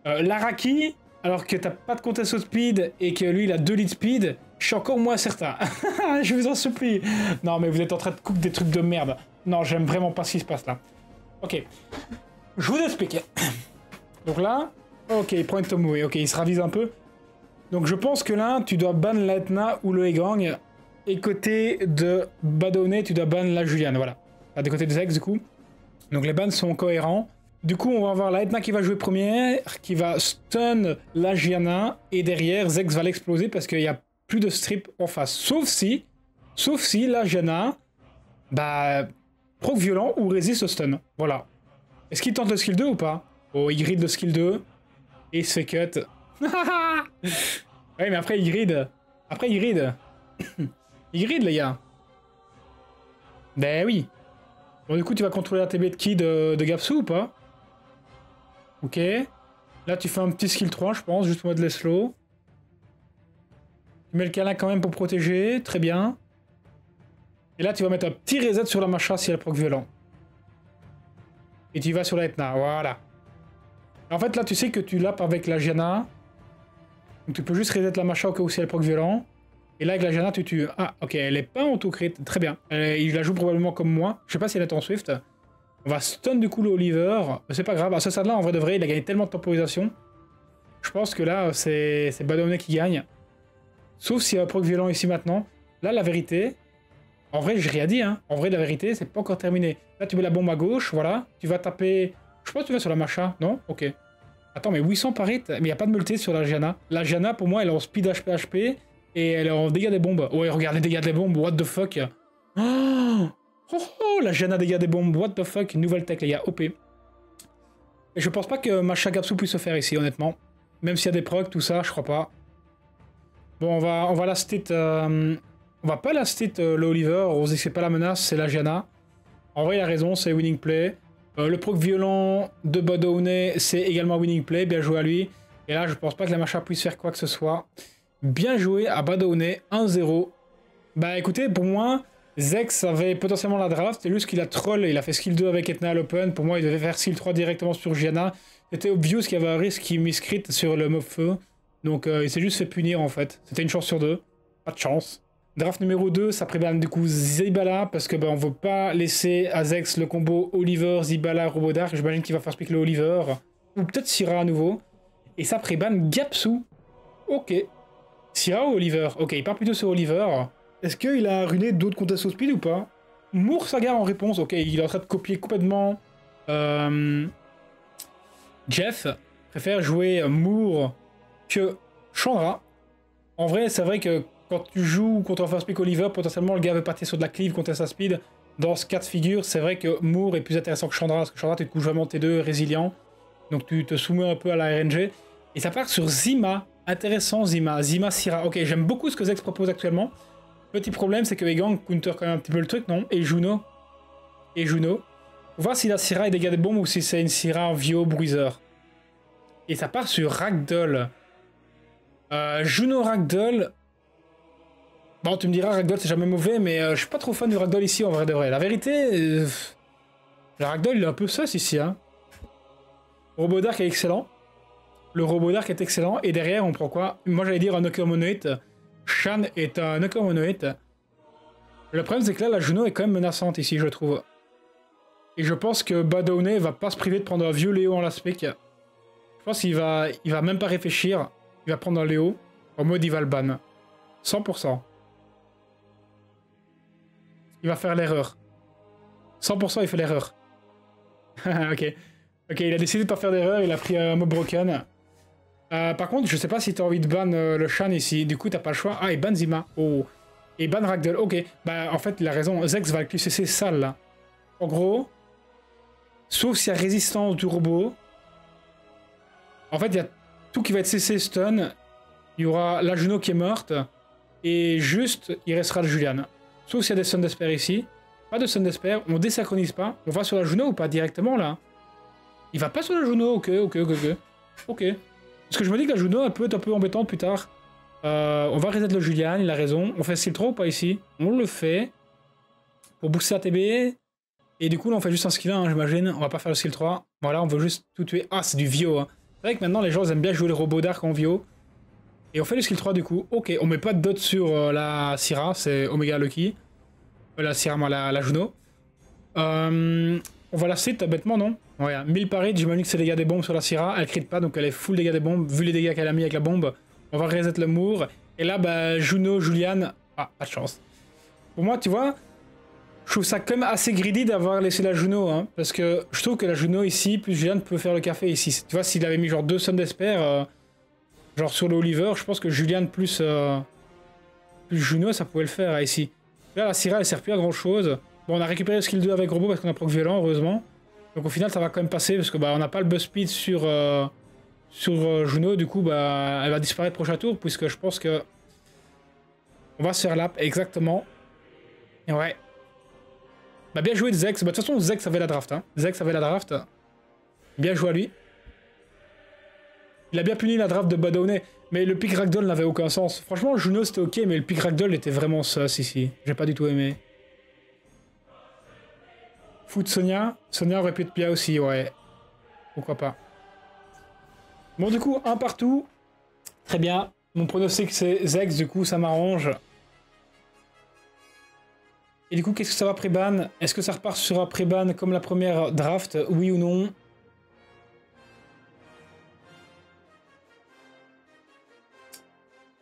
Euh, Laraki, alors que t'as pas de contest speed et que lui il a 2 litres speed, je suis encore moins certain. je vous en supplie. Non, mais vous êtes en train de couper des trucs de merde. Non, j'aime vraiment pas ce qui se passe là. Ok. Je vous explique. Donc là, ok, il prend une. Ok, il se ravise un peu. Donc je pense que là, tu dois ban l'Etna ou le Egang. Et côté de Badone, tu dois ban la Juliane. Voilà. Pas des côtés de Zex du coup. Donc les bans sont cohérents. Du coup, on va avoir la Etna qui va jouer première, qui va stun la Gianna, et derrière, Zex va l'exploser parce qu'il y a plus de strip en face. Sauf si, sauf si la Gianna, bah, proc violent ou résiste au stun. Voilà. Est-ce qu'il tente le skill 2 ou pas? Oh, il grid le skill 2, et il se fait cut. ouais, mais après, il grid. Après, il grid. il grid, les gars. Ben oui. Bon, du coup, tu vas contrôler la TB de qui? De, de Gapsu ou pas? Ok. Là, tu fais un petit skill 3, je pense, juste mode slow. Tu mets le câlin quand même pour protéger, très bien. Et là, tu vas mettre un petit reset sur la macha si elle proc violent. Et tu vas sur la Etna, voilà. En fait, là, tu sais que tu l'as avec la Jana. Donc tu peux juste reset la macha au cas où si elle proc violent. Et là, avec la Jana, tu tues. Ah, ok, elle est pas en tout crit. Très bien. il la joue probablement comme moi. Je sais pas si elle est en Swift. On va stun du coup le Oliver. C'est pas grave. À ce stade-là, en vrai de vrai, il a gagné tellement de temporisation. Je pense que là, c'est Badone qui gagne. Sauf s'il y a un proc violent ici maintenant. Là, la vérité... En vrai, j'ai rien dit, hein. En vrai, la vérité, c'est pas encore terminé. Là, tu mets la bombe à gauche, voilà. Tu vas taper... Je pense que tu vas sur la macha, non? Ok. Attends, mais 800 par hit, mais il n'y a pas de multi sur la Jana. La Jana, pour moi, elle est en speed HP HP et elle est en dégâts des bombes. Ouais, regardez, dégâts des bombes, what the fuck? Oh, oh, oh la Jana dégâts des bombes, what the fuck. Nouvelle tech, les gars, OP. Je pense pas que Macha Gapsu puisse se faire ici, honnêtement. Même s'il y a des procs, tout ça, je crois pas. Bon, on va, on va la stit... Euh, on va pas la stit euh, le Oliver, on se dit que c'est pas la menace, c'est la Jana. En vrai, il a raison, c'est winning play. Euh, le proc violent de Bodone, c'est également winning play, bien joué à lui. Et là, je pense pas que la Macha puisse faire quoi que ce soit. Bien joué à Badone, 1-0. Bah écoutez, pour moi, Zex avait potentiellement la draft, c'est juste qu'il a troll, il a fait skill 2 avec Etna à l'open. Pour moi, il devait faire skill 3 directement sur Gianna. C'était obvious qu'il y avait un risque qui miscrit sur le mob feu. Donc euh, il s'est juste fait punir en fait. C'était une chance sur deux. Pas de chance. Draft numéro 2, ça prévient du coup Zibala, parce que ben, on veut pas laisser à Zex le combo Oliver, Zibala, Robodark. J'imagine qu'il va faire speak le Oliver. Ou peut-être Syrah à nouveau. Et ça préban Gapsu. Ok. Syrah ou Oliver? Ok, il part plutôt sur Oliver. Est-ce qu'il a ruiné d'autres contests au speed ou pas? Moore Sagar en réponse. Ok, il est en train de copier complètement. Euh, Jeff préfère jouer Moore que Chandra. En vrai, c'est vrai que quand tu joues contre un first pick Oliver, potentiellement le gars veut partir sur de la cleave contre sa speed. Dans ce cas de figure, c'est vrai que Moore est plus intéressant que Chandra, parce que Chandra, tu te couches vraiment T2 résilient. Donc tu te soumets un peu à la RNG. Et ça part sur Zima. Intéressant Zima. Zima Syrah. Ok, j'aime beaucoup ce que Zex propose actuellement. Petit problème, c'est que Egang counter quand même un petit peu le truc, non? Et Juno? Et Juno? On voir si la Syrah est dégâts de bombe ou si c'est une Syrah Vio Bruiser. Et ça part sur Ragdoll. Euh, Juno Ragdoll, Bon, tu me diras, Ragdoll, c'est jamais mauvais, mais euh, je suis pas trop fan du Ragdoll ici, en vrai de vrai. La vérité, euh, le Ragdoll, il est un peu sus ici. Hein. Robodark est excellent. Le Robodark est excellent. Et derrière, on prend quoi? Moi, j'allais dire un Knocker Monoïde. Shan est un Knocker Monoïde. Le problème, c'est que là, la Juno est quand même menaçante ici, je trouve. Et je pense que Badone va pas se priver de prendre un vieux Léo en l'aspect. Je pense qu'il va, il va même pas réfléchir. Il va prendre un Léo en mode il va le ban. 100%. Il va faire l'erreur. 100% il fait l'erreur. ok. Ok, il a décidé de pas faire d'erreur, il a pris un mob broken. Euh, par contre, je sais pas si t'as envie de ban euh, le Shan ici. Du coup, t'as pas le choix. Ah, et ban Zima. Oh. Et ban Ragdoll. Ok. Bah, en fait, il a raison. Zex va le QCC sale, là. En gros, sauf s'il y a résistance du robot. En fait, il y a tout qui va être CC stun. Il y aura la Juno qui est morte. Et juste, il restera le Julian. Sauf s'il y a des Sun d'Esper ici. Pas de Sun d'Esper, on désynchronise pas. On va sur la Juno ou pas directement là? Il va pas sur la Juno, ok, ok, ok, ok. Ok. Parce que je me dis que la Juno, elle peut être un peu embêtante plus tard. Euh, on va reset le Julian, il a raison. On fait skill 3 ou pas ici? On le fait. Pour booster ATB. Et du coup, là, on fait juste un skill 1, hein, j'imagine. On va pas faire le skill 3. Voilà, on veut juste tout tuer. Ah, c'est du Vio. Hein. C'est vrai que maintenant, les gens aiment bien jouer les robots d'arc en Vio. Et on fait le skill 3 du coup. Ok, on met pas de dot sur euh, la Syrah, c'est Omega Lucky. Euh, la Syrah, la, la Juno. On va la sit bêtement, non? Ouais, 1000 paris, j'imagine que c'est dégâts des bombes sur la Syrah. Elle crit pas, donc elle est full dégâts des bombes. Vu les dégâts qu'elle a mis avec la bombe, on va reset le mour. Et là, bah, Juno, Julian... Ah, pas de chance. Pour moi, tu vois, je trouve ça quand même assez greedy d'avoir laissé la Juno, hein, parce que je trouve que la Juno ici, plus Julian peut faire le café ici. Tu vois, s'il avait mis genre deux sommes d'espère, Genre sur le Oliver, je pense que Julian plus, euh, plus Juno, ça pouvait le faire hein, ici. Là, la Syrah, elle sert plus à grand chose. Bon, on a récupéré le skill 2 avec Robot parce qu'on a proc violent, heureusement. Donc au final, ça va quand même passer parce que bah, on n'a pas le buzz speed sur, euh, sur euh, Juno. Du coup, bah, elle va disparaître prochain tour puisque je pense que on va se faire lap exactement. Et ouais. Bah, bien joué Zex. Bah, de toute façon, Zex avait la draft. Hein. Zex avait la draft. Bien joué à lui. Il a bien puni la draft de Badone, mais le pick ragdoll n'avait aucun sens. Franchement, Juno c'était ok, mais le pick ragdoll était vraiment ça, si si. J'ai pas du tout aimé. Foot Sonia Sonia aurait pu être bien aussi, ouais. Pourquoi pas. Bon, du coup, un partout. Très bien. Mon pronostic, c'est Zex, du coup, ça m'arrange. Et du coup, qu'est-ce que ça va pré-ban Est-ce que ça repart sur un pré-ban comme la première draft Oui ou non?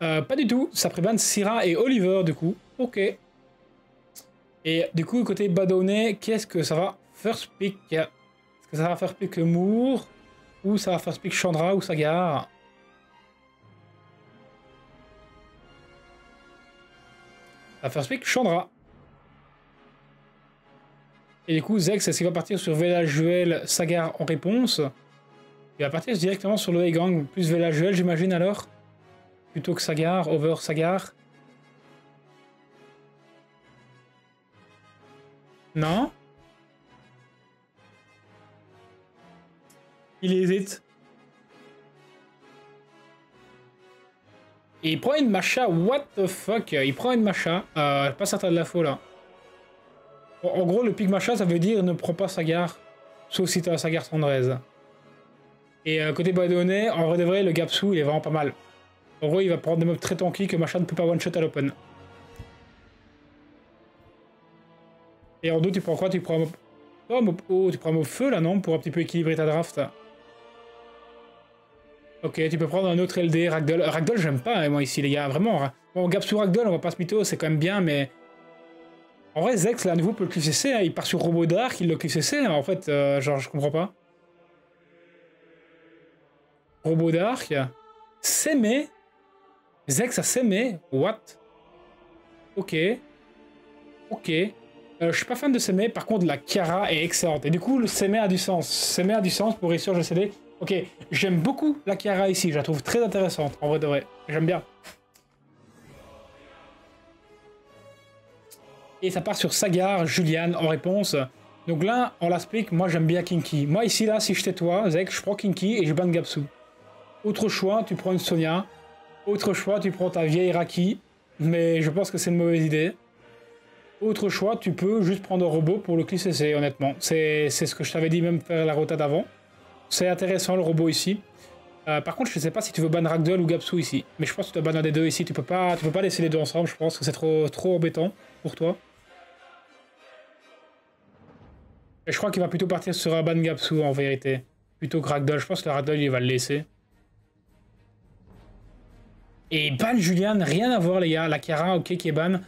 Euh, pas du tout, ça prébanne Syrah et Oliver du coup. Ok. Et du coup, côté Badonnet, qu'est-ce que ça va First pick. Est-ce que ça va faire pick Moore? Ou ça va first pick Chandra ou Sagar Ça va first pick Chandra. Et du coup, Zex, est-ce qu'il va partir sur Vela Sagar en réponse? Il va partir directement sur le A-Gang, plus Vela j'imagine alors? Plutôt que Sagar, over Sagar. Non Il hésite. il prend une macha, what the fuck? Il prend une macha, euh, pas certain de la faux là. En gros, le pic macha, ça veut dire ne prends pas Sagar, sauf si t'as Sagar 113. Et euh, côté Badonnet, en vrai de vrai, le Gapsou, il est vraiment pas mal. En gros, il va prendre des mobs très tanky que machin ne peut pas one-shot à l'open. Et en deux, tu prends quoi? Tu prends. Oh, tu prends mob feu là, non? Pour un petit peu équilibrer ta draft. Ok, tu peux prendre un autre LD, Ragdoll. Ragdoll, j'aime pas, hein, moi, ici, les gars, vraiment. Hein. Bon, Gap sur Ragdoll, on va pas se mytho, c'est quand même bien, mais... En vrai, Zex, là, à nouveau, peut le QCC, hein. il part sur Robot Dark, il le QCC, en fait, euh, genre, je comprends pas. Robot Dark, S'aimer Zex a s'aimer What? Ok. Ok. Euh, je suis pas fan de Sémé, par contre la Kiara est excellente. Et du coup, le Sémé a du sens. Sémé a du sens pour réussir le CD. Ok, j'aime beaucoup la Kiara ici, je la trouve très intéressante, en vrai de vrai. J'aime bien. Et ça part sur Sagar, Julian en réponse. Donc là, on l'explique, moi j'aime bien Kinky. Moi ici, là, si j'étais toi, Zek, je prends Kinky et je banne Gapsu. Autre choix, tu prends une Sonia. Autre choix, tu prends ta vieille Raki, mais je pense que c'est une mauvaise idée. Autre choix, tu peux juste prendre un robot pour le CC, honnêtement. C'est ce que je t'avais dit même faire la rota d'avant. C'est intéressant le robot ici. Euh, par contre, je ne sais pas si tu veux ban Ragdoll ou Gapsu ici. Mais je pense que tu dois ban un des deux ici. Tu peux pas, tu peux pas laisser les deux ensemble, je pense que c'est trop, trop embêtant pour toi. Je crois qu'il va plutôt partir sur un ban Gapsu en vérité. Plutôt que Ragdoll. Je pense que Ragdoll, il va le laisser. Et ban Julian, rien à voir les gars. La Kara, ok, qui est ban.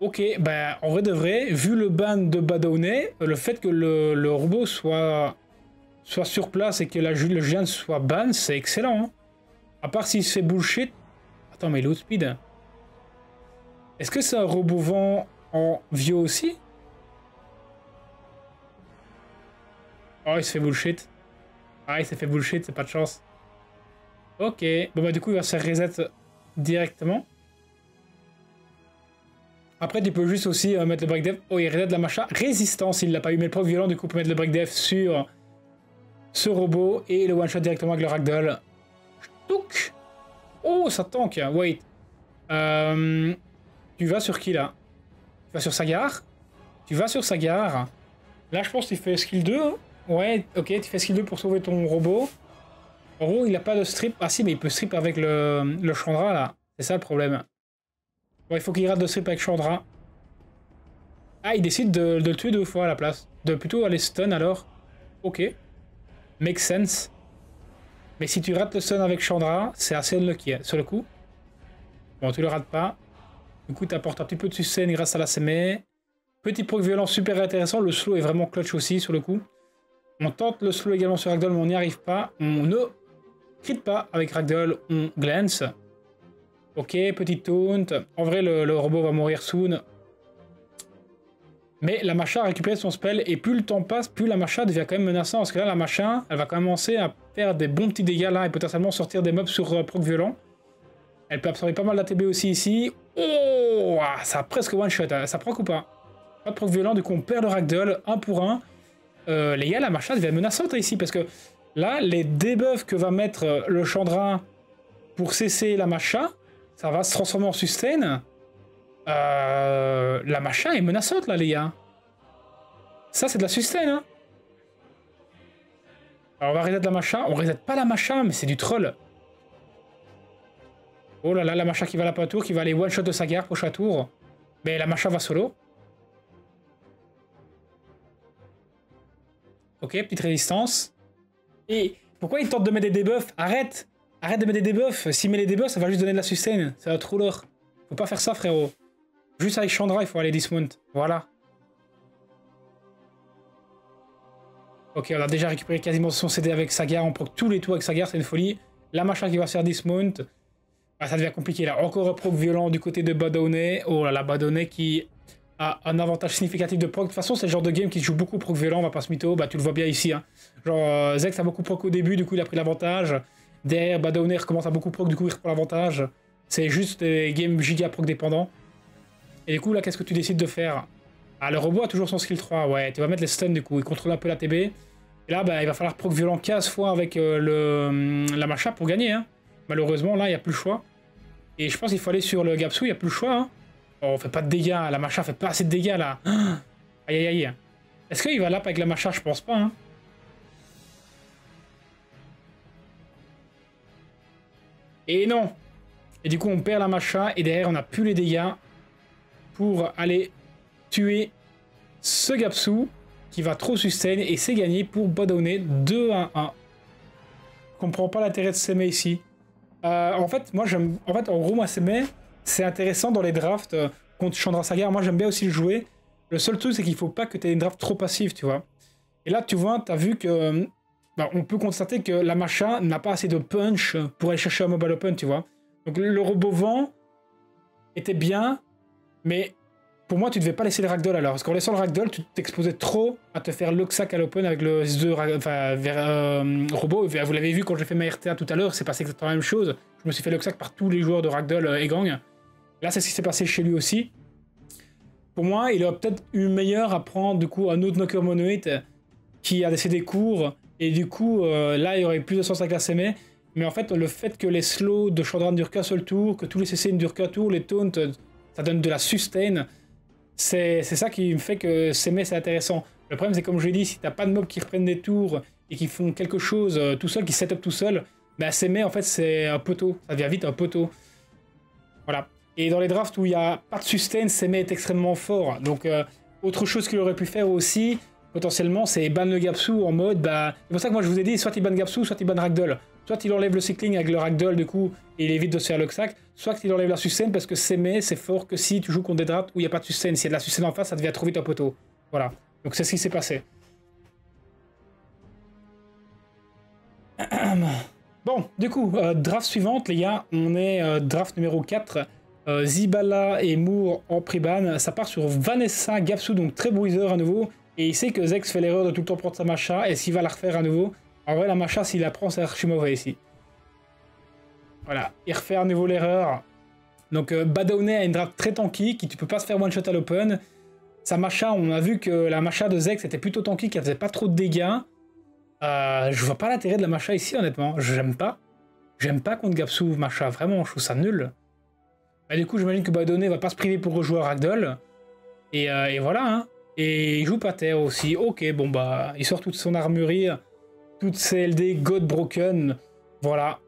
Ok, ben en vrai de vrai, vu le ban de Badone, le fait que le, robot soit, soit sur place et que la, le Julian soit ban, c'est excellent. Hein. À part s'il se fait bullshit. Attends, mais l'autre speed. Est-ce que c'est un robot vent en vieux aussi? Oh, il se fait bullshit. Ah, il s'est fait bullshit, c'est pas de chance. Ok. Bon bah du coup il va se reset directement. Après tu peux juste aussi euh, mettre le break dev. Oh il reset la machin. Résistance il l'a pas eu mais le proc violent du coup peut mettre le break dev sur ce robot et le one shot directement avec le ragdoll. Oh, ça tank. Wait. Euh, tu vas sur qui là? Tu vas sur Sagar? Tu vas sur Sagar. Là, je pense que tu fais skill 2. Hein. ouais, ok, tu fais skill 2 pour sauver ton robot. En gros, il a pas de strip. Ah si, mais il peut strip avec le, le Chandra là. C'est ça le problème. Bon, il faut qu'il rate de strip avec Chandra. Ah, il décide de, le tuer deux fois à la place. De plutôt aller stun alors. Ok. Make sense. Mais si tu rates le stun avec Chandra, c'est assez unlucky hein, sur le coup. Bon, tu le rates pas. Du coup, tu apportes un petit peu de sustain grâce à la sémée. Petit proc violent super intéressant. Le slow est vraiment clutch aussi sur le coup. On tente le slow également sur Ragdoll, mais on n'y arrive pas. On ne crit pas avec Ragdoll, on glance. Ok, petit taunt. En vrai, le, robot va mourir soon. Mais la Macha a récupéré son spell et plus le temps passe, plus la Macha devient quand même menaçante. Parce que là, la Macha, elle va commencer à faire des bons petits dégâts là et potentiellement sortir des mobs sur euh, proc violent. Elle peut absorber pas mal d'ATB aussi ici. Oh Ça a presque one shot. Hein. Ça proc ou pas? Pas de proc violent, du coup on perd le ragdoll, un pour un. Euh, les gars, la Macha devient menaçante ici parce que là, les debuffs que va mettre euh, le Chandra pour cesser la Macha, ça va se transformer en sustain. Euh, la machin est menaçante là, les gars. Ça, c'est de la sustain, hein. Alors, on va reset la machin. On reset pas la machin, mais c'est du troll. Oh là là, la machin qui va à la tour, qui va aller one-shot de sa guerre, prochain tour. Mais la machin va solo. Ok, petite résistance. Et pourquoi il tente de mettre des debuffs? Arrête Arrête de mettre des debuffs. S'il met les debuffs, ça va juste donner de la sustain. C'est un troller. Faut pas faire ça, frérot. Juste avec Chandra, il faut aller dismount. Voilà. Ok, on a déjà récupéré quasiment son CD avec Sagar. On proc tous les tours avec Sagar, c'est une folie. La machin qui va faire dismount. Ah, ça devient compliqué là. Encore un proc violent du côté de Badone. Oh là là, Badone qui a un avantage significatif de proc. De toute façon, c'est le genre de game qui joue beaucoup proc violent, on va pas se mytho. Bah, tu le vois bien ici. Hein. Genre, euh, Zex a beaucoup proc au début, du coup, il a pris l'avantage. Derrière, Badone recommence à beaucoup proc, du coup, il reprend l'avantage. C'est juste des games giga proc dépendants. Et du coup, là, qu'est-ce que tu décides de faire? Ah, le robot a toujours son skill 3. Ouais, tu vas mettre les stuns du coup. Il contrôle un peu la TB. Et là, bah, il va falloir proc violent 15 fois avec euh, le, la macha pour gagner. Hein. Malheureusement, là, il n'y a plus le choix. Et je pense qu'il faut aller sur le Gapsu, il n'y a plus le choix. Hein. Oh, on fait pas de dégâts. La macha fait pas assez de dégâts, là. Aïe, aïe, aïe. Est-ce qu'il va là avec la macha? Je pense pas. Hein. Et non Et du coup, on perd la macha. Et derrière, on n'a plus les dégâts pour aller tuer ce Gapsu qui va trop sustain et c'est gagné pour Badone 2 à 1. Je comprends pas l'intérêt de s'aimer ici. Euh, en fait, moi j'aime. En fait, en gros, moi s'aimer, c'est intéressant dans les drafts euh, contre Chandra Sagar. Moi j'aime bien aussi le jouer. Le seul truc, c'est qu'il faut pas que tu aies une draft trop passive, tu vois. Et là, tu vois, tu as vu que. Bah, on peut constater que la machin n'a pas assez de punch pour aller chercher un mobile open, tu vois. Donc le robot vent était bien, mais pour moi, tu devais pas laisser le ragdoll alors. Parce qu'en laissant le ragdoll, tu t'exposais trop à te faire Luxac à l'open avec le S2 enfin, vers, euh, robot. Vous l'avez vu quand j'ai fait ma RTA tout à l'heure, c'est passé exactement la même chose. Je me suis fait Luxac par tous les joueurs de ragdoll euh, et gang. Là, c'est ce qui s'est passé chez lui aussi. Pour moi, il aurait peut-être eu meilleur à prendre du coup un autre knocker monoïde qui a laissé des cours. Et du coup, euh, là, il y aurait plus de sens la CME. Mais en fait, le fait que les slows de Chandra ne durent qu'un seul tour, que tous les CC ne durent qu'un tour, les taunts ça donne de la sustain. C'est ça qui me fait que s'aimer c'est intéressant. Le problème c'est comme je l'ai dit, si t'as pas de mobs qui reprennent des tours et qui font quelque chose euh, tout seul, qui set tout seul, bah s'aimer en fait c'est un poteau, ça devient vite un poteau. Voilà. Et dans les drafts où il n'y a pas de sustain, s'aimer est extrêmement fort. Donc euh, autre chose qu'il aurait pu faire aussi, potentiellement, c'est ban le Gapsu en mode, bah... C'est pour ça que moi je vous ai dit, soit il ban Gapsu, soit il ban Ragdoll. Soit il enlève le cycling avec le ragdoll du coup et il évite de se faire le sac, soit il enlève la sustain parce que s'aimer c'est fort que si tu joues contre des drafts où il n'y a pas de sustain. S'il y a de la sustain en face, ça devient trop vite un poteau. Voilà. Donc c'est ce qui s'est passé. Bon, du coup, euh, draft suivante, les gars, on est euh, draft numéro 4. Euh, Zibala et Moore en priban. Ça part sur Vanessa Gapsu, donc très bruiseur à nouveau. Et il sait que Zex fait l'erreur de tout le temps prendre sa macha. Est-ce qu'il va la refaire à nouveau en vrai, la macha, s'il la prend, c'est archi mauvais ici. Voilà, il refait à nouveau l'erreur. Donc euh, a une draft très tanky, qui tu peux pas se faire one shot à l'open. Sa macha, on a vu que la macha de Zex était plutôt tanky, qui faisait pas trop de dégâts. Euh, je vois pas l'intérêt de la macha ici, honnêtement. J'aime pas. J'aime pas contre Gapsu Macha, vraiment, je trouve ça nul. Bah, du coup, j'imagine que Badonné va pas se priver pour rejouer à Ragdoll. Et, euh, et voilà, hein. Et il joue pas terre aussi. Ok, bon bah, il sort toute son armurerie, toutes ses LD God Broken. Voilà.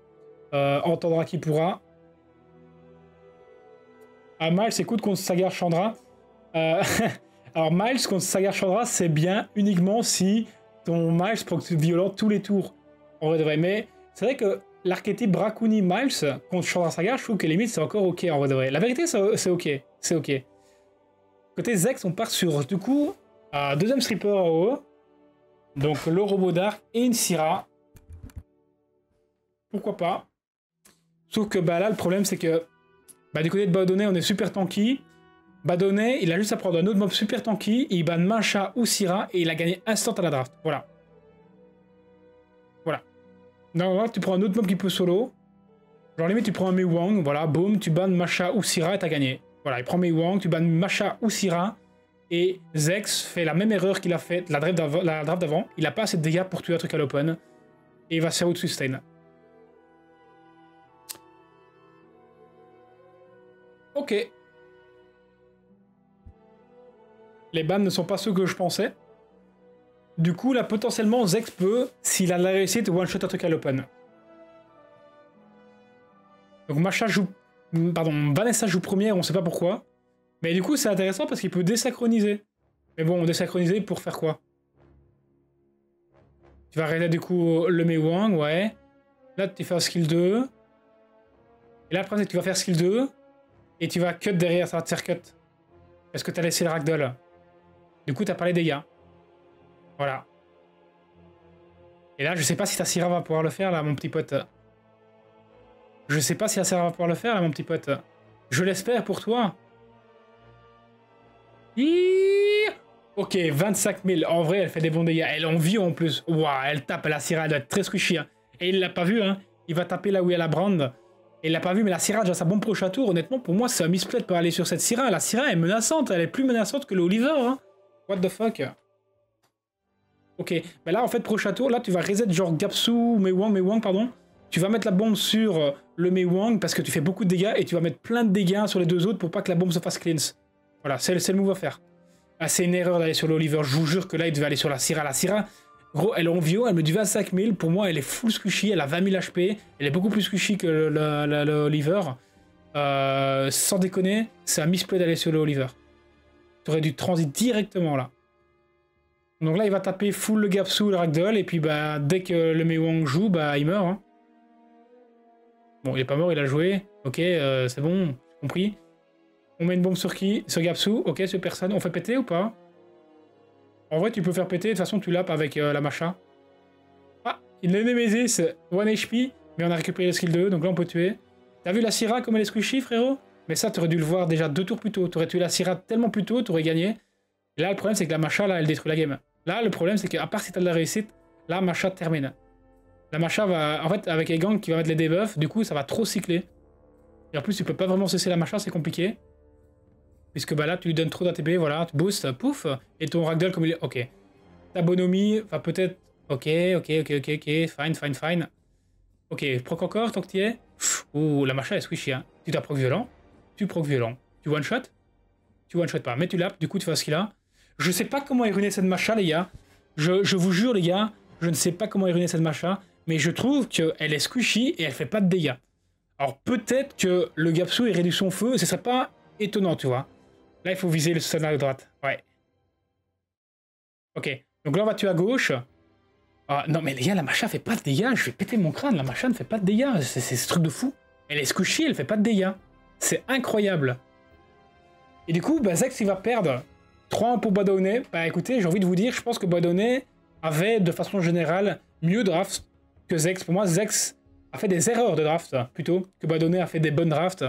Euh, entendra qui pourra. Ah, Miles, écoute contre Sagar Chandra. Euh, alors, Miles contre Sagar Chandra, c'est bien uniquement si ton Miles proc violent tous les tours. En vrai de vrai. Mais c'est vrai que l'archétype Brakuni Miles contre Chandra Sagar, je trouve que limite c'est encore ok en vrai de vrai. La vérité, c'est ok. C'est ok. Côté Zex, on part sur, du coup, un deuxième stripper en haut. Donc le robot d'arc et une Syrah. Pourquoi pas? Sauf que bah, là, le problème, c'est que bah, du côté de Badonnet, on est super tanky. Badonnet, il a juste à prendre un autre mob super tanky. Il banne Macha ou Syrah et il a gagné instant à la draft. Voilà. Voilà. Non, tu prends un autre mob qui peut solo. Genre, limite, tu prends un Mei Wang. Voilà, boum, tu bannes Macha ou Syrah et t'as gagné. Voilà, il prend Mei Wang, tu bannes Macha ou Syrah. Et Zex fait la même erreur qu'il a fait la draft d'avant. Il a pas assez de dégâts pour tuer un truc à l'open. Et il va se faire sustain. Ok. Les bans ne sont pas ceux que je pensais. Du coup, là, potentiellement, Zex peut, s'il a la réussite, one-shot un truc à l'open. Donc Macha joue... Pardon, Vanessa joue première, on sait pas pourquoi. Mais du coup, c'est intéressant parce qu'il peut désynchroniser. Mais bon, désynchroniser pour faire quoi? Tu vas arrêter du coup le Mei Wang, ouais. Là, tu fais un skill 2. Et là, après, tu vas faire skill 2. Et tu vas cut derrière, ça va te faire cut. Parce que t'as laissé le ragdoll. Du coup, t'as pas les dégâts. Voilà. Et là, je sais pas si ta Syrah va pouvoir le faire, là, mon petit pote. Je sais pas si la va pouvoir le faire, là, mon petit pote. Je l'espère pour toi. Ok, 25 000. En vrai, elle fait des bons dégâts. Elle en vit en plus. Waouh, elle tape la Syrah, elle doit être très squishy. Hein. Et il l'a pas vu, hein. Il va taper là où il y a la brand. Il l'a pas vu, mais la Syrah a sa bombe prochain tour. Honnêtement, pour moi, c'est un misplay pour aller sur cette Syrah. La Syrah est menaçante. Elle est plus menaçante que le Oliver. Hein. What the fuck? Ok, mais là, en fait, prochain tour, là, tu vas reset genre Gapsu, Meiwang, Meiwang, pardon. Tu vas mettre la bombe sur euh, le Meiwang parce que tu fais beaucoup de dégâts et tu vas mettre plein de dégâts sur les deux autres pour pas que la bombe se fasse cleanse. Voilà, c'est le move à faire. Ah, c'est une erreur d'aller sur l'Oliver. Je vous jure que là, il devait aller sur la Syrah. La Syrah, Gros, elle est en vieux, elle me dit 25 000. Pour moi, elle est full squishy, elle a 20 000 HP. Elle est beaucoup plus squishy que l'Oliver. Euh, sans déconner, c'est un misplay d'aller sur le Oliver. Tu aurais dû transit directement là. Donc là, il va taper full le gap sous le ragdoll. Et puis, bah, dès que le Meiwang joue, bah, il meurt. Hein. Bon, il est pas mort, il a joué. Ok, euh, c'est bon, compris. On met une bombe sur qui Sur Gapsu. Ok, sur personne. On fait péter ou pas en vrai, tu peux faire péter, de toute façon, tu lapes avec euh, la macha. Ah, il est Nemesis, 1 HP, mais on a récupéré le skill 2, donc là on peut tuer. T'as vu la Syrah comme elle est squishy, frérot? Mais ça, t'aurais dû le voir déjà deux tours plus tôt. T'aurais tué la Syrah tellement plus tôt, t'aurais gagné. Et là, le problème, c'est que la macha, là, elle détruit la game. Là, le problème, c'est qu'à part si t'as de la réussite, la macha termine. La macha va... En fait, avec les gangs qui va mettre les debuffs, du coup, ça va trop cycler. Et en plus, tu peux pas vraiment cesser la macha, c'est compliqué. Puisque bah là, tu lui donnes trop d'ATP, voilà, tu boost, pouf, et ton ragdoll comme il est... Ok. Ta bonhomie va peut-être... Ok, ok, ok, ok, ok, fine, fine, fine. Ok, proc encore tant que tu es. Ouh, la machin est squishy, hein. Tu t'as proc violent, tu proc violent. Tu one-shot Tu one-shot pas, mais tu lapes, du coup tu fais ce qu'il a. Je sais pas comment ruiner cette macha, les gars. Je, je, vous jure, les gars, je ne sais pas comment ruiner cette macha, mais je trouve qu'elle est squishy et elle fait pas de dégâts. Alors peut-être que le Gapsu est réduit son feu, ce serait pas étonnant, tu vois. Là, il faut viser le stun à droite. Ouais. Ok. Donc là, on va tuer à gauche. Ah, non, mais les gars, la machin fait pas de dégâts. Je vais péter mon crâne. La machin ne fait pas de dégâts. C'est ce truc de fou. Elle est squishy, elle fait pas de dégâts. C'est incroyable. Et du coup, bah, Zex, il va perdre 3 pour Badonnet. Bah écoutez, j'ai envie de vous dire, je pense que Badonnet avait, de façon générale, mieux draft que Zex. Pour moi, Zex a fait des erreurs de draft, plutôt, que Badonnet a fait des bonnes drafts.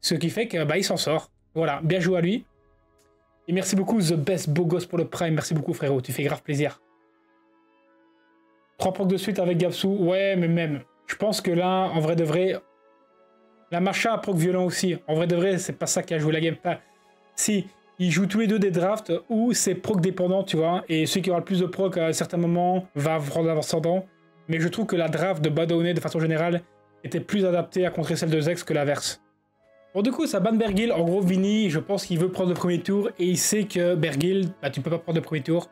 Ce qui fait que bah, s'en sort. Voilà, bien joué à lui. Et merci beaucoup, The Best Beau Gosse pour le Prime. Merci beaucoup, frérot. Tu fais grave plaisir. Trois procs de suite avec Gapsu. Ouais, mais même. Je pense que là, en vrai de vrai, la Macha a proc violent aussi. En vrai de vrai, c'est pas ça qui a joué la game. si, ils jouent tous les deux des drafts où c'est proc dépendant, tu vois. Et celui qui aura le plus de proc à un certain moment va prendre l'ascendant. Mais je trouve que la draft de Badone, de façon générale, était plus adaptée à contrer celle de Zex que l'inverse. Bon, du coup, ça ban Bergil. En gros, Vini, je pense qu'il veut prendre le premier tour et il sait que Bergil, bah, tu peux pas prendre le premier tour.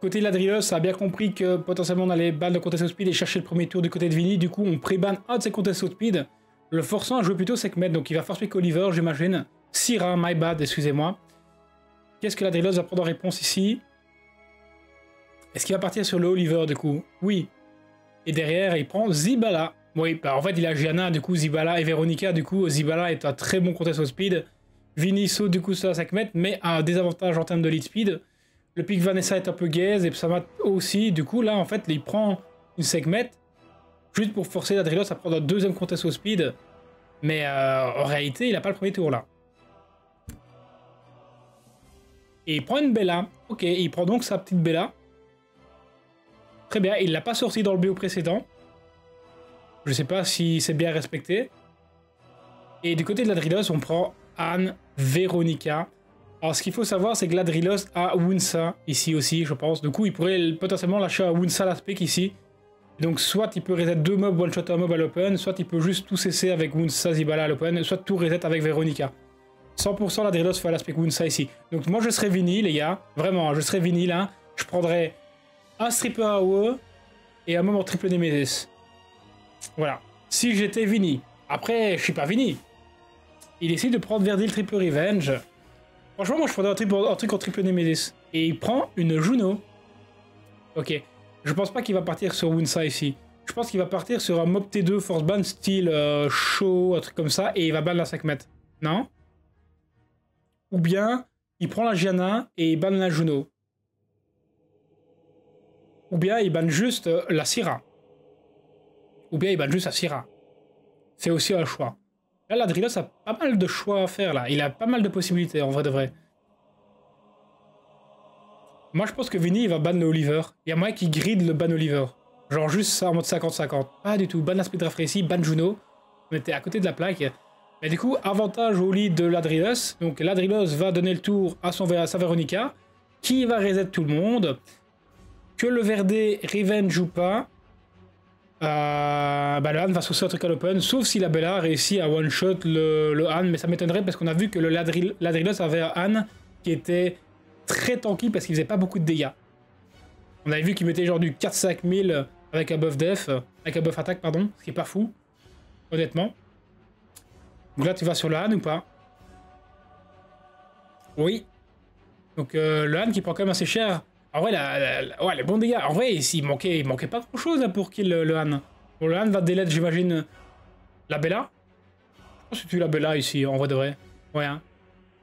Côté Ladrios, ça a bien compris que potentiellement on allait ban le contest speed et chercher le premier tour du côté de Vini. Du coup, on pré-ban un de ses contest speed, le forçant à jouer plutôt Sekhmet. Donc, il va force pick Oliver, j'imagine. Syrah, my bad, excusez-moi. Qu'est-ce que Ladrios va prendre en réponse ici? Est-ce qu'il va partir sur le Oliver, du coup? Oui. Et derrière, il prend Zibala. Oui, bah en fait, il a Gianna, du coup, Zibala et Veronica. Du coup, Zibala est un très bon contest au speed. Vinisso, du coup, ça à 5 mètres, mais a un désavantage en termes de lead speed. Le pic Vanessa est un peu gaze et Psamat aussi. Du coup, là, en fait, il prend une 5 mètres juste pour forcer Ladrilos à prendre un deuxième contest au speed. Mais euh, en réalité, il n'a pas le premier tour là. Et il prend une Bella. Ok, il prend donc sa petite Bella. Très bien, il l'a pas sorti dans le BO précédent. Je sais pas si c'est bien respecté. Et du côté de Ladrilos, on prend Anne, Véronica. Alors ce qu'il faut savoir, c'est que Ladrilos a Wunsa ici aussi, je pense. Du coup, il pourrait potentiellement lâcher à Wunsa l'aspect ici. Donc soit il peut reset deux mobs one-shot un mob à l'open, soit il peut juste tout cesser avec Wunsa Zibala à l'open, soit tout reset avec Véronica. 100% Ladrilos fait l'aspect Wunsa ici. Donc moi je serais Vini, les gars. Vraiment, je serais Vini là. Je prendrais un stripper AOE et un moment triple Nemesis. Voilà. Si j'étais Vini. Après, je suis pas Vini. Il essaie de prendre Verdil triple Revenge. Franchement, moi je prendrais un, truc en triple Nemesis. Et il prend une Juno. Ok. Je pense pas qu'il va partir sur Wunsa ici. Je pense qu'il va partir sur un mob T2 force ban style euh, show, un truc comme ça, et il va ban la 5 mètres. Non? Ou bien, il prend la Gianna et il ban la Juno. Ou bien il banne juste euh, la Syrah. Ou bien il banne juste la Syrah. C'est aussi un choix. Là, l'Adrilos a pas mal de choix à faire, là. Il a pas mal de possibilités, en vrai de vrai. Moi, je pense que Vinny, va ban le Oliver. Il y a moyen qu'il grid le ban Oliver. Genre juste ça en mode 50-50. Pas du tout. Ban la Speed ici, ban Juno. On était à côté de la plaque. Mais du coup, avantage au lead de l'Adrilos. Donc l'Adrilos va donner le tour à, son, à sa Veronica. Qui va reset tout le monde que le Verdé Revenge ou pas, euh, bah, le Han va saucer un truc à l'open, sauf si la Bella réussit à one-shot le, le, Han, mais ça m'étonnerait parce qu'on a vu que le Ladril, Ladrilos avait un Han qui était très tanky parce qu'il faisait pas beaucoup de dégâts. On avait vu qu'il mettait genre du 4-5 000 avec un buff def, avec un buff attaque, pardon, ce qui est pas fou, honnêtement. Donc là, tu vas sur le Han ou pas? Oui. Donc euh, le Han qui prend quand même assez cher en vrai, ouais, les bons dégâts. En vrai, il manquait, il manquait pas grand chose pour kill le, Han. Bon, le Han va délète, j'imagine, la Bella. Je pense que tu la Bella ici, en vrai de vrai. Ouais, hein.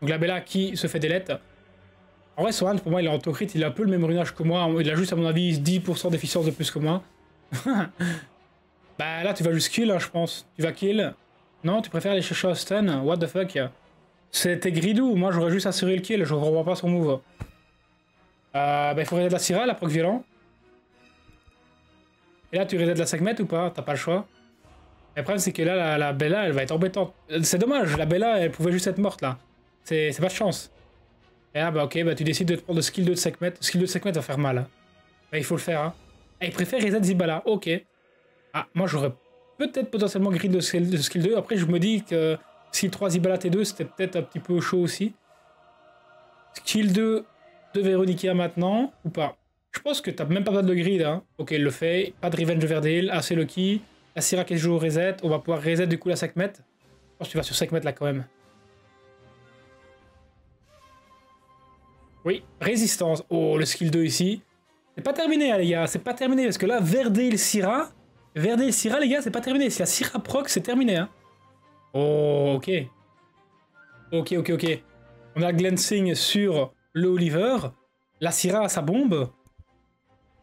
Donc la Bella qui se fait délète. En vrai, son Han, pour moi, il est en crit, il a un peu le même runage que moi. Il a juste, à mon avis, 10% d'efficience de plus que moi. bah là, tu vas juste kill, hein, je pense. Tu vas kill. Non, tu préfères aller chercher un stun What the fuck C'était Gridou, moi j'aurais juste assuré le kill, je revois pas son move. Euh, bah, il faut reset la Syrah, la proc violent. Et là, tu reset la 5 mètres ou pas? T'as pas le choix. Le problème, c'est que là, la, Bella, elle va être embêtante. C'est dommage, la Bella, elle pouvait juste être morte, là. C'est pas de chance. Et là, bah ok, bah tu décides de te prendre le skill 2 de 5 mètres. Le skill 2 de 5 mètres va faire mal. Hein. Bah, il faut le faire. Hein. Ah, il préfère reset Zibala. Ok. Ah, moi, j'aurais peut-être potentiellement grid de skill, de skill 2. Après, je me dis que skill 3 Zibala T2, c'était peut-être un petit peu chaud aussi. Skill 2, de Véronica maintenant, ou pas? Je pense que t'as même pas de grid. Hein. Ok, le fait. Pas de Revenge Verdale, assez lucky. La Syrah qui joue au reset. On va pouvoir reset du coup la 5 mètres. Je pense que tu vas sur 5 mètres là quand même. Oui, résistance. Oh, le skill 2 ici. C'est pas terminé, hein, les gars. C'est pas terminé. Parce que là, Verdale, Syrah. Verdale, Syrah, les gars, c'est pas terminé. Si la Syrah proc, c'est terminé. Hein. Oh, ok. Ok, ok, ok. On a Glensing sur le Oliver, la Syrah à sa bombe.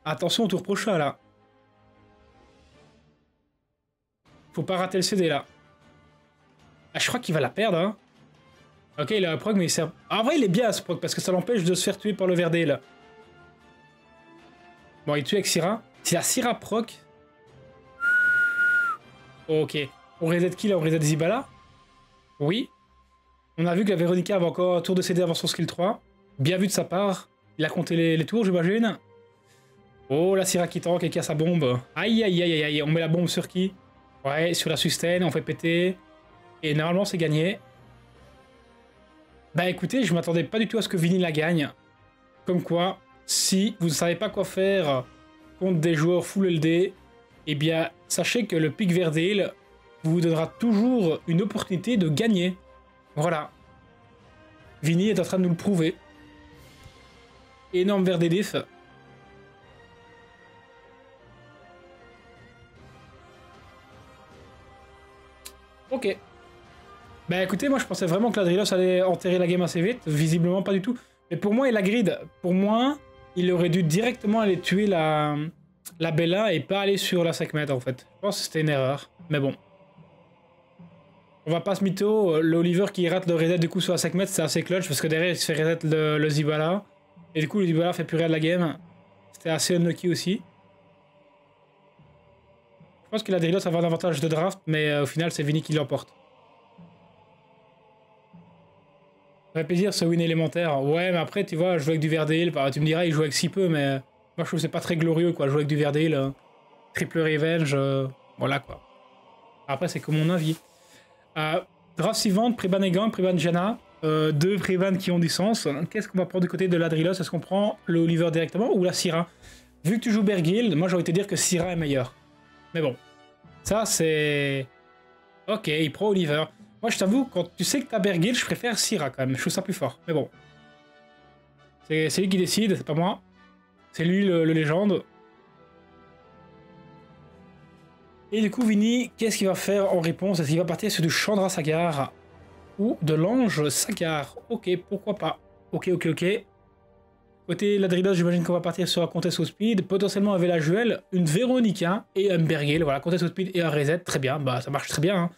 Attention au tour prochain là. Faut pas rater le CD là. Ah, je crois qu'il va la perdre. Hein. Ok, il a un proc, mais il sert. en vrai, il est bien ce proc parce que ça l'empêche de se faire tuer par le Verdé là. Bon, il tue avec Syrah. Si la Syrah proc. Ok. On reset qui là? On reset Zibala? Oui. On a vu que la Véronica avait encore un tour de CD avant son skill 3. Bien vu de sa part. Il a compté les, tours, j'imagine. Oh, la Syrah qui tank et qui a sa bombe. Aïe, aïe, aïe, aïe, on met la bombe sur qui? Ouais, sur la sustain, on fait péter. Et normalement, c'est gagné. Bah écoutez, je m'attendais pas du tout à ce que Vini la gagne. Comme quoi, si vous ne savez pas quoi faire contre des joueurs full LD, eh bien, sachez que le pic Verdale vous donnera toujours une opportunité de gagner. Voilà. Vini est en train de nous le prouver. Énorme Verdedif. Ok. Bah écoutez, moi je pensais vraiment que Ladrilos allait enterrer la game assez vite. Visiblement pas du tout. Mais pour moi, il a grid. Pour moi, il aurait dû directement aller tuer la, la Bella et pas aller sur la 5 mètres en fait. Je pense que c'était une erreur. Mais bon. On va pas se mytho. Le Oliver qui rate le reset du coup sur la 5 mètres, c'est assez clutch parce que derrière il se fait reset le, le Zibala. Et du coup, le Zibala fait plus rien de la game. C'était assez unlucky aussi. Je pense que la Drillos avait un avantage de draft, mais euh, au final, c'est Vini qui l'emporte. Ça fait plaisir ce win élémentaire. Ouais, mais après, tu vois, jouer avec du Verdale, bah, tu me diras, il joue avec si peu, mais moi je trouve que c'est pas très glorieux, quoi, jouer avec du Verdale. Euh, triple revenge, euh, voilà quoi. Après, c'est que mon avis. Euh, draft suivante, Priban Egan, Priban Jana. Deux Priban qui ont du sens. Qu'est-ce qu'on va prendre du côté de l'Adrilos? Est-ce qu'on prend le Oliver directement ou la Syrah? Vu que tu joues Bergil, moi j'aurais te dire que Syrah est meilleur. Mais bon, ça c'est... Ok, il prend Oliver. Moi, je t'avoue, quand tu sais que t'as Bergil, je préfère Syrah quand même. Je trouve ça plus fort. Mais bon. C'est lui qui décide, c'est pas moi. C'est lui le, légende. Et du coup, Vini, qu'est-ce qu'il va faire en réponse? Est-ce qu'il va partir sur du Chandra Sagar ou de l'Ange Sagar Ok, pourquoi pas. Ok, ok, ok. Côté Ladridos, j'imagine qu'on va partir sur la Comtesse au Speed, potentiellement avec la Juel, une Véronica et un Bergil. Voilà, Comtesse au Speed et un Reset, très bien, bah ça marche très bien. Hein.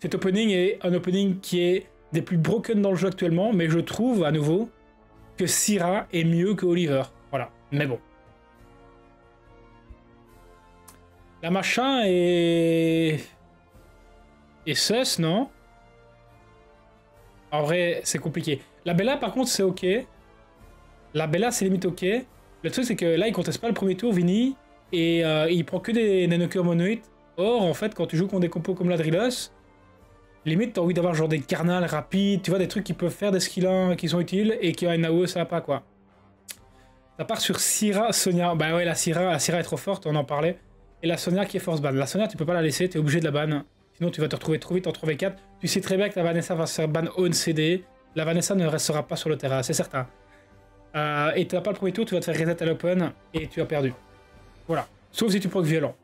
Cet opening est un opening qui est des plus broken dans le jeu actuellement, mais je trouve à nouveau que Syrah est mieux que Oliver. Voilà, mais bon. La machin est... est sus, non? En vrai, c'est compliqué. La Bella, par contre, c'est ok. La Bella, c'est limite ok. Le truc, c'est que là, il conteste pas le premier tour, Vini, et euh, il prend que des nanokers monoïdes. Or, en fait, quand tu joues contre des compos comme la Drillos, Limite, t'as envie d'avoir genre des carnals rapides, tu vois, des trucs qui peuvent faire des skills qui sont utiles et qui ont une AOE, ça va pas quoi. Ça part sur Syra, Sonia. Bah ouais, la Syra, la Syra est trop forte, on en parlait. Et la Sonia qui est force ban. La Sonia, tu peux pas la laisser, t'es obligé de la ban. Sinon, tu vas te retrouver trop vite en 3v4. Tu sais très bien que la Vanessa va se faire ban on CD. La Vanessa ne restera pas sur le terrain, c'est certain. Euh, et t'as pas le premier tour, tu vas te faire reset à l'open et tu as perdu. Voilà. Sauf si tu proc violent.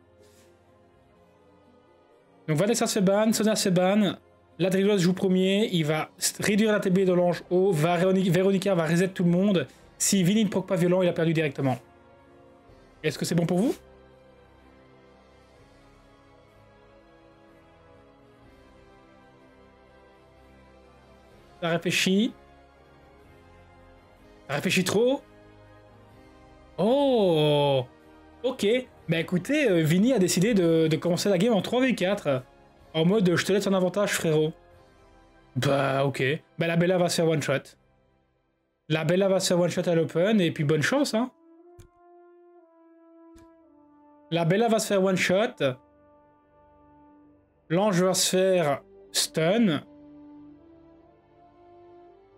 Donc Vanessa se ban, Sonia se ban, Ladrilos joue premier, il va réduire la TB de l'ange haut, va Véronica va reset tout le monde. Si Vinny ne proc pas violent, il a perdu directement. Est-ce que c'est bon pour vous? Ça réfléchit trop? Oh Ok. Bah écoutez, euh, Vinny a décidé de, de commencer la game en 3v4. En mode, je te laisse un avantage, frérot. Bah, ok. Bah, la Bella va se faire one shot. La Bella va se faire one shot à l'open, et puis bonne chance, hein. La Bella va se faire one shot. L'ange va se faire stun.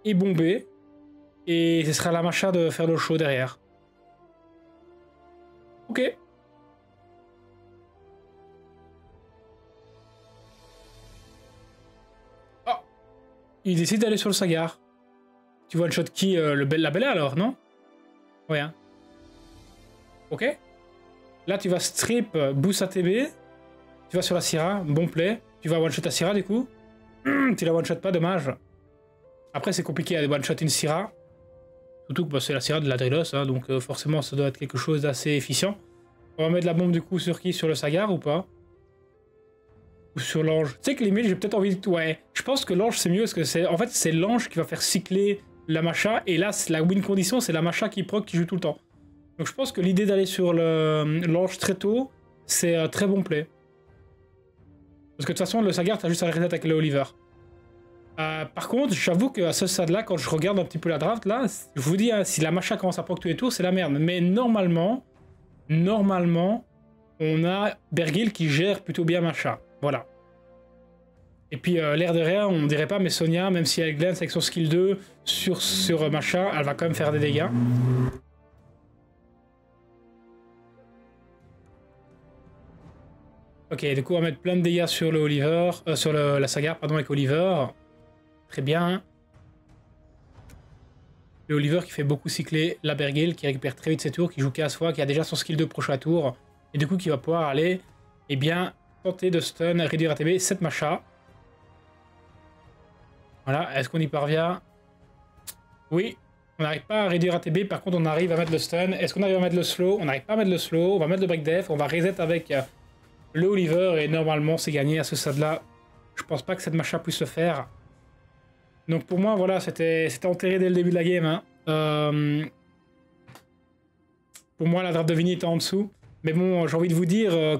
Et. Et ce sera la machin de faire le show derrière. Ok. Il décide d'aller sur le Sagar. Tu vois le shot qui euh, le La Bella alors, non? Ouais. Hein. Ok. Là, tu vas strip, euh, boost ATB. Tu vas sur la Syrah, bon play. Tu vas one-shot à Syrah du coup. tu la one-shot pas, dommage. Après, c'est compliqué à one-shot une Syrah. Surtout que bah, c'est la Syrah de la Drilos, hein, donc euh, forcément, ça doit être quelque chose d'assez efficient. On va mettre la bombe du coup sur qui? Sur le Sagar ou pas? Ou sur l'ange? Tu sais que limite, j'ai peut-être envie de... Ouais, je pense que l'ange, c'est mieux, parce que c'est... En fait, c'est l'ange qui va faire cycler la macha, et là, la win condition, c'est la macha qui proc, qui joue tout le temps. Donc je pense que l'idée d'aller sur l'ange très tôt, c'est un très bon play. Parce que de toute façon, le Sagar, t'as juste à reset avec le Oliver. Euh, par contre, j'avoue qu'à ce stade-là, quand je regarde un petit peu la draft, là, je vous dis, hein, si la macha commence à proc tous les tours, c'est la merde. Mais normalement, normalement, on a Bergil qui gère plutôt bien macha. Voilà. Et puis euh, l'air de rien, on dirait pas, mais Sonia, même si elle glance avec son skill 2 sur, sur euh, elle va quand même faire des dégâts. Ok, du coup on va mettre plein de dégâts sur le Oliver, euh, sur la saga, pardon, avec Oliver. Très bien. Le Oliver qui fait beaucoup cycler la Bergil, qui récupère très vite ses tours, qui joue qu'à fois, qui a déjà son skill de prochain tour, et du coup qui va pouvoir aller, eh bien, tenter de stun, réduire ATB cette macha. Voilà, est-ce qu'on y parvient? Oui, on n'arrive pas à réduire ATB, par contre on arrive à mettre le stun. Est-ce qu'on arrive à mettre le slow? On n'arrive pas à mettre le slow, on va mettre le break def, on va reset avec euh, le Oliver, et normalement c'est gagné à ce stade-là. Je pense pas que cette macha puisse le faire. Donc pour moi, voilà, c'était enterré dès le début de la game. Hein. Euh, pour moi, la draft de Vini était en dessous. Mais bon, j'ai envie de vous dire, euh,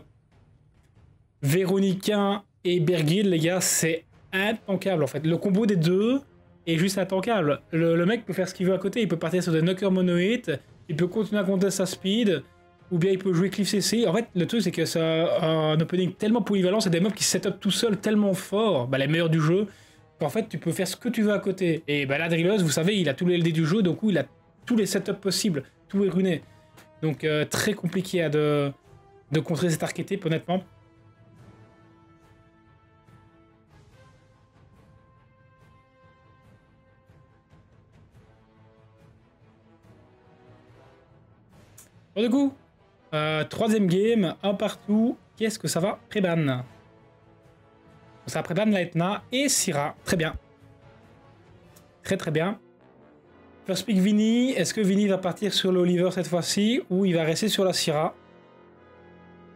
et Bergil, les gars, c'est intankable en fait. Le combo des deux est juste intankable. Le, mec peut faire ce qu'il veut à côté, il peut partir sur des knockers monoïdes, il peut continuer à compter sa speed, ou bien il peut jouer Cliff CC. En fait, le truc, c'est que c'est un opening tellement polyvalent, c'est des mobs qui set up tout seul tellement fort, bah, les meilleurs du jeu, qu'en fait, tu peux faire ce que tu veux à côté. Et bah, la Drillos, vous savez, il a tous les LD du jeu, donc il a tous les setups possibles, tout est runé. Donc, euh, très compliqué à de, de contrer cet archétype, honnêtement. Bon, du coup, euh, troisième game, un partout. Qu'est-ce que ça va Préban? Ça va Préban, Laetna et Syrah. Très bien. Très très bien. First pick Vini. Est-ce que Vini va partir sur l'Oliver cette fois-ci ou il va rester sur la Syrah?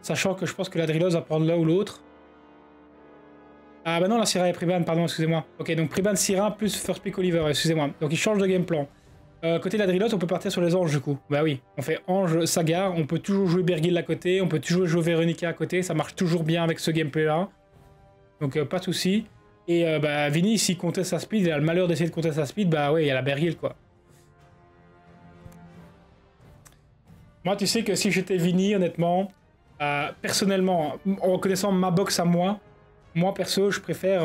Sachant que je pense que la Drillos va prendre l'un ou l'autre. Ah bah non, la Syrah est Priban, pardon, excusez-moi. Ok, donc Priban Syrah plus First Pick Oliver, excusez-moi. Donc il change de game plan. Euh, côté de la Drillos, on peut partir sur les anges du coup. Bah oui, on fait ange, Sagar, on peut toujours jouer Bergil à côté, on peut toujours jouer Veronica à côté, ça marche toujours bien avec ce gameplay là. Donc euh, pas de soucis. Et euh, bah s'il comptait sa speed, il a le malheur d'essayer de compter sa speed, bah ouais, il y a la Bergil quoi. Moi, tu sais que si j'étais Vinny, honnêtement, personnellement, en connaissant ma box à moi, moi perso, je préfère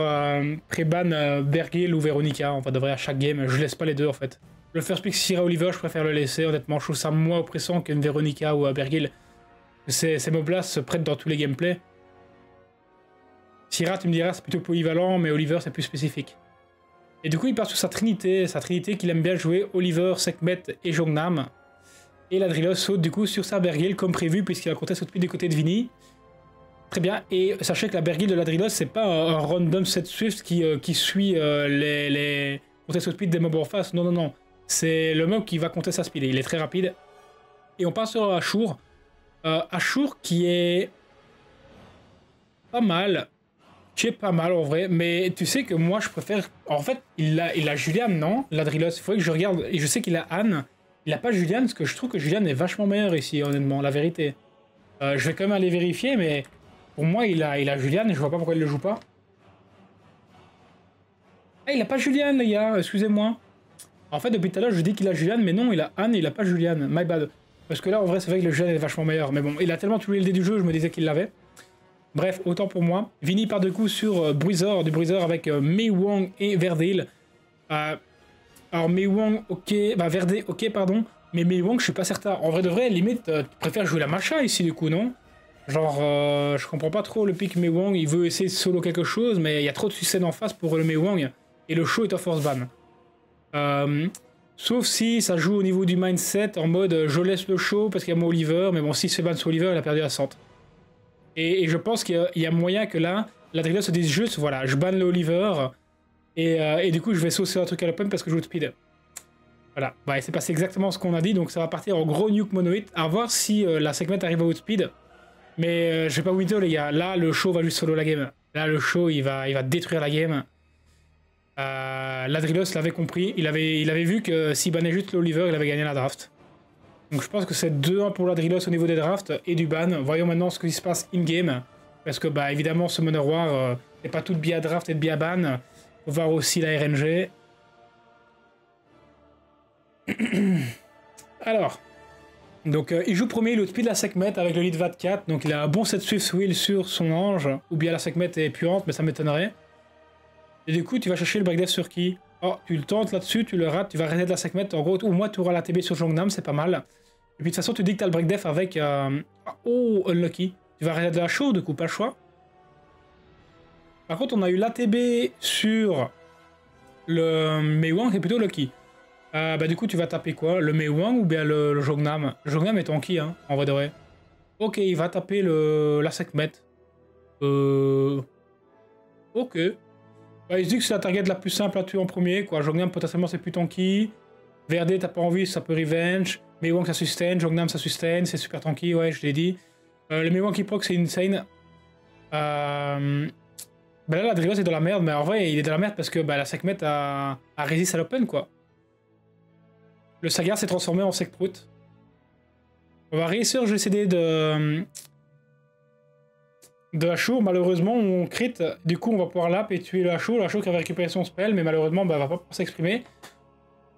pré-ban Bergil ou Veronica. On va devrait à chaque game, je laisse pas les deux en fait. Le first pick Syrah Oliver, je préfère le laisser. Honnêtement, je trouve ça moins oppressant qu'une Veronica ou Bergil. Ces, ces mobs-là se prêtent dans tous les gameplays. Syrah, tu me diras, c'est plutôt polyvalent, mais Oliver, c'est plus spécifique. Et du coup, il part sur sa trinité, sa trinité qu'il aime bien jouer, Oliver, Sekhmet et Jongnam. Et la Drillos saute du coup sur sa Bergil comme prévu, puisqu'il a compté depuis du côté de Vini. Très bien, et sachez que la Bergil de la Drillos, c'est pas un random set Swift qui, euh, suit euh, les, les contest speed des mobs en face. Non, non, non. C'est le mob qui va compter sa speed. Il est très rapide. Et on passe sur Ashur. Euh, Ashur qui est pas mal. Qui est pas mal en vrai. Mais tu sais que moi je préfère. En fait, il a, il Julian, non? L'Adrilos. Il faudrait que je regarde. Et je sais qu'il a Anne. Il a pas Julian parce que je trouve que Julian est vachement meilleur ici, honnêtement. La vérité. Euh, je vais quand même aller vérifier, mais pour moi il a, il Julian et je vois pas pourquoi il le joue pas. Ah, il a pas Julian, les gars. Excusez-moi. En fait, depuis tout à l'heure, je dis qu'il a Julian, mais non, il a Anne, il a pas Julian. My bad. Parce que là, en vrai, c'est vrai que le Julian est vachement meilleur. Mais bon, il a tellement tous les LD du jeu, je me disais qu'il l'avait. Bref, autant pour moi. Vini part de coup sur euh, Bruiser, du Bruiser avec euh, Mei Wong et Verdale. Euh, alors, Mei Wong, ok. Bah, Verde, ok, pardon. Mais Mei Wong, je suis pas certain. En vrai de vrai, limite, tu préfères jouer la Macha ici, du coup, non? Genre, je comprends pas trop le pick Mei Wong. Il veut essayer de solo quelque chose, mais il y a trop de succès en face pour le Mei Wong. Et le show est en force ban. Sauf si ça joue au niveau du mindset en mode je laisse le show parce qu'il y a mon Oliver, mais bon, si c'est ban sur Oliver, il a perdu la centre. Et, je pense qu'il y, a moyen que là, la se dise juste voilà, je banne le Oliver et, euh, du coup, je vais saucer un truc à l'open parce que je joue speed. Voilà, bah, c'est passé exactement ce qu'on a dit, donc ça va partir en gros nuke monoïde. À voir si la segment arrive à speed Mais je vais pas winter les gars, là le show va juste solo la game. Là le show il va, il va détruire la game. Euh, Ladrilos l'avait compris. Il avait, il avait vu que s'il bannait juste l'Oliver, il avait gagné la draft. Donc je pense que c'est 2-1 pour Ladrilos au niveau des drafts et du ban. Voyons maintenant ce qui se passe in-game. Parce que bah évidemment ce War euh, n'est pas tout de bien draft et de bien ban. Faut voir aussi la RNG. Alors. Donc euh, il joue premier, il outspeed la Sekhmet avec le lead 24, donc il a un bon set Swift Wheel sur son ange, ou bien la Sekhmet est puante, mais ça m'étonnerait. Et du coup, tu vas chercher le breakdeath sur qui? Oh, tu le tentes là-dessus, tu le rates, tu vas reset la Sekhmet, en gros, ou moi tu auras la TB sur Jongnam, c'est pas mal. Et puis de toute façon, tu dis que t'as le breakdeath avec... Euh... Oh, unlucky. Tu vas reset de la show, du coup, pas le choix. Par contre, on a eu l'ATB sur le Meiwang, c'est plutôt lucky. Euh, bah du coup, tu vas taper quoi? Le Meiwang ou bien le, le Jongnam Le Jongnam est tanky, hein, en vrai de vrai. Ok, il va taper le, la Sekhmet. Euh... Ok. Bah, il se dit que c'est la target la plus simple à tuer en premier, quoi. Jongnam, potentiellement, c'est plus tanky. VRD, t'as pas envie, ça peut revenge. Meiwang, ça sustain. Jongnam, ça sustain. C'est super tanky, ouais, je l'ai dit. Euh, le Meiwang qui proc, c'est insane. Euh... Bah là, la Drillos est dans la merde, mais en vrai, il est dans la merde parce que bah, la Sekhmet a, a résisté à l'open, quoi. Le Sagar s'est transformé en Sekprout. On va réussir, vais essayer de... De Ashur, malheureusement, on crit. Du coup, on va pouvoir lap et tuer le Ashur. Le Ashur qui va récupérer son spell, mais malheureusement, bah, va pas pouvoir s'exprimer.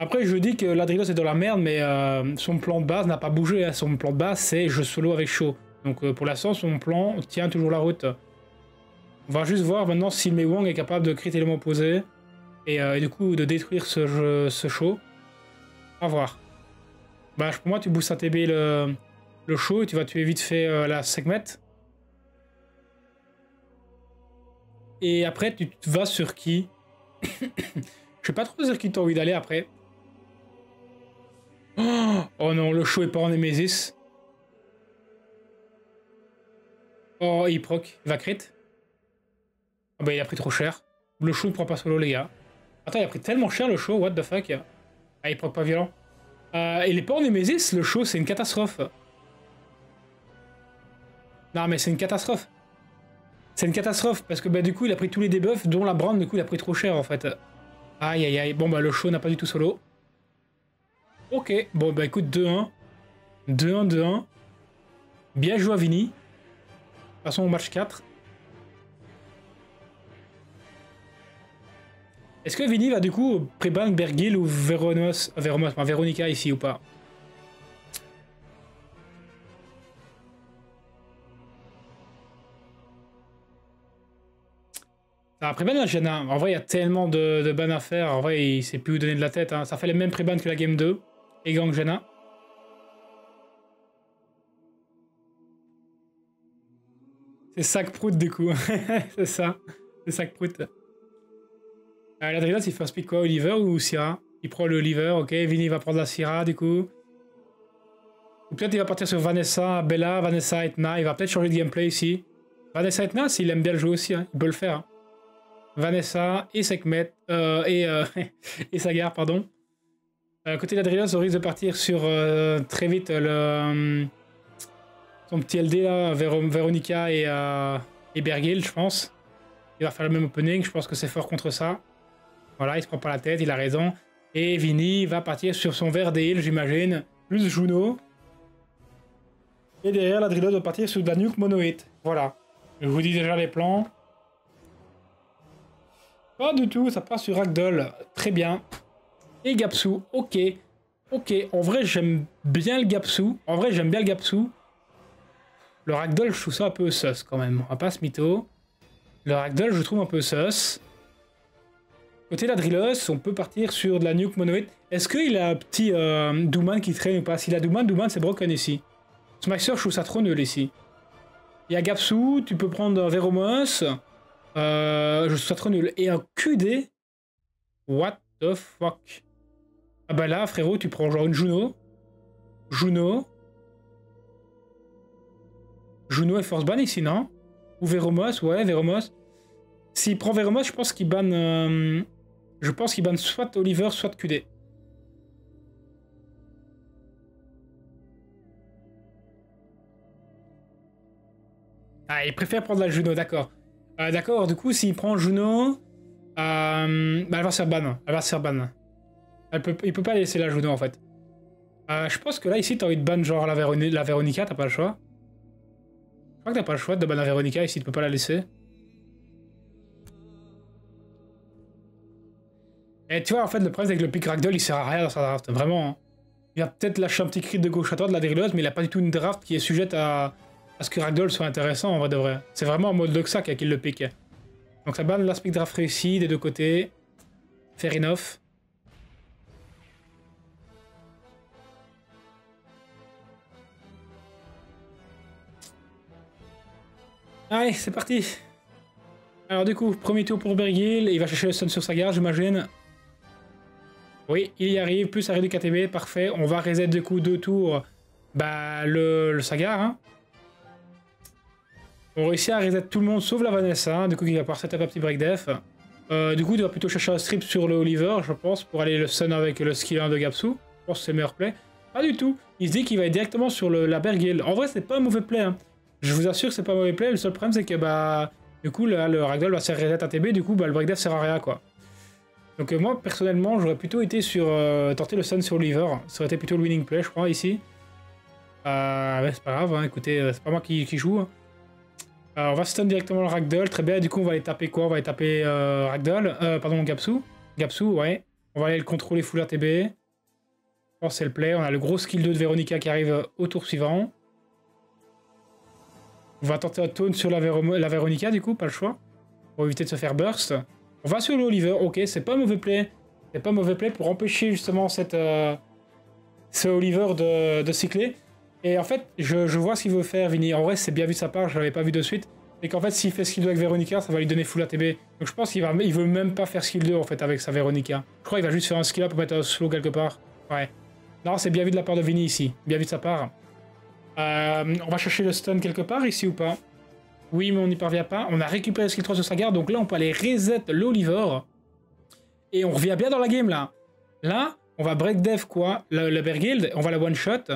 Après, je dis que l'Adrilos est dans la merde, mais euh, son plan de base n'a pas bougé. Hein. Son plan de base, c'est je solo avec Shaw. Donc euh, pour l'instant, son plan tient toujours la route. On va juste voir maintenant si Mei est capable de crit l'élément opposé. Et, euh, et, du coup, de détruire ce, jeu, show. On va voir. Bah, pour moi, tu boostes à TB le, le show et tu vas tuer vite fait la Sekhmet. Et après, tu vas sur qui? Je sais pas trop sur qui tu as envie d'aller après. Oh, oh, non, le show est pas en Nemesis. Oh, il proc. Va crit. Ah bah il a pris trop cher. Le show ne prend pas solo les gars. Attends, il a pris tellement cher le show, what the fuck? Ah, il proc pas violent. Euh, il est pas en Nemesis, le show, c'est une catastrophe. Non mais c'est une catastrophe. C'est une catastrophe, parce que bah du coup il a pris tous les debuffs, dont la brand, du coup il a pris trop cher en fait. Aïe aïe aïe, bon bah le show n'a pas du tout solo. Ok, bon bah écoute 2-1. 2-1, 2-1. Bien joué à Vini. Passons au match 4. Est-ce que Vini va du coup pré-ban Bergil ou Veronos, Veronos, enfin, Veronica ici ou pas? Après ban Jana, en vrai il y a tellement de, de ban à faire, en vrai il sait plus où donner de la tête, hein. ça fait les mêmes pré-ban que la game 2 et Gang Jana. C'est sac prout du coup, c'est ça, c'est sac prout. Euh, la Drilos, il fait un speed quoi Oliver ou Syrah? Il prend le Oliver, ok. Vinny va prendre la Syrah du coup. Ou peut-être il va partir sur Vanessa, Bella, Vanessa, Etna. Il va peut-être changer de gameplay ici. Vanessa, Etna, s'il aime bien le jouer aussi, hein. il peut le faire. Hein. Vanessa et Sekhmet, euh, et, euh, et Sagar, pardon. Euh, côté d'Adrilos, on risque de partir sur euh, très vite euh, son petit LD là, Véronica et, Bergil, je pense. Il va faire le même opening, je pense que c'est fort contre ça. Voilà, il se prend pas la tête, il a raison. Et Vini va partir sur son verre des j'imagine. Plus Juno. Et derrière, la Drillo doit partir sur la monoïde. Voilà. Je vous dis déjà les plans. Pas du tout, ça passe sur Ragdoll. Très bien. Et Gapsu, ok. Ok, en vrai, j'aime bien le Gapsu. En vrai, j'aime bien le Gapsu. Le Ragdoll, je trouve ça un peu sus quand même. On va pas se mytho. Le Ragdoll, je trouve un peu sus. Côté la Drillos, on peut partir sur de la nuke monoïde. Est-ce qu'il a un petit euh, Douman qui traîne ou pas? S'il a Douman, Douman c'est broken ici. Smasher, je trouve ça trop nul ici. Il y a Gapsu, tu peux prendre Veromos. Euh, je trouve ça trop nul. Et un QD What the fuck? Ah bah là, frérot, tu prends genre une Juno. Juno. Juno et Force Ban ici, non? Ou Veromos, ouais, Veromos. S'il prend Veromos, je pense qu'il banne... Euh, je pense qu'il banne soit Oliver, soit QD. Ah, il préfère prendre la Juno, d'accord. Euh, d'accord, du coup, s'il prend Juno, euh, bah, elle va se ban. Elle va se faire ban. Elle peut, il peut pas laisser la Juno, en fait. Euh, je pense que là, ici, t'as envie de ban genre la, Véroni la Véronica, t'as pas le choix. Je crois que t'as pas le choix de ban la Véronica ici, tu peux pas la laisser. Et tu vois, en fait, le problème, c'est que le pick Ragdoll, il sert à rien dans sa draft. Vraiment. Hein. Il va peut-être lâcher un petit crit de gauche à droite de la drilleuse, mais il a pas du tout une draft qui est sujette à, à ce que Ragdoll soit intéressant en vrai de vrai. C'est vraiment en mode Doxac qu'il le pique. Donc ça banne l'aspect draft réussi des deux côtés. Fair enough. Allez, c'est parti Alors du coup, premier tour pour Bergil, il va chercher le stun sur sa garde, j'imagine. Oui, il y arrive, plus arrêt du KTB, parfait. On va reset du coup deux tours bah, le, Sagar. Hein. On réussit à reset tout le monde sauf la Vanessa, hein. du coup il va pouvoir setup un petit break def. Euh, du coup il va plutôt chercher un strip sur le Oliver, je pense, pour aller le stun avec le skill 1 de Gapsu. Je pense que c'est le meilleur play. Pas du tout, il se dit qu'il va directement sur la Bergil. En vrai c'est pas un mauvais play, hein. Je vous assure que c'est pas mauvais play, le seul problème c'est que bah... Du coup là, le Ragdoll va se reset à TB, du coup bah, le break def sert à rien quoi. Donc euh, moi, personnellement, j'aurais plutôt été sur... Euh, tenter le stun sur Oliver. Ça aurait été plutôt le winning play, je crois, ici. Euh, ouais, c'est pas grave, hein, écoutez, euh, c'est pas moi qui, joue. Hein. Euh, on va stun directement le Ragdoll, très bien. Du coup, on va aller taper quoi? On va aller taper Ragdoll, pardon, Gapsu. Gapsu, ouais. On va aller le contrôler full RTB. Je pense c'est le play. On a le gros skill 2 de Veronica qui arrive au tour suivant. On va tenter un taunt sur la, la Veronica, du coup, pas le choix. Pour éviter de se faire burst. On va sur le Oliver, ok, c'est pas un mauvais play. C'est pas un mauvais play pour empêcher justement cette, euh, ce Oliver de, de cycler. Et en fait, je, je vois ce qu'il veut faire, Vini. En vrai, c'est bien vu de sa part, je l'avais pas vu de suite. Et qu'en fait, s'il fait skill 2 avec Veronica, ça va lui donner full ATB. Donc je pense qu'il va, il veut même pas faire skill 2 en fait avec sa Veronica. Je crois qu'il va juste faire un skill up pour mettre un slow quelque part. Ouais. Non, c'est bien vu de la part de Vini ici. Bien vu de sa part. Euh, on va chercher le stun quelque part ici ou pas oui, mais on n'y parvient pas. On a récupéré le skill 3 sur sa garde, donc là, on peut aller reset l'Oliver. Et on revient bien dans la game, là. Là, on va break dev, quoi, le, le Bergild, on va la one-shot.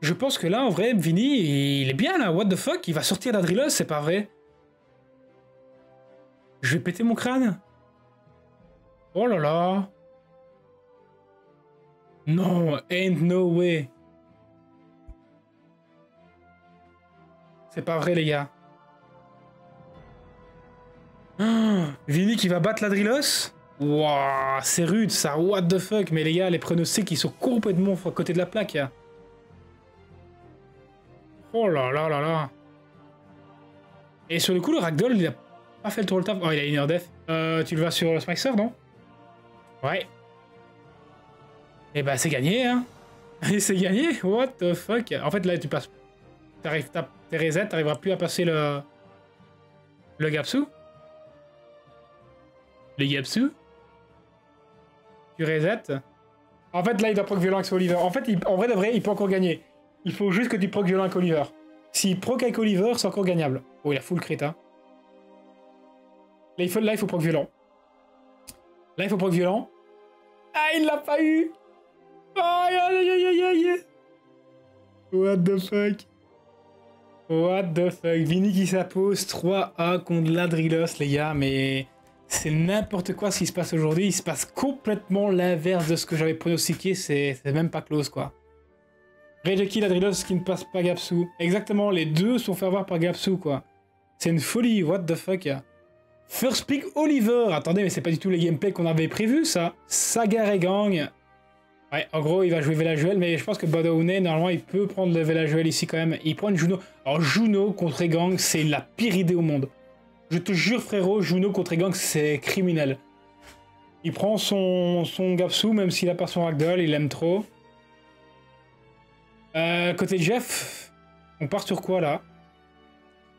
Je pense que là, en vrai, Vini, il est bien, là. What the fuck? Il va sortir la drilleuse, c'est pas vrai. Je vais péter mon crâne. Oh là là. Non, ain't no way. C'est pas vrai, les gars. Oh, Vini qui va battre la Drillos Wouah, c'est rude ça, what the fuck? Mais les gars, les pronostics ils sont complètement à côté de la plaque. Oh là là là là Et sur le coup, le Ragdoll, il a pas fait le tour le taf. Oh, il a une death. Euh, tu le vas sur le Smicer, non? Ouais. Et bah c'est gagné, hein Et c'est gagné? What the fuck? En fait, là, tu passes... T'arrives, t'es reset, t'arriveras plus à passer le... Le Gapsu? Le Yapsu Tu reset En fait, là, il doit proc violent avec Oliver. En fait, il, en vrai de vrai, il peut encore gagner. Il faut juste que tu proc violent avec Oliver. S'il proc avec Oliver, c'est encore gagnable. Oh, il a full crit, hein. Là, il faut, là, il faut proc violent. Là, il faut proc violent. Ah, il l'a pas eu Aïe, aïe, aïe, aïe, aïe What the fuck? What the fuck? Vini qui s'impose 3A contre Ladrilos, les gars, mais... C'est n'importe quoi ce qui se passe aujourd'hui. Il se passe complètement l'inverse de ce que j'avais pronostiqué. C'est même pas close, quoi. Rejeki, Ladrilos qui ne passe pas Gapsu. Exactement, les deux sont fait avoir par Gapsu, quoi. C'est une folie, what the fuck? First pick Oliver. Attendez, mais c'est pas du tout les gameplays qu'on avait prévu, ça. Sagar et Gang. Ouais, en gros, il va jouer Velajuel, mais je pense que Badaoune, normalement, il peut prendre le Velajuel ici quand même. Il prend Juno. Alors, Juno contre Egang, c'est la pire idée au monde. Je te jure, frérot, Juno contre Egang, c'est criminel. Il prend son, son Gapsu, même s'il a pas son Ragdoll, il l'aime trop. Euh, côté Jeff, on part sur quoi, là?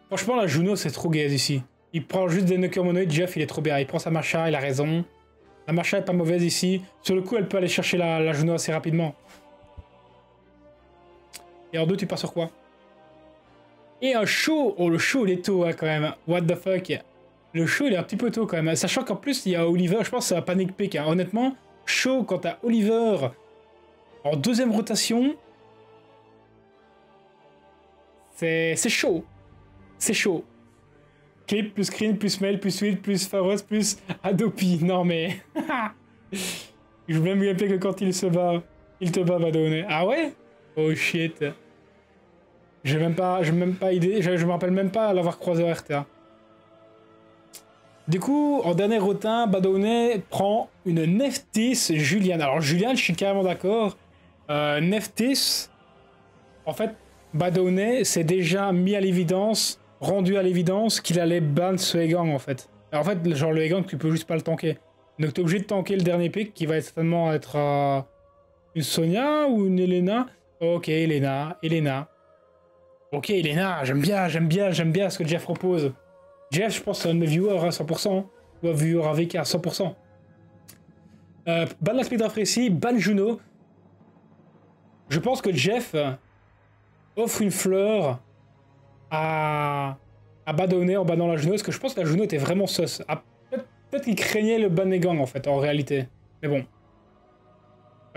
Franchement, la Juno, c'est trop gaze ici. Il prend juste des Knocker Monoïdes, Jeff, il est trop bien. Il prend sa Macha, il a raison. La Macha est pas mauvaise ici. Sur le coup, elle peut aller chercher la, la assez rapidement. Et en deux, tu pars sur quoi? Et un show Oh, le show, il est tôt, hein, quand même. What the fuck? Le show, il est un petit peu tôt, quand même. Sachant qu'en plus, il y a Oliver, je pense que c'est un panic pick. Honnêtement, show, quand t'as Oliver en deuxième rotation, c'est chaud. C'est chaud. Clip, plus screen, plus mail, plus suite, plus Faros, plus Adopi. Non, mais... je veux même gameplay que quand il se bat, il te bat, donner. Ah ouais? Oh shit. J'ai même pas, j'ai même pas idée, je, je me rappelle même pas l'avoir croisé au RTA. Du coup, en dernier rotin, Badone prend une Neftis Julian. Alors Julian, je suis carrément d'accord. Euh, Neftis, en fait, Badone s'est déjà mis à l'évidence, rendu à l'évidence qu'il allait ban ce Egang en fait. En fait, genre le Egang, tu peux juste pas le tanker. Donc t'es obligé de tanker le dernier pick qui va certainement être euh, une Sonia ou une Elena. Ok, Elena, Elena. Ok, Elena, j'aime bien, j'aime bien, j'aime bien ce que Jeff propose. Jeff, je pense, c'est un de mes viewers à 100%. Ou un viewer avec à 100%. Euh, ban la speed ici, ban Juno. Je pense que Jeff offre une fleur à, à badonner en bannant la Juno, parce que je pense que la Juno était vraiment sus. Ah, peut-être qu'il craignait le Banegang en fait, en réalité. Mais bon.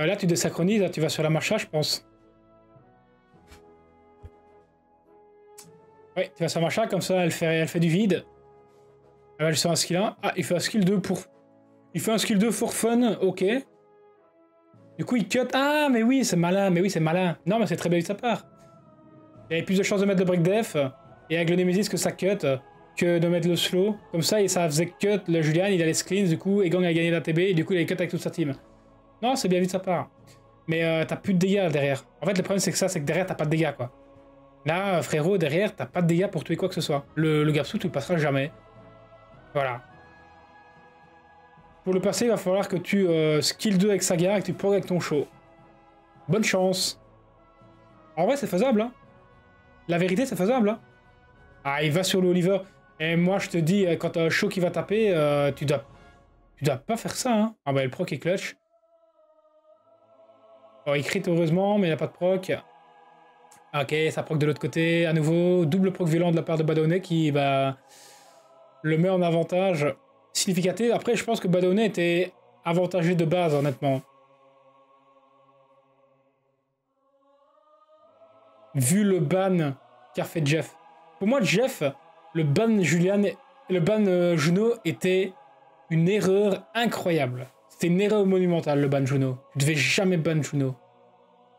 Euh, là, tu désynchronises, tu vas sur la marcha, je pense. Oui, tu vas sur la marcha, comme ça, elle fait, elle fait du vide. Elle va aller sur un skill 1. Ah, il fait un skill 2 pour... Il fait un skill 2 for fun, ok. Du coup, il cut. Ah, mais oui, c'est malin, mais oui, c'est malin. Non, mais c'est très bien de sa part. Il avait plus de chances de mettre le break def et avec le Nemesis que ça cut que de mettre le slow. Comme ça, et ça faisait cut le Julian, il allait se clean, du coup, Egang a gagné la TB et du coup, il a cut avec toute sa team. Non, c'est bien vu de sa part. Mais euh, t'as plus de dégâts derrière. En fait, le problème, c'est que ça, c'est que derrière, t'as pas de dégâts, quoi. Là, frérot, derrière, t'as pas de dégâts pour tuer quoi que ce soit. Le, le Gapsou, tu le passeras jamais. Voilà. Pour le passer, il va falloir que tu euh, skill 2 avec Saga et que tu prog avec ton show. Bonne chance. En vrai, c'est faisable, hein. La vérité, c'est faisable, hein. Ah, il va sur l'Oliver. Et moi, je te dis, euh, quand t'as un show qui va taper, euh, tu dois... Tu dois pas faire ça, hein. Ah bah, le proc est clutch. Oh, il crit heureusement, mais il a pas de proc. Ok, ça proc de l'autre côté. À nouveau, double proc violent de la part de Badonnet qui va le met en avantage significatif. Après, je pense que Badonnet était avantagé de base, honnêtement. Vu le ban qu'a fait Jeff. Pour moi, Jeff, le ban Julian, le ban euh, Juno était une erreur incroyable. C'était une erreur monumentale, le ban Juno. Tu devais jamais ban Juno.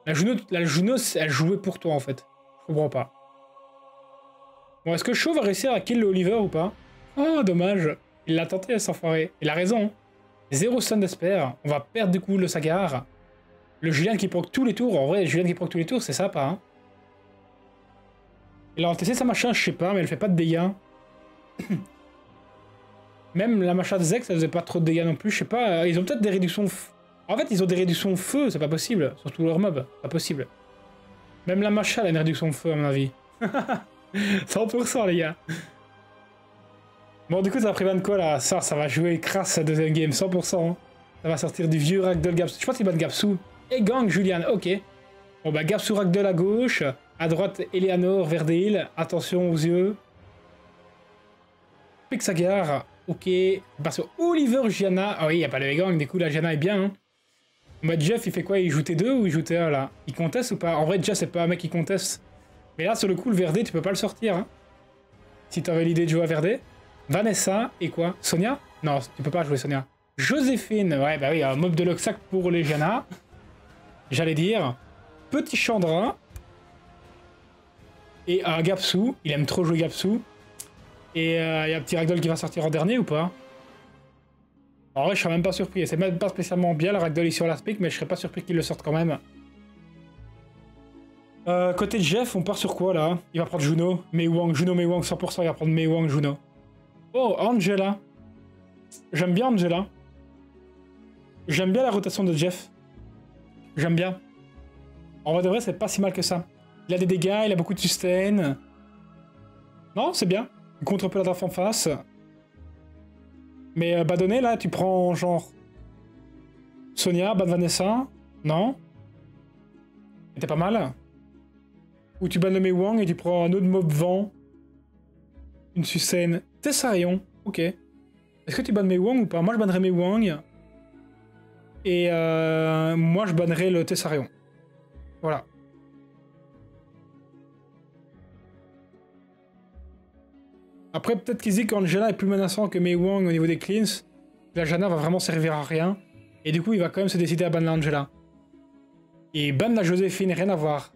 La Juno, la Juno, elle jouait pour toi, en fait. Je comprends pas. Bon, est-ce que Shaw va réussir à kill Oliver ou pas? Oh, dommage. Il l'a tenté à s'enfoirer. Il a raison. Zéro stun d'espère. On va perdre du coup le Sagar. Le Julien qui proc tous les tours. En vrai, Julien qui proc tous les tours, c'est sympa. Hein il a testé sa machin, je sais pas, mais elle fait pas de dégâts. Même la machin de Zek, ça faisait pas trop de dégâts non plus, je sais pas. Ils ont peut-être des réductions... En fait, ils ont des réductions feu, c'est pas possible. Surtout leur mob, pas possible. Même la machin a une réduction de feu, à mon avis. 100% les gars. Bon, du coup, ça pris de quoi là? Ça, ça va jouer crasse cette deuxième game, 100%. Hein. Ça va sortir du vieux Ragdoll Gapsou. Je pense qu'il bat Gapsou. Et Gang, Julian, ok. Bon, bah, Gapsou Ragdoll à gauche. À droite, Eleanor, Verdale. Attention aux yeux. Pixagar, ok. Parce que Oliver, Gianna. Ah oui, il n'y a pas le gang, du coup, la Gianna est bien. Hein. Bah, Jeff, il fait quoi? Il joue T2 ou il joue T1 là? Il conteste ou pas? En vrai, Jeff, c'est pas un mec qui conteste. Mais là, sur le coup, le Verdé, tu peux pas le sortir. Hein. Si t'avais l'idée de jouer à Verdé. Vanessa et quoi? Sonia? Non, tu peux pas jouer Sonia. Joséphine, ouais, bah oui, un mob de Loxac pour les Jana. J'allais dire. Petit Chandra. Et un Gapsou. Il aime trop jouer Gapsou. Et euh, il y a un petit Ragdoll qui va sortir en dernier ou pas? En vrai, je serais même pas surpris. C'est même pas spécialement bien le Ragdoll est sur l'aspect, mais je serais pas surpris qu'il le sorte quand même. Euh, côté Jeff, on part sur quoi là? Il va prendre Juno, Mei Wang, Juno Mei Wang 100%, il va prendre Mei Wang, Juno. Oh, Angela. J'aime bien Angela. J'aime bien la rotation de Jeff. J'aime bien. En vrai de vrai, c'est pas si mal que ça. Il a des dégâts, il a beaucoup de sustain. Non, c'est bien. Contre un peu la en face. Mais euh, là, tu prends genre... Sonia, Bad Vanessa. Non? C'était pas mal. Ou tu bannes le Mei Wang et tu prends un autre mob vent. Une sustain. Tessarion, ok. Est-ce que tu bannes Mei Wang ou pas? Moi je bannerais Mei Wang. Et euh, moi je bannerais le Tessarion. Voilà. Après peut-être qu'ils disent qu'Angela est plus menaçant que Mei Wang au niveau des cleans. La Jana va vraiment servir à rien. Et du coup il va quand même se décider à ban l'Angela. Et ban la Joséphine, rien à voir.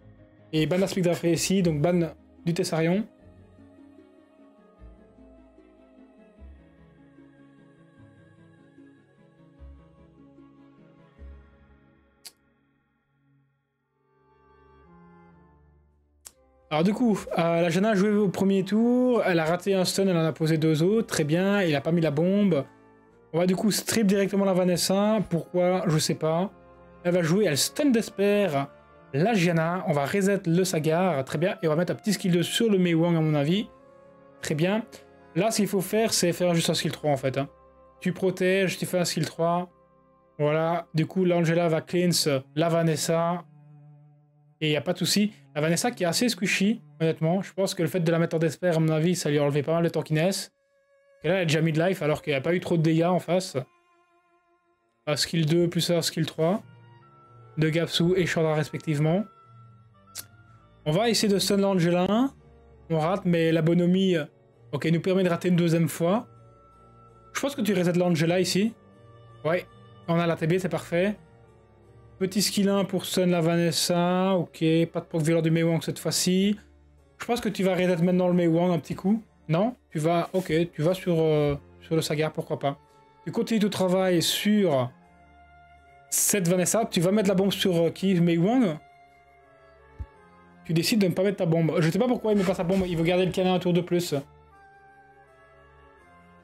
Et ban la ici, donc ban du Tessarion. Alors du coup, euh, la Jana a joué au premier tour, elle a raté un stun, elle en a posé deux autres, très bien, il a pas mis la bombe. On va du coup strip directement la Vanessa, pourquoi, je sais pas. Elle va jouer, elle stun d'Esper la Gianna, on va reset le Sagar, très bien, et on va mettre un petit skill 2 sur le Mei Wang à mon avis. Très bien. Là, ce qu'il faut faire, c'est faire juste un skill 3 en fait. Hein. Tu protèges, tu fais un skill 3. Voilà, du coup, l'Angela va cleanse la Vanessa. Et il n'y a pas de souci. La Vanessa qui est assez squishy, honnêtement. Je pense que le fait de la mettre en desper, à mon avis, ça lui a enlevé pas mal de tankiness. Et là, elle a déjà mis de life alors qu'il n'y a pas eu trop de dégâts en face. Skill 2 plus un skill 3. De Gapsu et Chandra respectivement. On va essayer de stun l'Angela. On rate, mais la bonhomie ok, nous permet de rater une deuxième fois. Je pense que tu reset l'Angela ici. Ouais, on a la TB, c'est parfait. Petit skill 1 pour stun la Vanessa. Ok, pas de proc violent du Mei Wang cette fois-ci. Je pense que tu vas reset maintenant le Mei Wang un petit coup. Non? Tu vas... Ok, tu vas sur, euh, sur le Sagar, pourquoi pas. Tu continues ton travail sur cette Vanessa. Tu vas mettre la bombe sur euh, qui? Mei Wang Tu décides de ne pas mettre ta bombe. Je sais pas pourquoi il met pas sa bombe. Il veut garder le canin un tour de plus.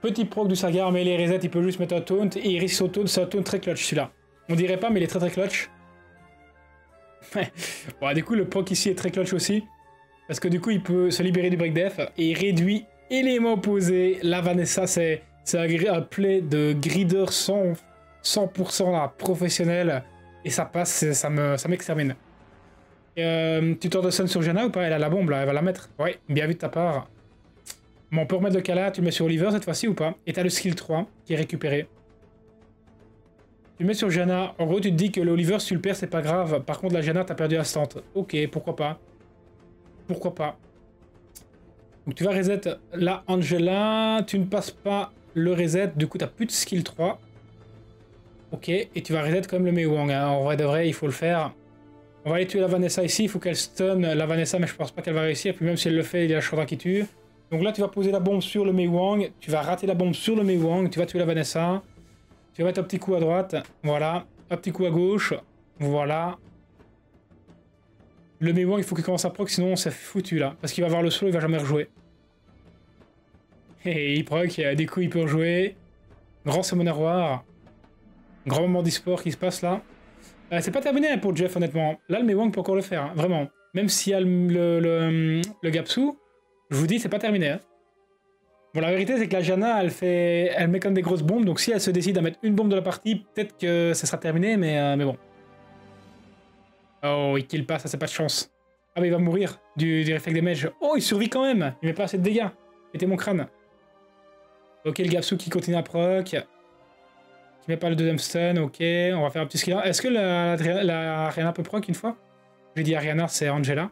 Petit proc du Sagar, mais les resets, il peut juste mettre un taunt. Et il risque son taunt. C'est un taunt très clutch celui-là. On dirait pas, mais il est très très clutch. bon, du coup, le proc ici est très clutch aussi. Parce que du coup, il peut se libérer du break def. Et il réduit élément opposé. La Vanessa, c'est un, play de grider 100%, 100 professionnel. Et ça passe, ça m'extermine. Me, euh, tu de sun sur Jana ou pas? Elle a la bombe là, elle va la mettre. Ouais, bien vu de ta part. On peut remettre le Kala, tu le mets sur Oliver cette fois-ci ou pas? Et t'as le skill 3 qui est récupéré. Tu mets sur Jana. En gros, tu te dis que l'Oliver, si tu le perds, c'est pas grave. Par contre, la Jana, t'as perdu instant. Ok, pourquoi pas. Pourquoi pas. Donc tu vas reset la Angela. Tu ne passes pas le reset. Du coup, t'as plus de skill 3. Ok, et tu vas reset comme le Mei Wang. Hein. En vrai de vrai, il faut le faire. On va aller tuer la Vanessa ici. Il faut qu'elle stun la Vanessa, mais je pense pas qu'elle va réussir. Puis même si elle le fait, il y a la Chandra qui tue. Donc là, tu vas poser la bombe sur le Mei Wang. Tu vas rater la bombe sur le Mei Wang. Tu vas tuer la Vanessa. Tu vas mettre un petit coup à droite. Voilà. Un petit coup à gauche. Voilà. Le Mei Wang, il faut qu'il commence à proc, sinon c'est foutu là. Parce qu'il va avoir le solo, il va jamais rejouer. Et il proc, des coups il peut rejouer. Grand Summoner War. Grand moment d'e-sport qui se passe là. Euh, c'est pas terminé pour Jeff honnêtement. Là le Mei Wang peut encore le faire, hein, vraiment. Même s'il y a le, le, le, je vous dis, c'est pas terminé. Hein. Bon, la vérité, c'est que la Jana, elle fait, elle met comme des grosses bombes. Donc, si elle se décide à mettre une bombe de la partie, peut-être que ça sera terminé, mais, euh, mais bon. Oh, il kill pas, ça c'est pas de chance. Ah, mais il va mourir du, du des damage. Oh, il survit quand même. Il met pas assez de dégâts. C'était mon crâne. Ok, le Gapsu qui continue à proc. Qui met pas le deuxième stun. Ok, on va faire un petit skill. Est-ce que la, la, Ariana peut proc une fois? J'ai dit Ariana, c'est Angela.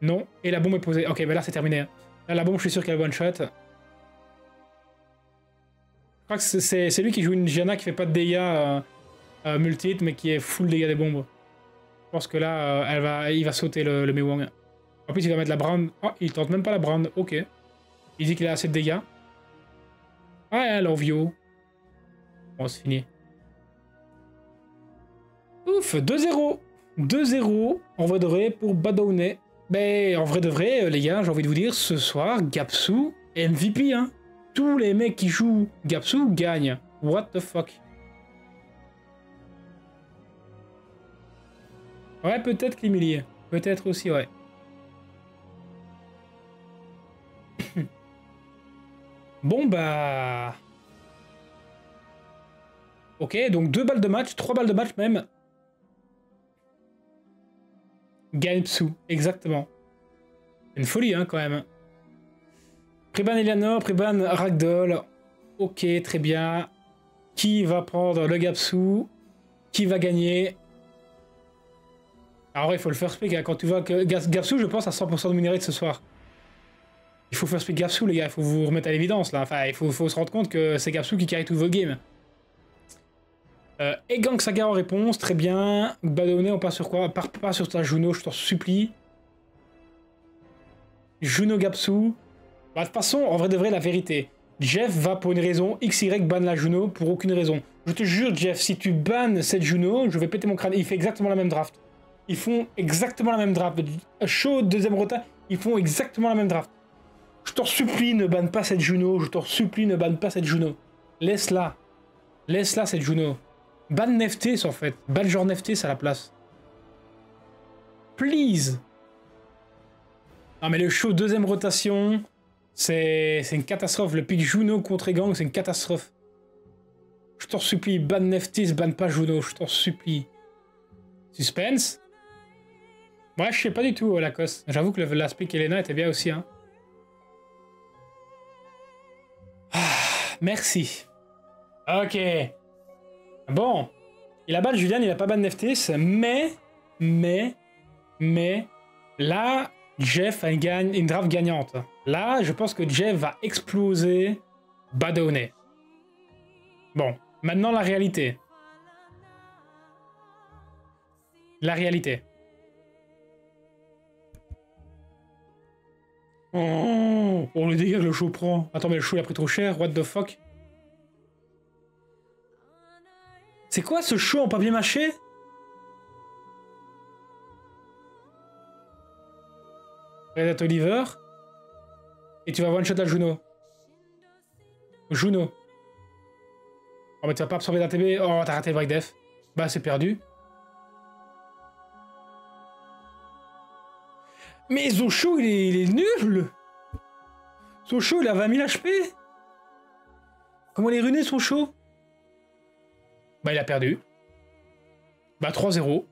Non. Et la bombe est posée. Ok, bah là c'est terminé. Là, la bombe, je suis sûr qu'elle one shot. Je crois que c'est lui qui joue une Gianna qui fait pas de dégâts euh, euh mais qui est full dégâts des bombes. Je pense que là, euh, il va sauter le, le Mewang. En plus, il va mettre la brand. Oh, il tente même pas la brand. Ok. Il dit qu'il a assez de dégâts. Ah, l'envio. Bon, c'est fini. Ouf, 2-0. 2-0 en vrai de pour Badone. Mais en vrai de vrai, les gars, j'ai envie de vous dire, ce soir, Gapsu, MVP, hein. Tous les mecs qui jouent Gapsu gagnent. What the fuck? Ouais, peut-être qu'il Peut-être aussi, ouais. bon, bah... Ok, donc deux balles de match, trois balles de match même. Galpsu, exactement. Une folie, hein, quand même. Priban Eleanor, Priban Ragdoll. Ok, très bien. Qui va prendre le Gapsu Qui va gagner? Alors, il faut le first pick. Hein. Quand tu vois que Gapsu, je pense, à 100% de de ce soir. Il faut first pick Gapsu, les gars. Il faut vous remettre à l'évidence, là. Enfin, il faut, se rendre compte que c'est Gapsu qui carry tous vos games. Euh, et Gang Saga en réponse, très bien. Badone, on passe sur quoi? Pas sur ta Juno, je t'en supplie. Juno Gapsu. Bah, façon, en vrai de vrai, la vérité. Jeff va pour une raison, XY ban la Juno pour aucune raison. Je te jure, Jeff, si tu bannes cette Juno, je vais péter mon crâne. Il fait exactement la même draft. Ils font exactement la même draft. Chaud, deuxième rota. Ils font exactement la même draft. Je t'en supplie, ne banne pas cette Juno. Je t'en supplie, ne banne pas cette Juno. Laisse-la. Laisse-la, cette Juno. Ban Neftis, en fait. Ban genre Neftis à la place. Please. Non, mais le show deuxième rotation, c'est une catastrophe. Le pick Juno contre Egang, c'est une catastrophe. Je t'en supplie, ban Neftis, ban pas Juno, je t'en supplie. Suspense? Ouais, je sais pas du tout, Lacoste. J'avoue que l'aspect Elena était bien aussi, hein. Ah, merci. Ok. Bon. Il a ban Julian, il a pas ban Neftis, mais, mais, mais, là, Jeff a une, une draft gagnante. Là, je pense que Jeff va exploser Badone. Bon, maintenant la réalité. La réalité. Oh, le dégâts que le show prend. Attends, mais le show il a pris trop cher, what the fuck? C'est quoi ce show en papier mâché? Red Oliver. Et tu vas one shot à Juno. Juno. Oh mais tu vas pas absorber la TB. Oh t'as raté le def. Bah c'est perdu. Mais Zosho il est, nul Zosho il a 20 000 HP Comment les sont chauds Bah il a perdu. Bah 3-0.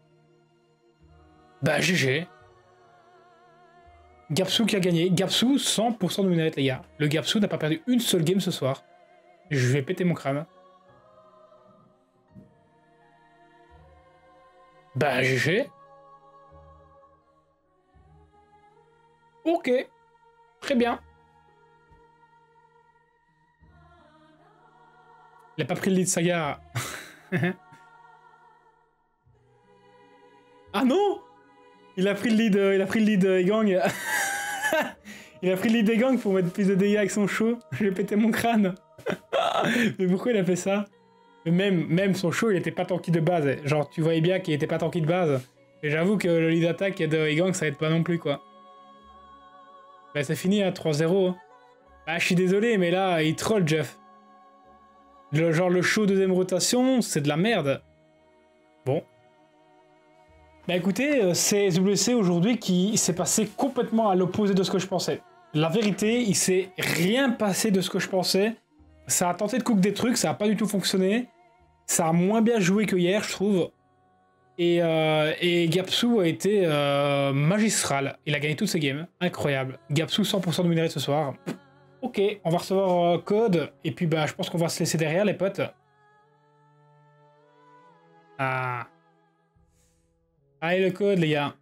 Bah GG. Gapsu qui a gagné. Gapsu, 100% de minutes, les gars. Le Gapsu n'a pas perdu une seule game ce soir. Je vais péter mon crâne. Bah, GG. Ok. Très bien. Il a pas pris le lead Saga. ah non Il a pris le lead, euh, il a pris le lead euh, Gang. il a pris le lead des gangs pour mettre plus de dégâts avec son show. Je vais péter mon crâne. Mais pourquoi il a fait ça? Même, même son show, il était pas tanky de base. Genre, tu voyais bien qu'il était pas tanky de base. Et j'avoue que le lead attack de Egang, ça aide pas non plus, quoi. Bah, c'est fini à 3-0. Hein. Bah, je suis désolé, mais là, il troll, Jeff. Genre, le show deuxième rotation, c'est de la merde. Bon. Bah écoutez, euh, c'est WC aujourd'hui qui s'est passé complètement à l'opposé de ce que je pensais. La vérité, il s'est rien passé de ce que je pensais. Ça a tenté de cook des trucs, ça a pas du tout fonctionné. Ça a moins bien joué que hier, je trouve. Et, euh, Gapsu a été euh, magistral. Il a gagné toutes ses games. Incroyable. Gapsu 100% de minerai ce soir. Ok, on va recevoir euh, code. Et puis bah je pense qu'on va se laisser derrière les potes. Ah. Allez le code les gars.